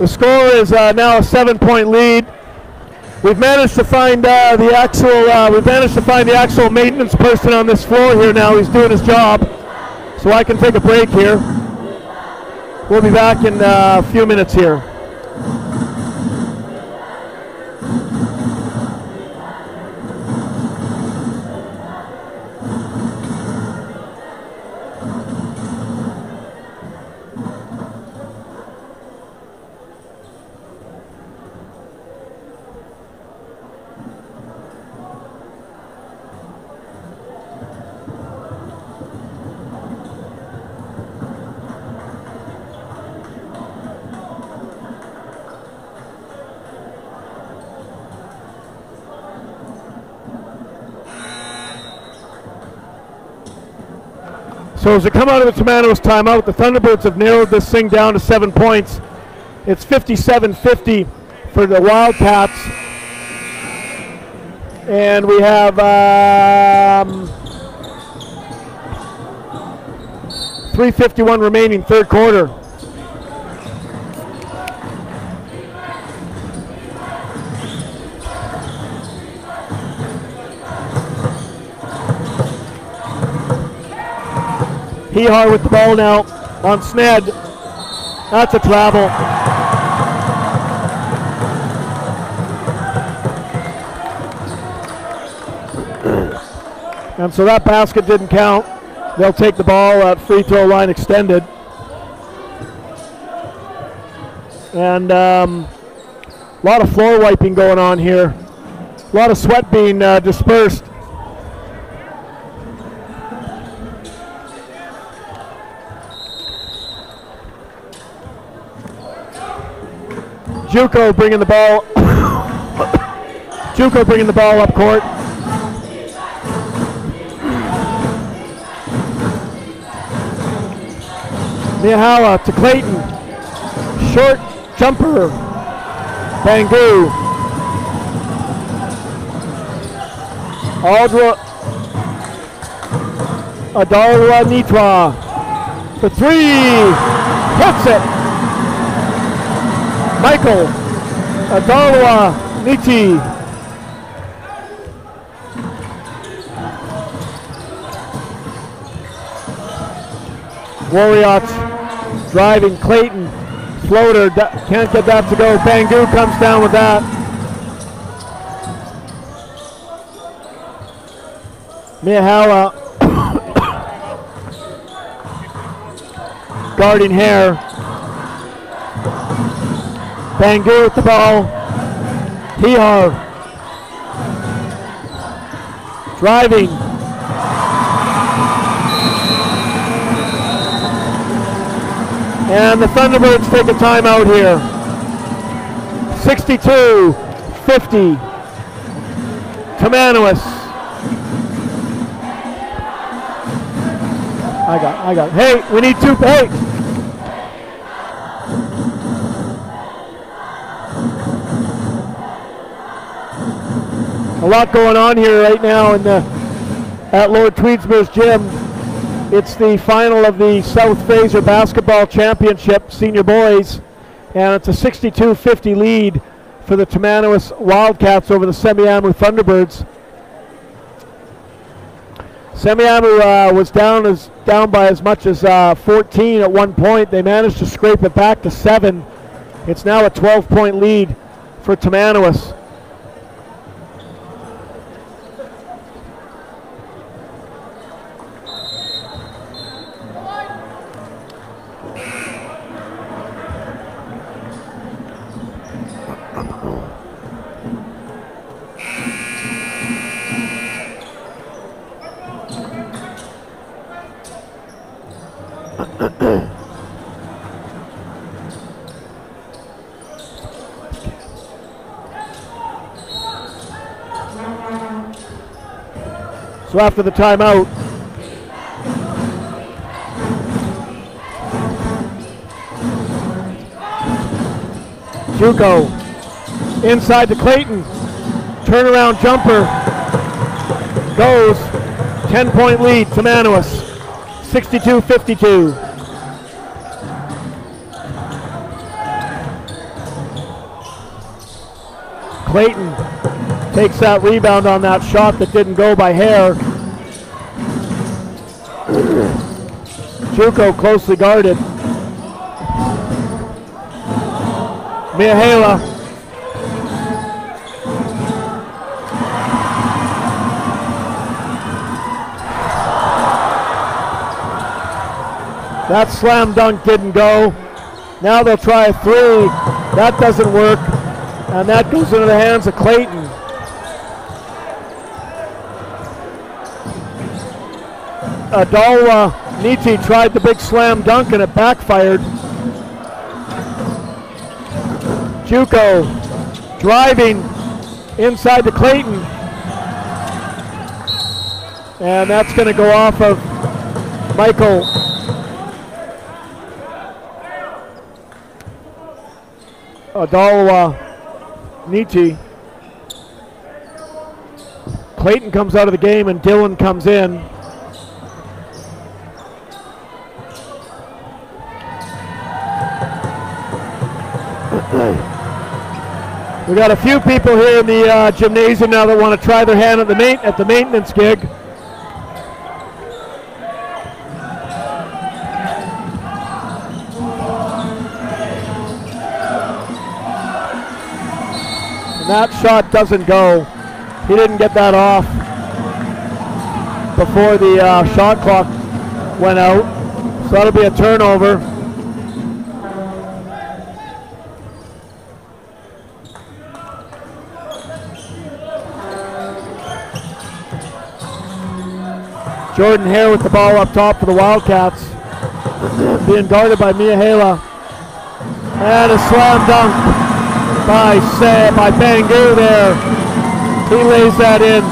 the score is uh, now a seven-point lead. We've managed to find uh, the actual. Uh, we've managed to find the actual maintenance person on this floor here now. He's doing his job, so I can take a break here. We'll be back in uh, a few minutes here. So as we come out of the Tamanawis timeout, the Thunderbirds have narrowed this thing down to seven points. It's 57-50 for the Wildcats. And we have um, 351 remaining third quarter. Hehar with the ball now on Sned. That's a travel. And so that basket didn't count. They'll take the ball at free throw line extended. And um, a lot of floor wiping going on here. A lot of sweat being uh, dispersed. Juco bringing the ball. Juco bringing the ball up court. Mihala to Clayton. Short jumper. Bangu. Aldra Adalwa Nitwa for three. Hits it. Michael Adalwa Niti. Warriors driving Clayton. Floater can't get that to go. Bangu comes down with that. Mihala guarding Hare. Bangu with the ball. Hehar driving. And the Thunderbirds take a timeout here. 62 50. Tamanawis. I got, I got. Hey, we need two. Hey. A lot going on here right now in the at Lord Tweedsmuir's gym. It's the final of the South Fraser Basketball Championship Senior Boys, and it's a 62-50 lead for the Tamanawis Wildcats over the Semiahmoo Thunderbirds. Semiahmoo uh, was down as down by as much as uh, 14 at one point. They managed to scrape it back to seven. It's now a 12-point lead for Tamanawis. After the timeout, Juco inside to Clayton. Turnaround jumper goes. 10 point lead Tamanawis. 62 52. Clayton takes that rebound on that shot that didn't go by Hare. Juco closely guarded. Mihaela. That slam dunk didn't go. Now they'll try a three. That doesn't work. And that goes into the hands of Clayton. Adalwa Niti tried the big slam dunk and it backfired. Juco driving inside to Clayton. And that's going to go off of Michael. Adalwa Niti. Clayton comes out of the game and Dylan comes in. We got a few people here in the uh, gymnasium now that want to try their hand at the main at the maintenance gig. And that shot doesn't go. He didn't get that off before the uh, shot clock went out. So that'll be a turnover. Jordan Hare with the ball up top for the Wildcats. Being guarded by Mihaela. And a slam dunk. by Sa- by Bangu there. He lays that in.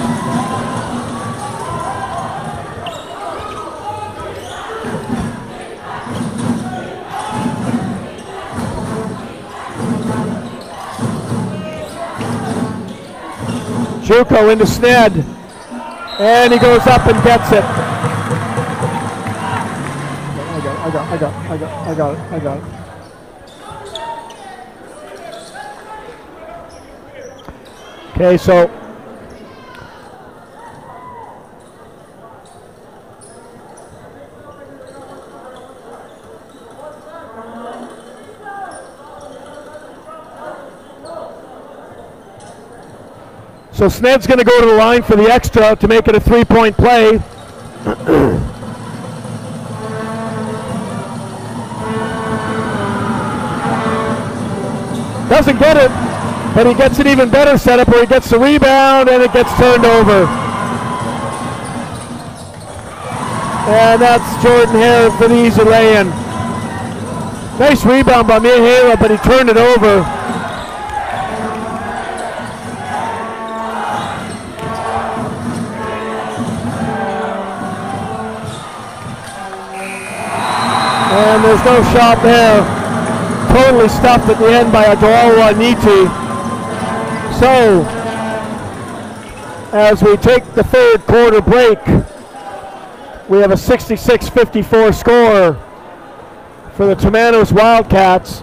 Juco into Sned. And he goes up and gets it. I got, I got, I got, I got, I got it, I got it. Okay, so So Sned's going to go to the line for the extra to make it a three-point play. Doesn't get it, but he gets an even better setup where he gets the rebound and it gets turned over. And that's Jordan Hare for the easy lay-in. Nice rebound by Mihaela, but he turned it over. There's no shot there. Totally stuffed at the end by Adolawa Niti. So, as we take the third quarter break, we have a 66-54 score for the Tamanawis Wildcats.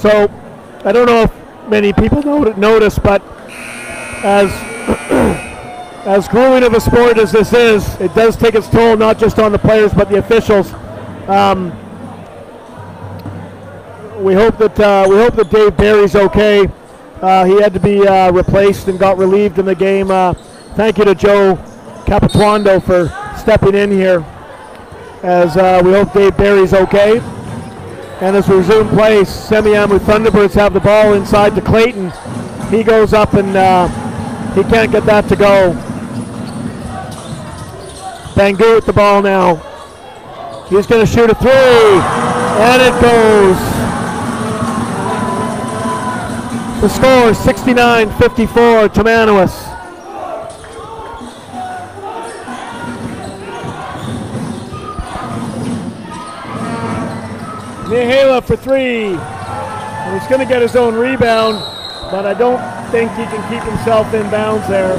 So, I don't know if many people notice, but as as grueling of a sport as this is, it does take its toll not just on the players but the officials. Um, we hope that uh, we hope that Dave Barry's okay. Uh, he had to be uh, replaced and got relieved in the game. Uh, thank you to Joe Capituando for stepping in here. As uh, we hope Dave Barry's okay. And as we resume play, Semiahmoo Thunderbirds have the ball inside to Clayton. He goes up and uh, he can't get that to go. Bangu with the ball now. He's going to shoot a three, and it goes. The score is 69-54, Tamanawis. Mihaela for three. He's going to get his own rebound, but I don't think he can keep himself in bounds there.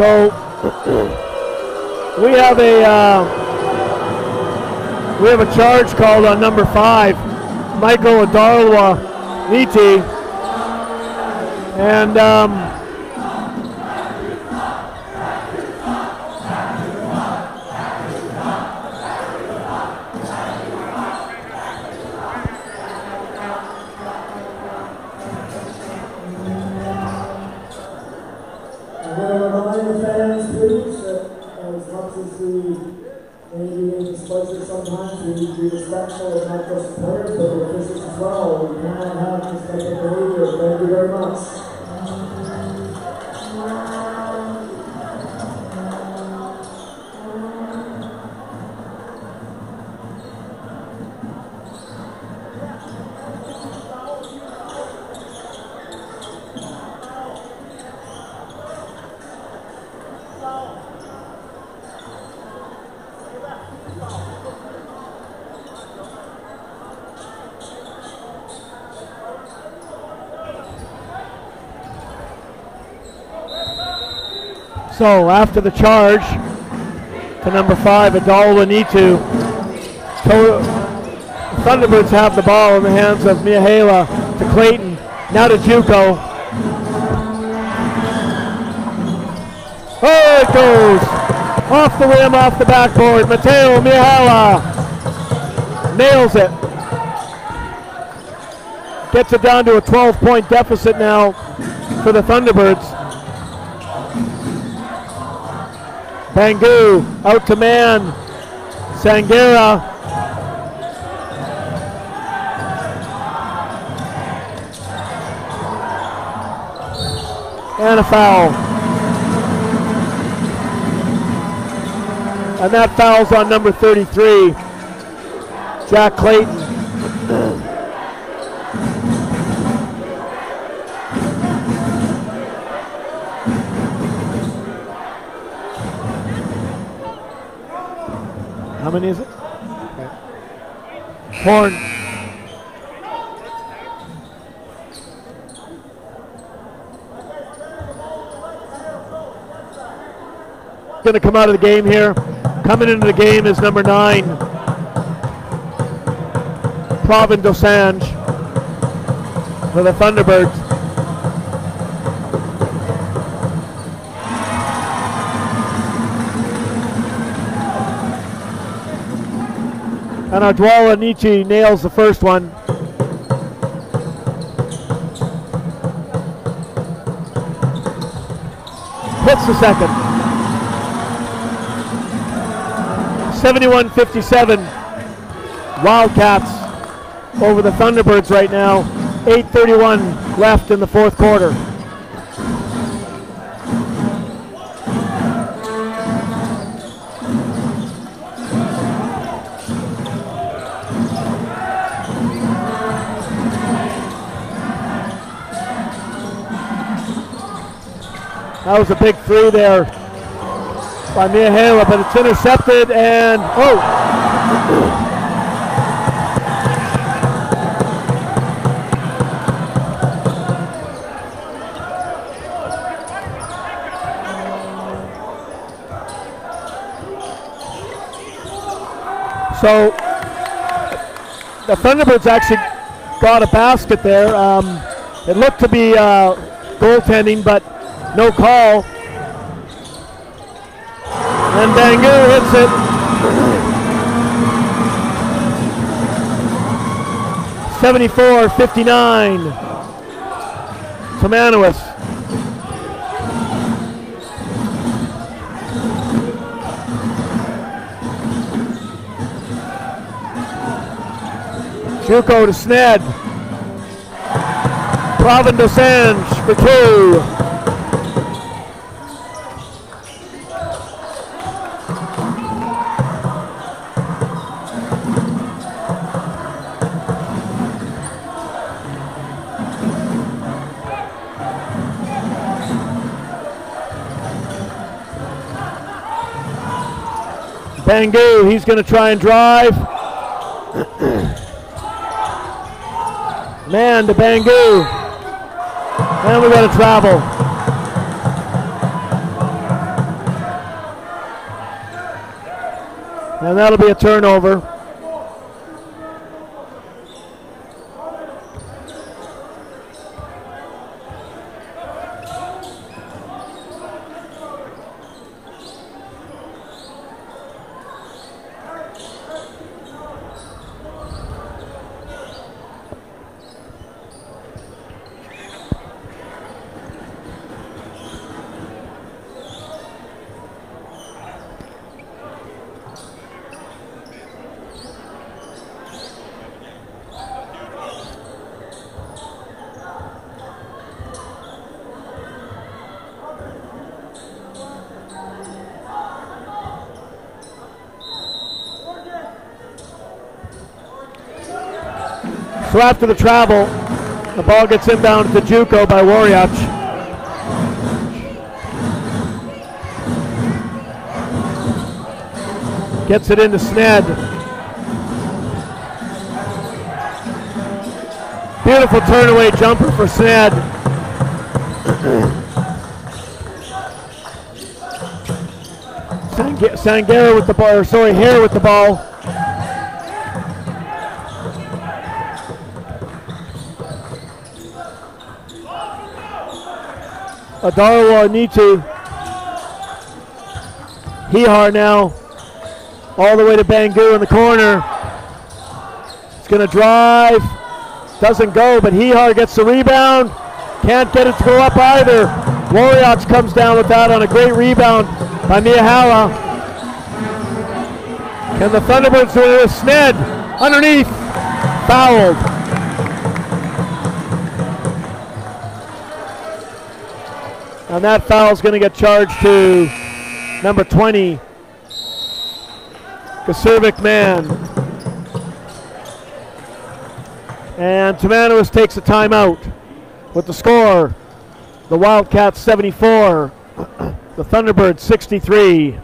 So, we have a uh, we have a charge called on number five, Michael Adarwa Niti, and um, So after the charge to number five, Adal Wanitu, Thunderbirds have the ball in the hands of Mihaela to Clayton. Now to Juco. Oh, it goes off the rim, off the backboard. Mateo Mihaela nails it. Gets it down to a 12 point deficit now for the Thunderbirds. Bangu out to man. Sangera. And a foul. And that foul's on number 33, Jack Clayton. Horn. Going to come out of the game here. Coming into the game is number nine, Pravin Dosanjh for the Thunderbirds. And Adwala Nietzsche nails the first one. Hits the second. 71-57. Wildcats over the Thunderbirds right now. 8.31 left in the fourth quarter. That was a big three there by Mia Mihaela, but it's intercepted and oh. So the Thunderbirds actually got a basket there. Um, it looked to be uh, goaltending, but no call. And Bangu hits it. Seventy-four, fifty-nine. Tamanawis. Juco to Sned. Pravin Dosanjh for two. Bangu, he's going to try and drive. Man to Bangu. And we got to travel. And that'll be a turnover. After the travel, the ball gets inbound to Juco by Waraich. Gets it into Sned. Beautiful turnaway jumper for Sned. Sangera with the ball, or sorry, Hare with the ball. Adarwa Nitu. Hehar now all the way to Bangu in the corner. He's going to drive. Doesn't go, but Hehar gets the rebound. Can't get it to go up either. Warriors comes down with that on a great rebound by Miahala. Can the Thunderbirds do with Sned? Underneath. Fouled. And that foul is going to get charged to number 20, Kasurvik Man. And Tamanawis takes a timeout with the score. The Wildcats 74, the Thunderbirds 63.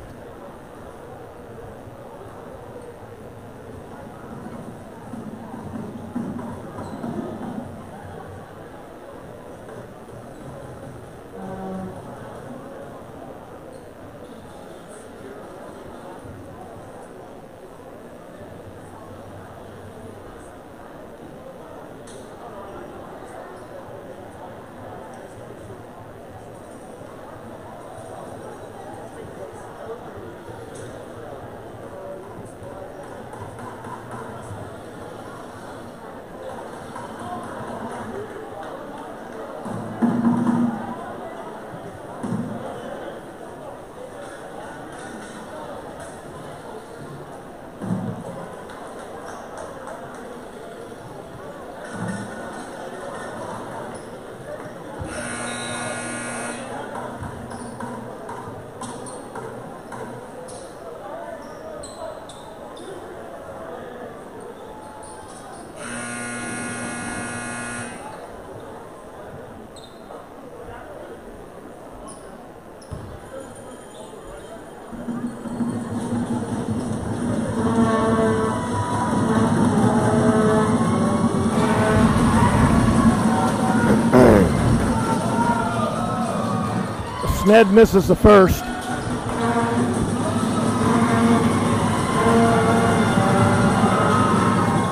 Misses the first.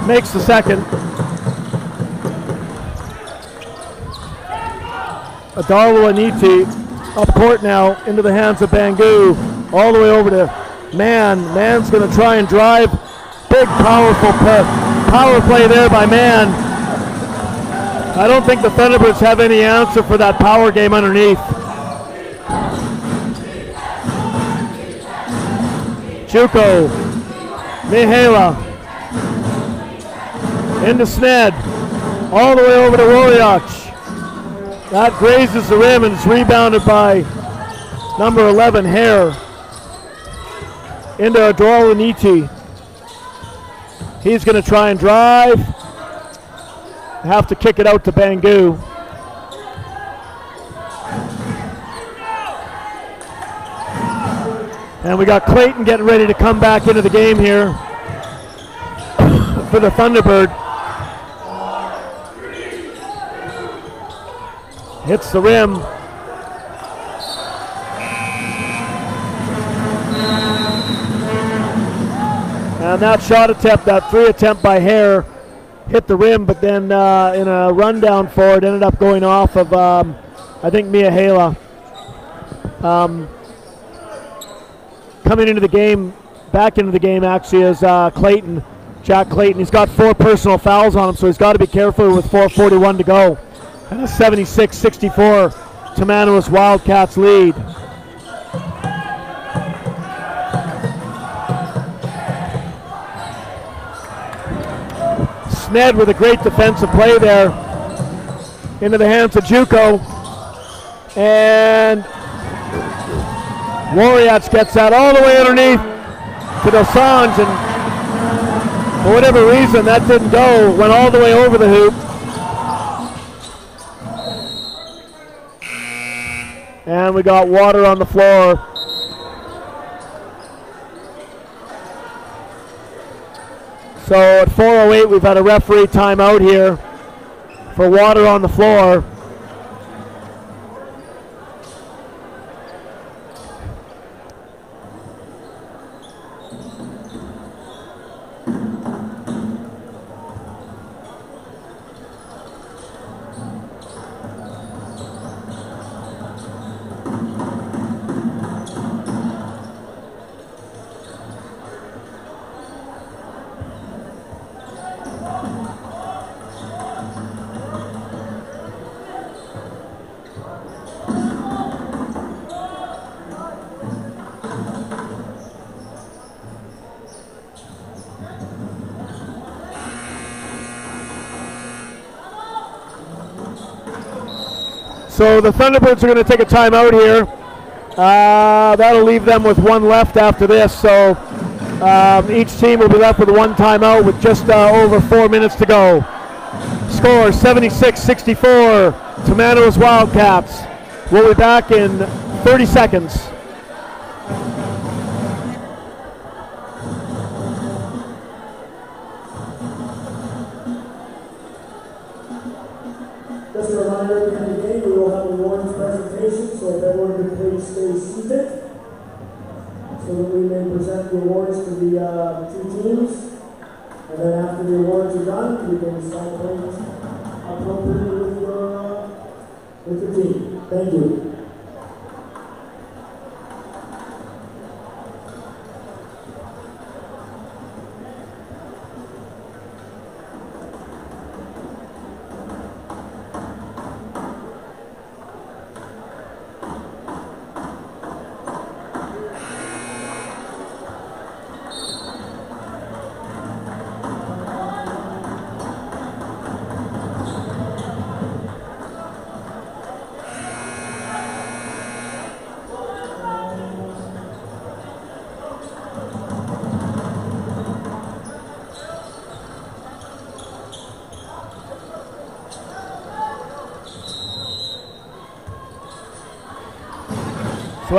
Makes the second. Adarlo Aniti up court now into the hands of Bangu. All the way over to Mann. Mann's going to try and drive. Big, powerful power play there by Mann. I don't think the Thunderbirds have any answer for that power game underneath. Chuko. Mihala. Into Sned. All the way over to Waraich. That grazes the rim and is rebounded by number 11, Hare. Into Adolaniti. He's going to try and drive. Have to kick it out to Bangu. And we got Clayton getting ready to come back into the game here for the Thunderbird. Hits the rim. And that shot attempt, that three attempt by Hare, hit the rim, but then uh, in a rundown for it, ended up going off of, um, I think, Miahala. Um, coming into the game, back into the game actually is uh, Clayton, Jack Clayton. He's got four personal fouls on him, so he's got to be careful with 4:41 to go. And a 76-64 Tamanawis Wildcats lead. Sned with a great defensive play there into the hands of Juco. And Waraich gets that all the way underneath to Dosanjh, and for whatever reason, that didn't go. Went all the way over the hoop. And we got water on the floor. So at 4.08, we've had a referee timeout here for water on the floor. So the Thunderbirds are going to take a timeout here. Uh, that'll leave them with one left after this. So um, each team will be left with one timeout with just uh, over four minutes to go. Score 76 64, Tamanawis Wildcats. We'll be back in 30 seconds.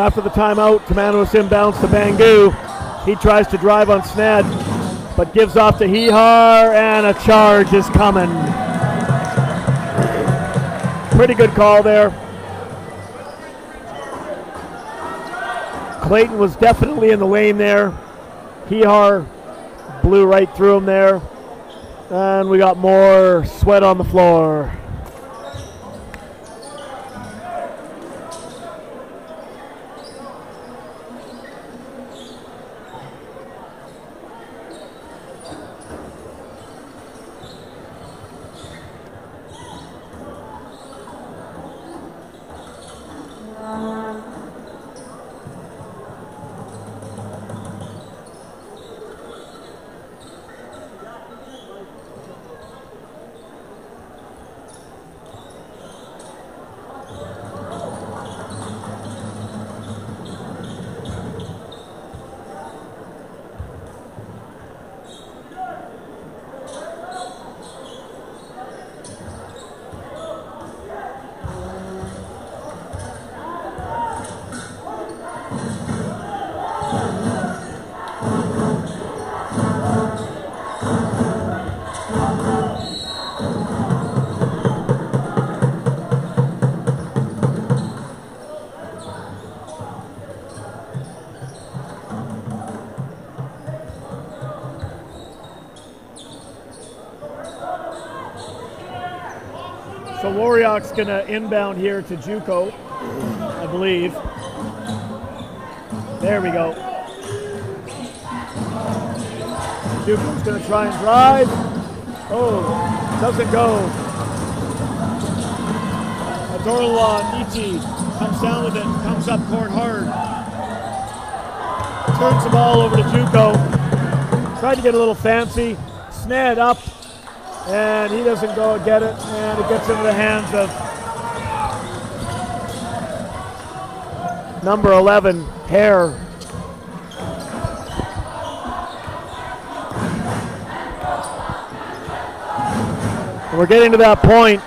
After the timeout, Tamanawis inbounds to Bangu. He tries to drive on Sned, but gives off to Hehar, and a charge is coming. Pretty good call there. Clayton was definitely in the lane there. Hehar blew right through him there. And we got more sweat on the floor. Going to inbound here to Juco, I believe. There we go. Juco's going to try and drive. Oh, doesn't go. Adorla Niti comes down with it, comes up court hard. Turns the ball over to Juco. Tried to get a little fancy. Sned up, and he doesn't go get it, and it gets into the hands of number 11, Hare. We're getting to that point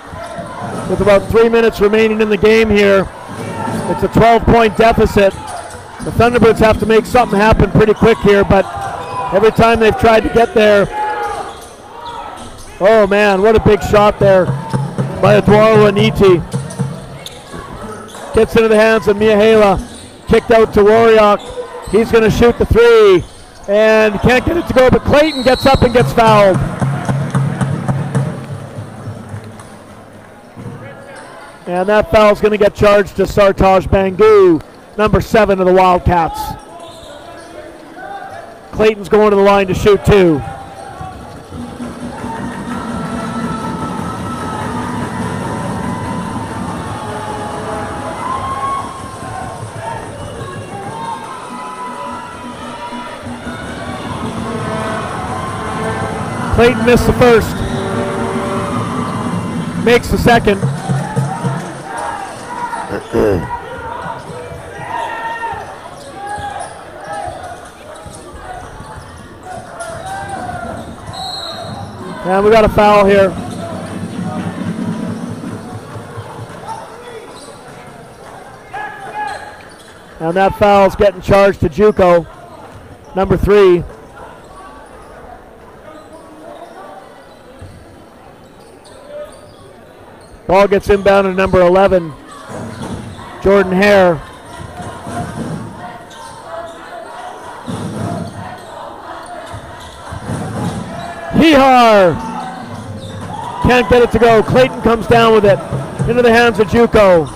with about three minutes remaining in the game here. It's a 12 point deficit. The Thunderbirds have to make something happen pretty quick here, but every time they've tried to get there, Oh man, what a big shot there by Eduardo Aniti. Gets into the hands of Miahala. Kicked out to Waraich. He's going to shoot the three and can't get it to go, but Clayton gets up and gets fouled. And that foul is going to get charged to Sartaj Bangu, number seven of the Wildcats. Clayton's going to the line to shoot two. Clayton missed the first. Makes the second. and we got a foul here. And that foul's getting charged to Juco, number three. Ball gets inbound to number 11, Jordan Hare. Hehar can't get it to go. Clayton comes down with it into the hands of Juco.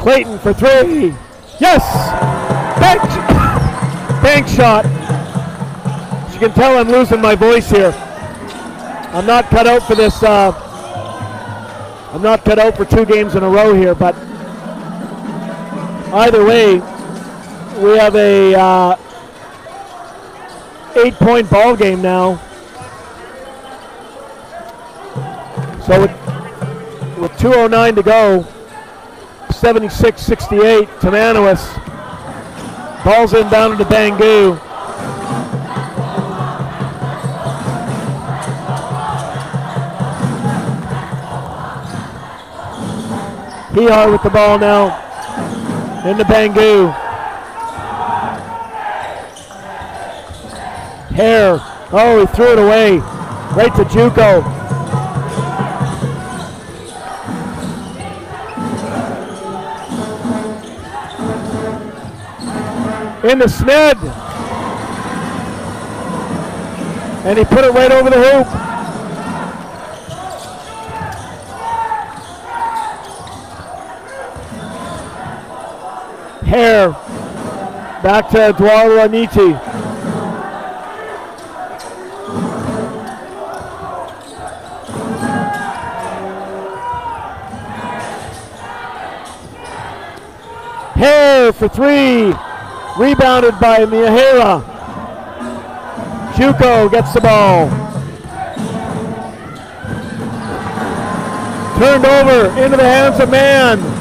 Clayton for three. Yes! Bank, bank shot. As you can tell, I'm losing my voice here. I'm not cut out for this. Uh, I'm not cut out for two games in a row here, but either way, we have a uh, eight-point ball game now. So with, with 2:09 to go, 76-68, Tamanawis. Ball's inbounded to Bangu. Hehar with the ball now. Into Bangu. Hare. Oh, he threw it away. Right to Juco. Into Smid. And he put it right over the hoop. Hare. Back to Eduardo Aniti. Hare for three. Rebounded by Mihara. Juco gets the ball. Turned over into the hands of man.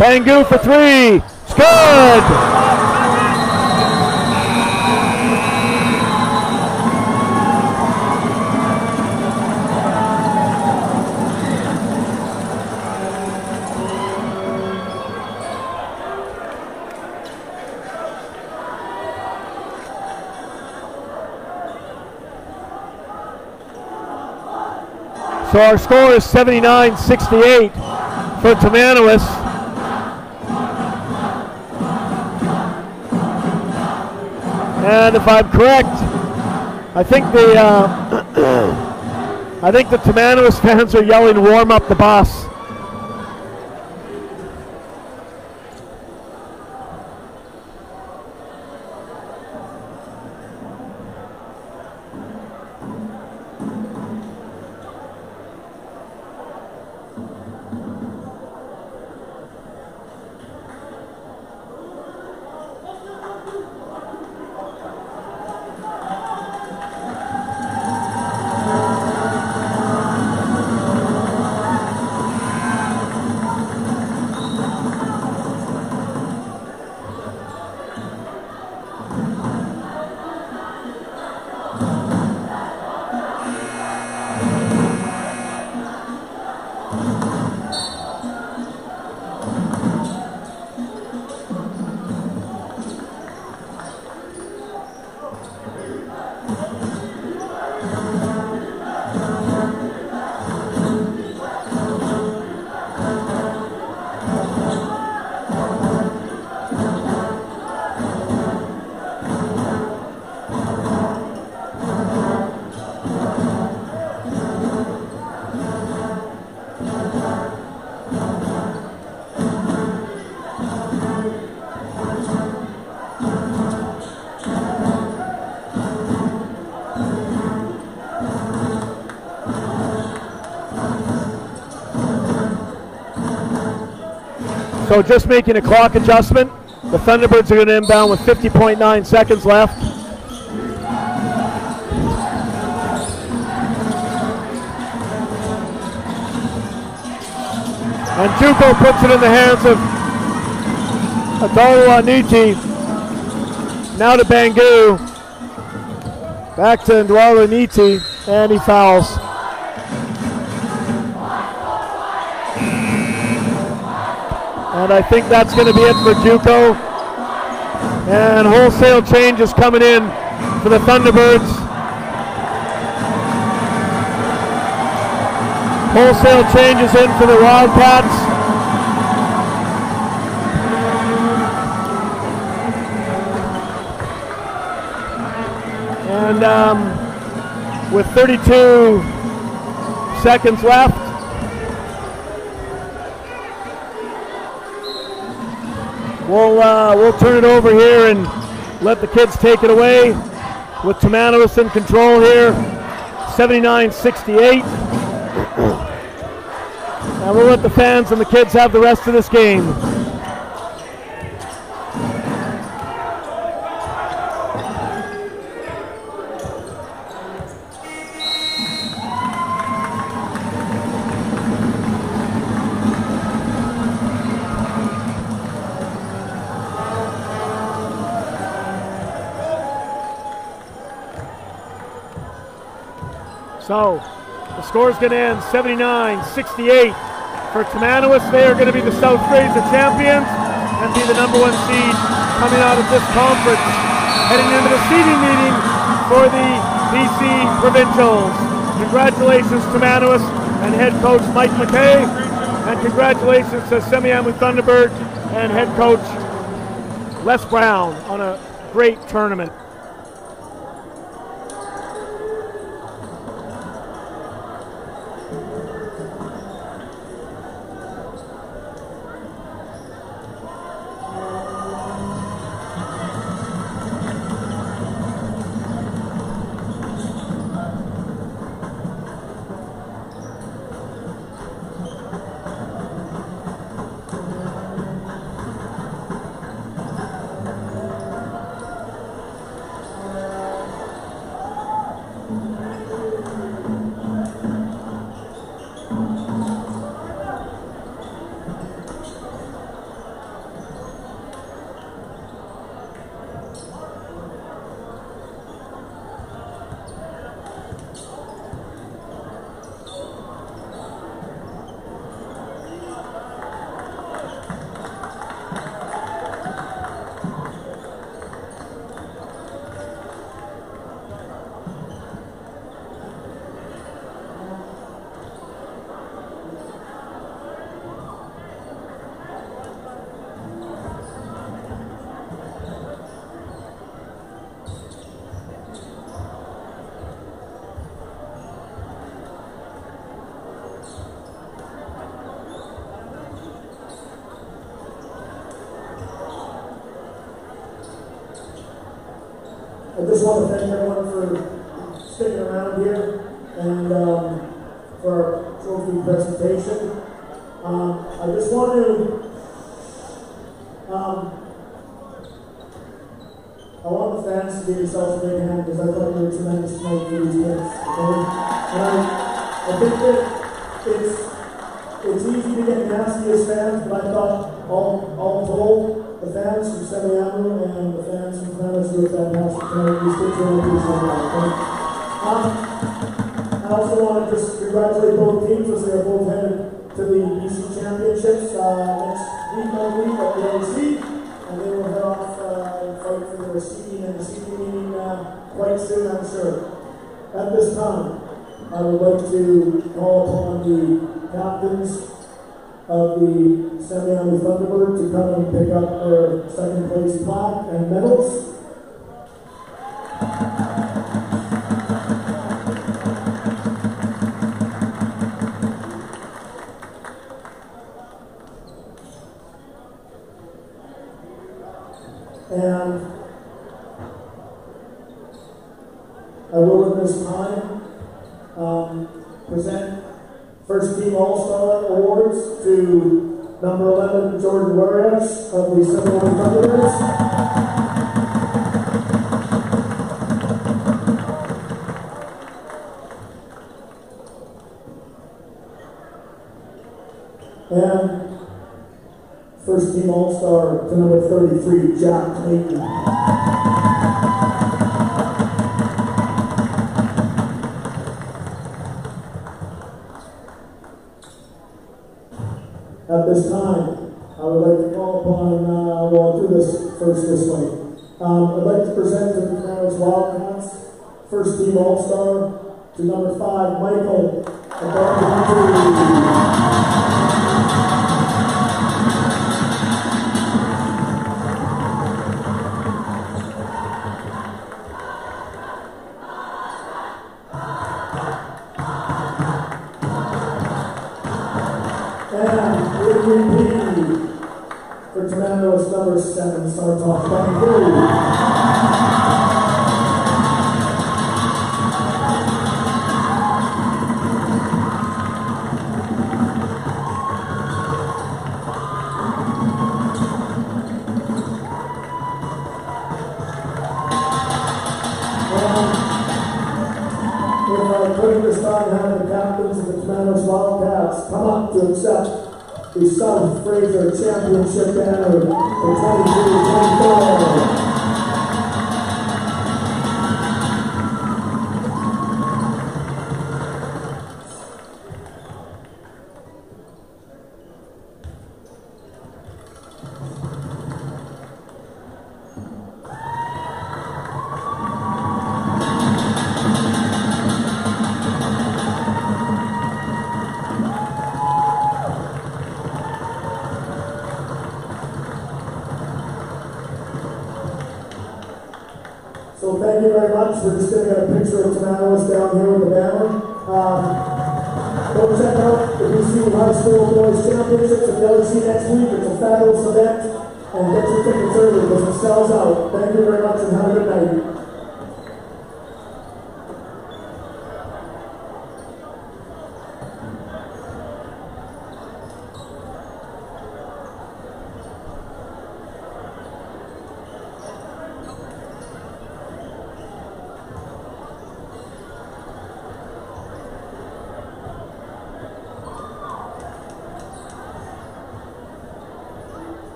Bangu for three. It's good. So our score is 79-68 for Tamanawis. And if I'm correct, I think the uh, I think the Tamanawis fans are yelling "Warm up the boss." So just making a clock adjustment. The Thunderbirds are going to inbound with 50.9 seconds left. And Juco puts it in the hands of Ataru Aniti. Now to Bangu. Back to Ndwala Niti, and he fouls. And I think that's going to be it for JUCO. And wholesale change is coming in for the Thunderbirds. Wholesale changes in for the Wildcats. And um, with 32 seconds left, we'll uh, we'll turn it over here and let the kids take it away with Tamanawis in control here, 79-68. And we'll let the fans and the kids have the rest of this game. So the score is going to end 79 68 for Tamanawis. They are going to be the South Fraser champions and be the number one seed coming out of this conference, heading into the seeding meeting for the BC Provincials. Congratulations, to Tamanawis and head coach Mike McKay, and congratulations to Semiahmoo Thunderbird and head coach Les Brown on a great tournament.